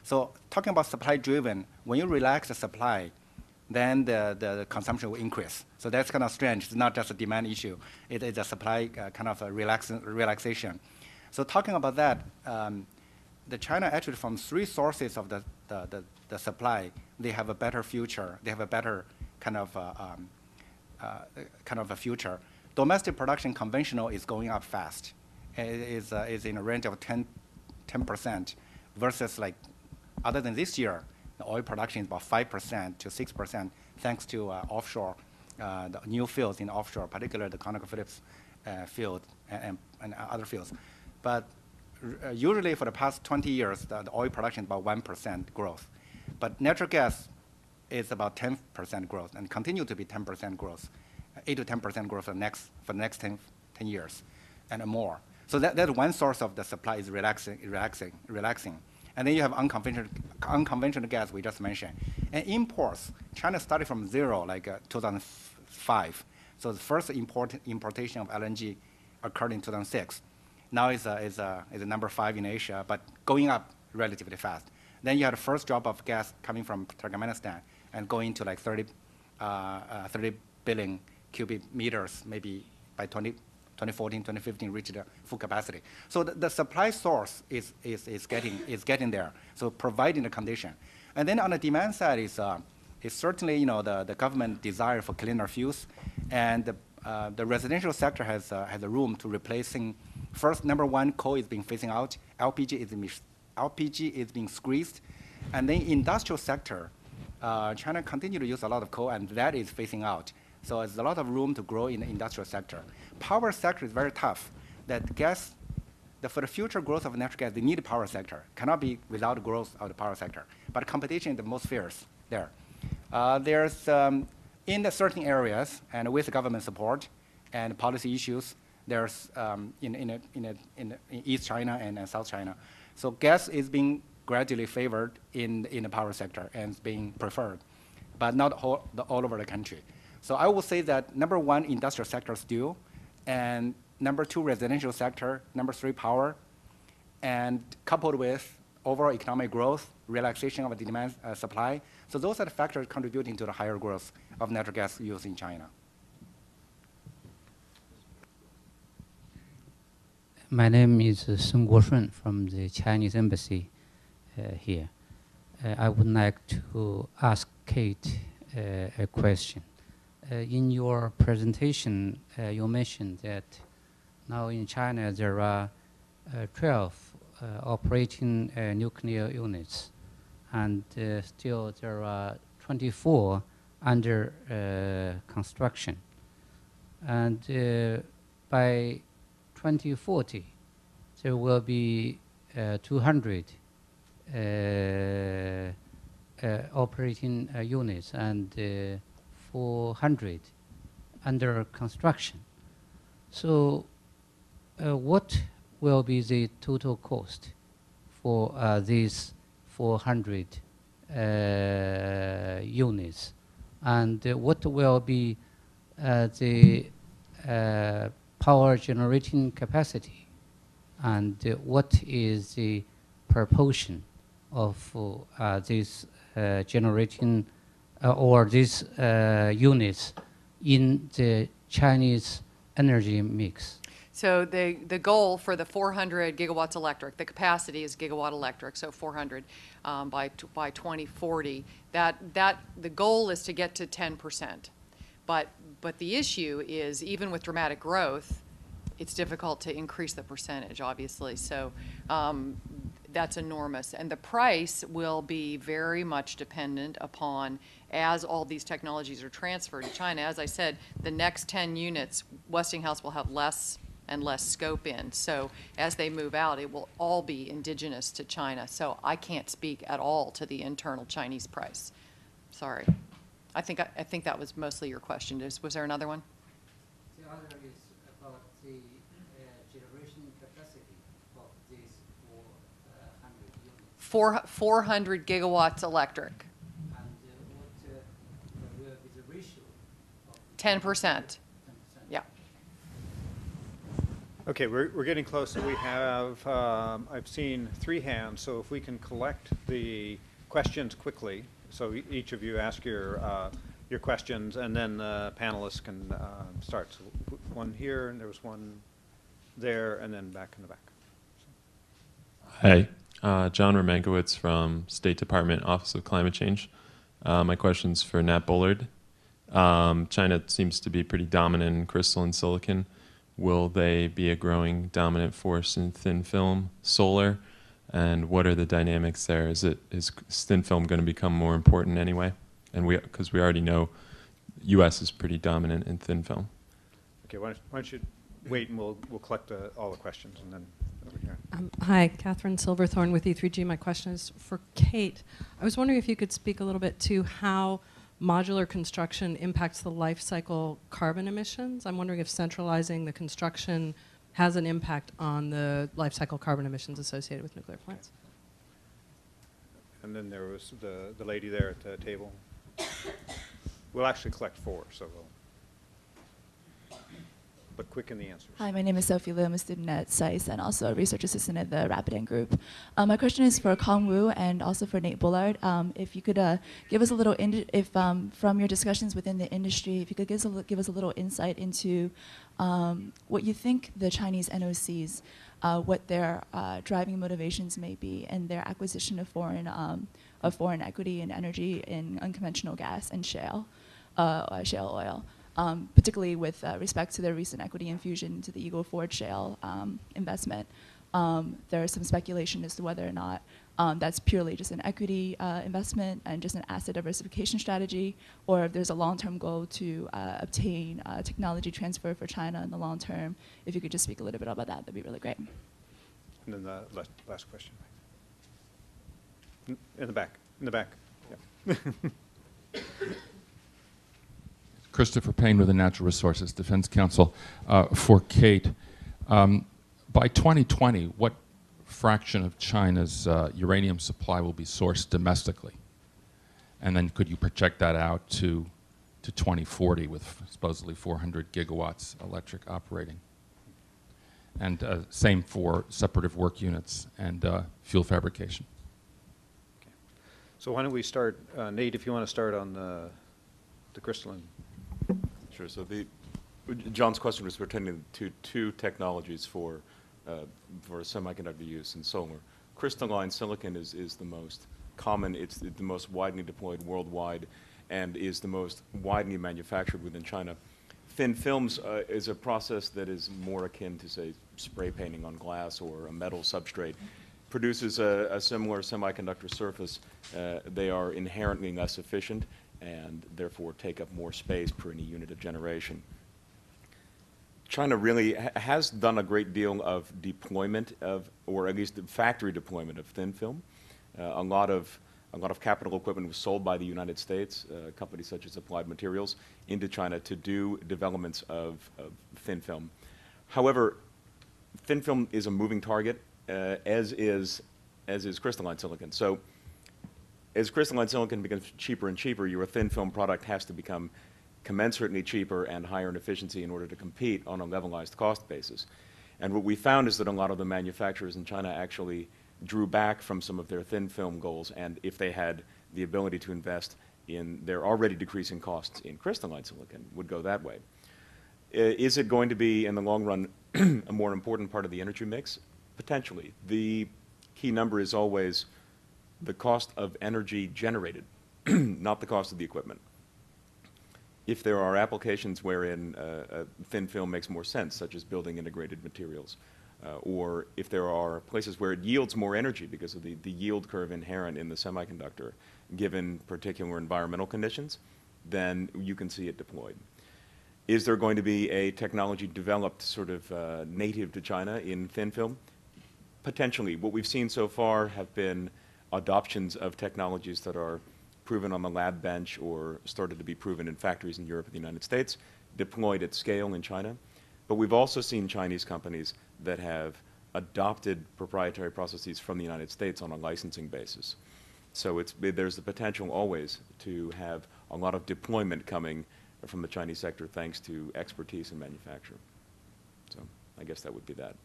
So talking about supply driven, when you relax the supply, then the, the consumption will increase. So that's kind of strange. It's not just a demand issue. It is a supply uh, kind of a relax, relaxation. So talking about that, um, the China actually from three sources of the, the, the, the, supply, they have a better future. They have a better kind of, uh, um, uh, kind of a future. Domestic production conventional is going up fast. It is, uh, is in a range of 10, 10% versus like, other than this year, the oil production is about 5% to 6% thanks to uh, offshore, uh, the new fields in offshore, particularly the ConocoPhillips uh, field and, and, other fields. But usually for the past 20 years, the, the oil production is about 1% growth. But natural gas is about 10% growth and continue to be 10% growth, 8 to 10% growth for the next, for the next 10, 10 years and more. So that, that one source of the supply is relaxing, relaxing, relaxing. And then you have unconventional, unconventional gas we just mentioned. And imports, China started from zero, like uh, 2005. So the first import, importation of LNG occurred in 2006. Now it's, uh, it's, uh, it's number five in Asia, but going up relatively fast. Then you had the first drop of gas coming from Turkmenistan and going to like 30, uh, uh, 30 billion cubic meters maybe by 20, 2014, 2015 reached full capacity. So the, the, supply source is, is, is, getting, is getting there, so providing the condition. And then on the demand side is, uh, is certainly you know, the, the government desire for cleaner fuels, and the, uh, the residential sector has, uh, has a room to replacing, first, number one, coal is being phasing out, LPG is, being, LPG is being squeezed, and then industrial sector, uh, China continue to use a lot of coal, and that is phasing out. So there's a lot of room to grow in the industrial sector. Power sector is very tough. That gas, the, for the future growth of natural gas, they need power sector. Cannot be without growth of the power sector. But competition is the most fierce there. Uh, there's um, in the certain areas and with government support and policy issues, there's um, in, in, a, in, a, in, East China and, and South China. So gas is being gradually favored in, in the power sector and being preferred, but not all, all over the country. So I will say that number one, industrial sector still, and number two, residential sector, number three, power, and coupled with overall economic growth, relaxation of the demand uh, supply. So those are the factors contributing to the higher growth of natural gas use in China. My name is uh, Sun Guoshun from the Chinese Embassy uh, here. Uh, I would like to ask Kate uh, a question. Uh, in your presentation, uh, you mentioned that now in China there are uh, 12 operating nuclear units, and still there are 24 under construction. And by 2040, there will be 200 uh, uh, operating units and 400 under construction. So uh, what will be the total cost for uh, these 400 uh, units? And uh, what will be uh, the uh, power generating capacity? And what is the proportion of this generating uh, or these uh, units in the Chinese energy mix? So the, the goal for the 400 gigawatts electric, the capacity is gigawatt electric, so 400 um, by, by 2040. That, that, the goal is to get to 10%. But, but the issue is even with dramatic growth, it's difficult to increase the percentage, obviously. So um, that's enormous. And the price will be very much dependent upon as all these technologies are transferred to China. As I said, the next 10 units, Westinghouse will have less and less scope in. So as they move out, it will all be indigenous to China. So I can't speak at all to the internal Chinese price. Sorry. I think, I I think that was mostly your question. Is- Was there another one? The other is about the uh, generation capacity of these four uh, units. Four 400 gigawatts electric, And uh, what uh, will be the ratio of 10%. 10%? Yeah. Okay, we're, we're getting close. We have, um, I've seen three hands, so if we can collect the questions quickly, so e- each of you ask your, uh, your questions, and then the panelists can uh, start. So w- One here, and there was one there, and then back in the back. Hey, uh, John Romankiewicz from State Department Office of Climate Change. Uh, my question's for Nat Bullard. Um, China seems to be pretty dominant in crystalline silicon. Will they be a growing dominant force in thin film solar? And what are the dynamics there? Is it is thin film going to become more important anyway? And we because we already know, U.S. is pretty dominant in thin film. Okay, why don't why don't you wait, and we'll, we'll collect uh, all the questions, and then over here. Um, Hi, Catherine Silverthorne with E3G. My question is for Kate. I was wondering if you could speak a little bit to how modular construction impacts the life cycle carbon emissions. I'm wondering if centralizing the construction has an impact on the life cycle carbon emissions associated with nuclear plants. And then there was the, the lady there at the table. We'll actually collect four, so we'll, but quick in the answers. Hi, my name is Sophie Liu. I'm a student at SAIS and also a research assistant at the Rapidan Group. Um, my question is for Kang Wu and also for Nate Bullard. Um, if you could uh, give us a little, if um, from your discussions within the industry, if you could give us a, give us a little insight into um, what you think the Chinese NOCs, uh, what their uh, driving motivations may be, and their acquisition of foreign um, of foreign equity and energy in unconventional gas and shale, uh, shale oil um, particularly with uh, respect to their recent equity infusion into the Eagle Ford Shale um, investment. Um, there is some speculation as to whether or not um, that's purely just an equity uh, investment and just an asset diversification strategy, or if there's a long-term goal to uh, obtain uh, technology transfer for China in the long term. If you could just speak a little bit about that, that'd be really great. And then the last, last question. In in the back, in the back, yeah. Christopher Payne with the Natural Resources Defense Council. Uh, for Kate, um, by 2020, what fraction of China's uh, uranium supply will be sourced domestically? And then could you project that out to, to 2040 with supposedly 400 gigawatts electric operating? And uh, same for separative work units and uh, fuel fabrication. So why don't we start, uh, Nate, if you want to start on the, the crystalline. Sure. So the John's question was pertaining to two technologies for uh, for semiconductor use in solar. Crystalline silicon is is the most common. It's the, most widely deployed worldwide, and is the most widely manufactured within China. Thin films uh, is a process that is more akin to say spray painting on glass or a metal substrate. Produces a, a similar semiconductor surface. Uh, they are inherently less efficient and therefore take up more space per any unit of generation. China really ha- has done a great deal of deployment of, or at least the factory deployment of thin film. Uh, a lot of a lot of capital equipment was sold by the United States, uh, companies such as Applied Materials, into China to do developments of, of thin film. However, thin film is a moving target, uh, as is as is crystalline silicon. So as crystalline silicon becomes cheaper and cheaper, your thin film product has to become commensurately cheaper and higher in efficiency in order to compete on a levelized cost basis. And what we found is that a lot of the manufacturers in China actually drew back from some of their thin film goals, and if they had the ability to invest in their already decreasing costs in crystalline silicon, would go that way. Uh, is it going to be, in the long run, a more important part of the energy mix? Potentially. The key number is always the cost of energy generated, not the cost of the equipment. If there are applications wherein uh, uh, thin film makes more sense, such as building integrated materials, uh, or if there are places where it yields more energy because of the, the yield curve inherent in the semiconductor, given particular environmental conditions, then you can see it deployed. Is there going to be a technology developed sort of uh, native to China in thin film? Potentially. What we've seen so far have been adoptions of technologies that are proven on the lab bench or started to be proven in factories in Europe and the United States, deployed at scale in China. But we've also seen Chinese companies that have adopted proprietary processes from the United States on a licensing basis. So it's, there's the potential always to have a lot of deployment coming from the Chinese sector thanks to expertise in manufacture. So I guess that would be that.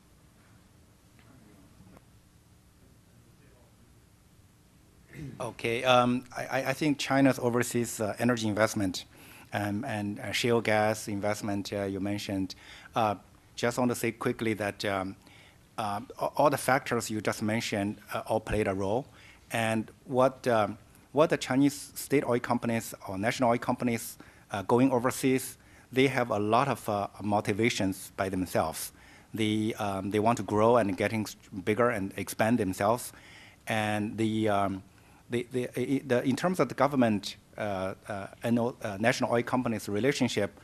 Okay, um, I, I think China's overseas uh, energy investment um, and uh, shale gas investment uh, you mentioned, uh, just want to say quickly that um, uh, all the factors you just mentioned uh, all played a role. And what, um, what the Chinese state oil companies or national oil companies going overseas, they have a lot of motivations by themselves. They, um, they want to grow and getting bigger and expand themselves. And the, um, the, the, the, in terms of the government uh, uh, and uh, national oil companies relationship,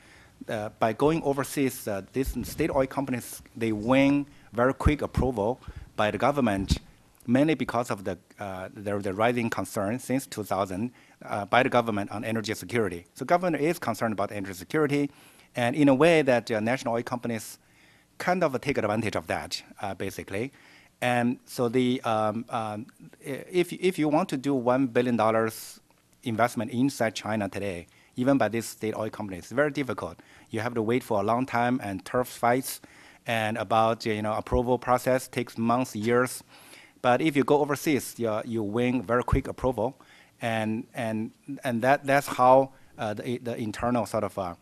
uh, by going overseas, these state oil companies, they win very quick approval by the government, mainly because of the, the, the, rising concern since 2000 by the government on energy security. So government is concerned about energy security, and in a way that national oil companies kind of take advantage of that, basically. And so the um, um, if if you want to do one billion dollars investment inside China today, even by these state oil companies, it's very difficult. You have to wait for a long time and turf fights, and about you know approval process takes months, years. But if you go overseas, you, you win very quick approval, and and and that that's how uh, the the internal sort of uh,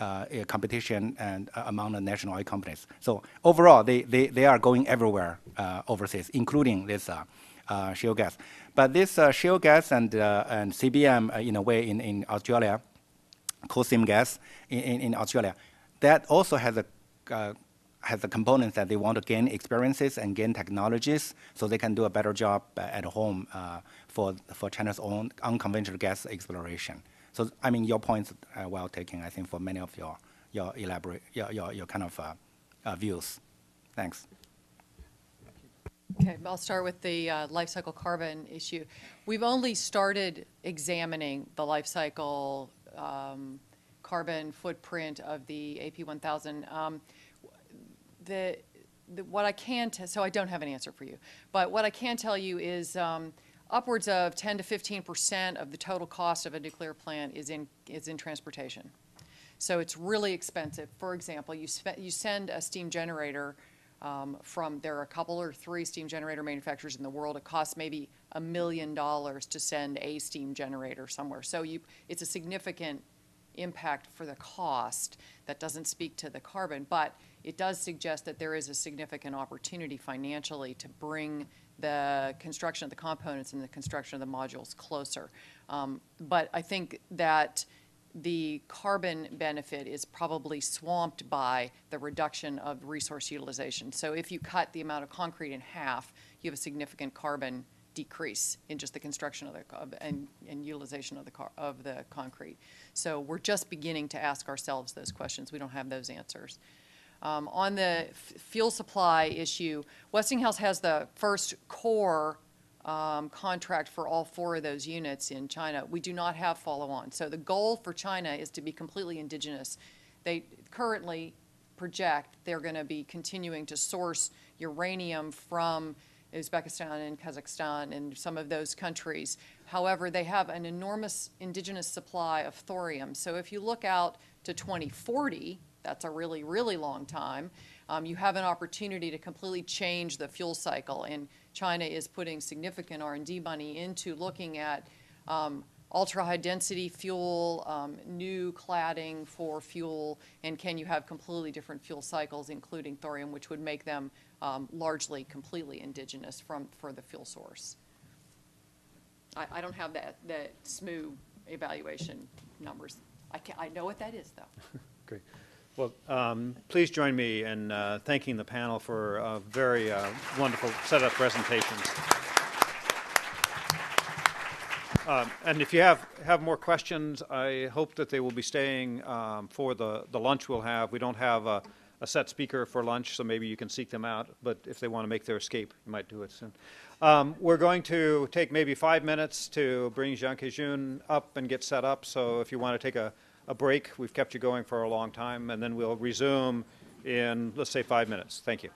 Uh, competition and uh, among the national oil companies. So overall, they, they, they are going everywhere uh, overseas, including this uh, uh, shale gas. But this shale gas and, and CBM, in a way, in, in Australia, coal seam gas in, in, in, Australia, that also has a has a component that they want to gain experiences and gain technologies so they can do a better job at home uh, for, for China's own unconventional gas exploration. So, I mean, your points are well taken, I think, for many of your, your elaborate, your, your, your kind of uh, uh, views. Thanks. Okay, I'll start with the uh, life cycle carbon issue. We've only started examining the life cycle um, carbon footprint of the AP1000. Um, the, the, what I can, so I don't have an answer for you, but what I can tell you is um, upwards of 10 to 15 percent of the total cost of a nuclear plant is in, is in transportation. So it's really expensive. For example, you, you send a steam generator um, from, there are a couple or three steam generator manufacturers in the world. It costs maybe a million dollars to send a steam generator somewhere. So you, it's a significant impact for the cost that doesn't speak to the carbon, but it does suggest that there is a significant opportunity financially to bring the construction of the components and the construction of the modules closer. Um, but I think that the carbon benefit is probably swamped by the reduction of resource utilization. So if you cut the amount of concrete in half, you have a significant carbon decrease in just the construction of the of, and, and utilization of the car, of the concrete. So we're just beginning to ask ourselves those questions. We don't have those answers. Um, on the fuel supply issue, Westinghouse has the first core um, contract for all four of those units in China. We do not have follow-on. So the goal for China is to be completely indigenous. They currently project they're going to be continuing to source uranium from Uzbekistan and Kazakhstan and some of those countries. However, they have an enormous indigenous supply of thorium. So if you look out to 2040, that's a really, really long time. Um, you have an opportunity to completely change the fuel cycle, and China is putting significant R&D money into looking at um, ultra-high density fuel, um, new cladding for fuel, and can you have completely different fuel cycles, including thorium, which would make them um, largely completely indigenous from for the fuel source. I, I don't have that that SWU evaluation numbers. I can, I know what that is though. Great. Well, um, please join me in uh, thanking the panel for a very uh, wonderful set of presentations. Um, And if you have, have more questions, I hope that they will be staying um, for the, the lunch we'll have. We don't have a, a set speaker for lunch, so maybe you can seek them out, but if they want to make their escape, you might do it soon. Um, We're going to take maybe five minutes to bring Jiang Kejun up and get set up, so if you want to take a, a break, we've kept you going for a long time, and then we'll resume in, let's say, five minutes. Thank you.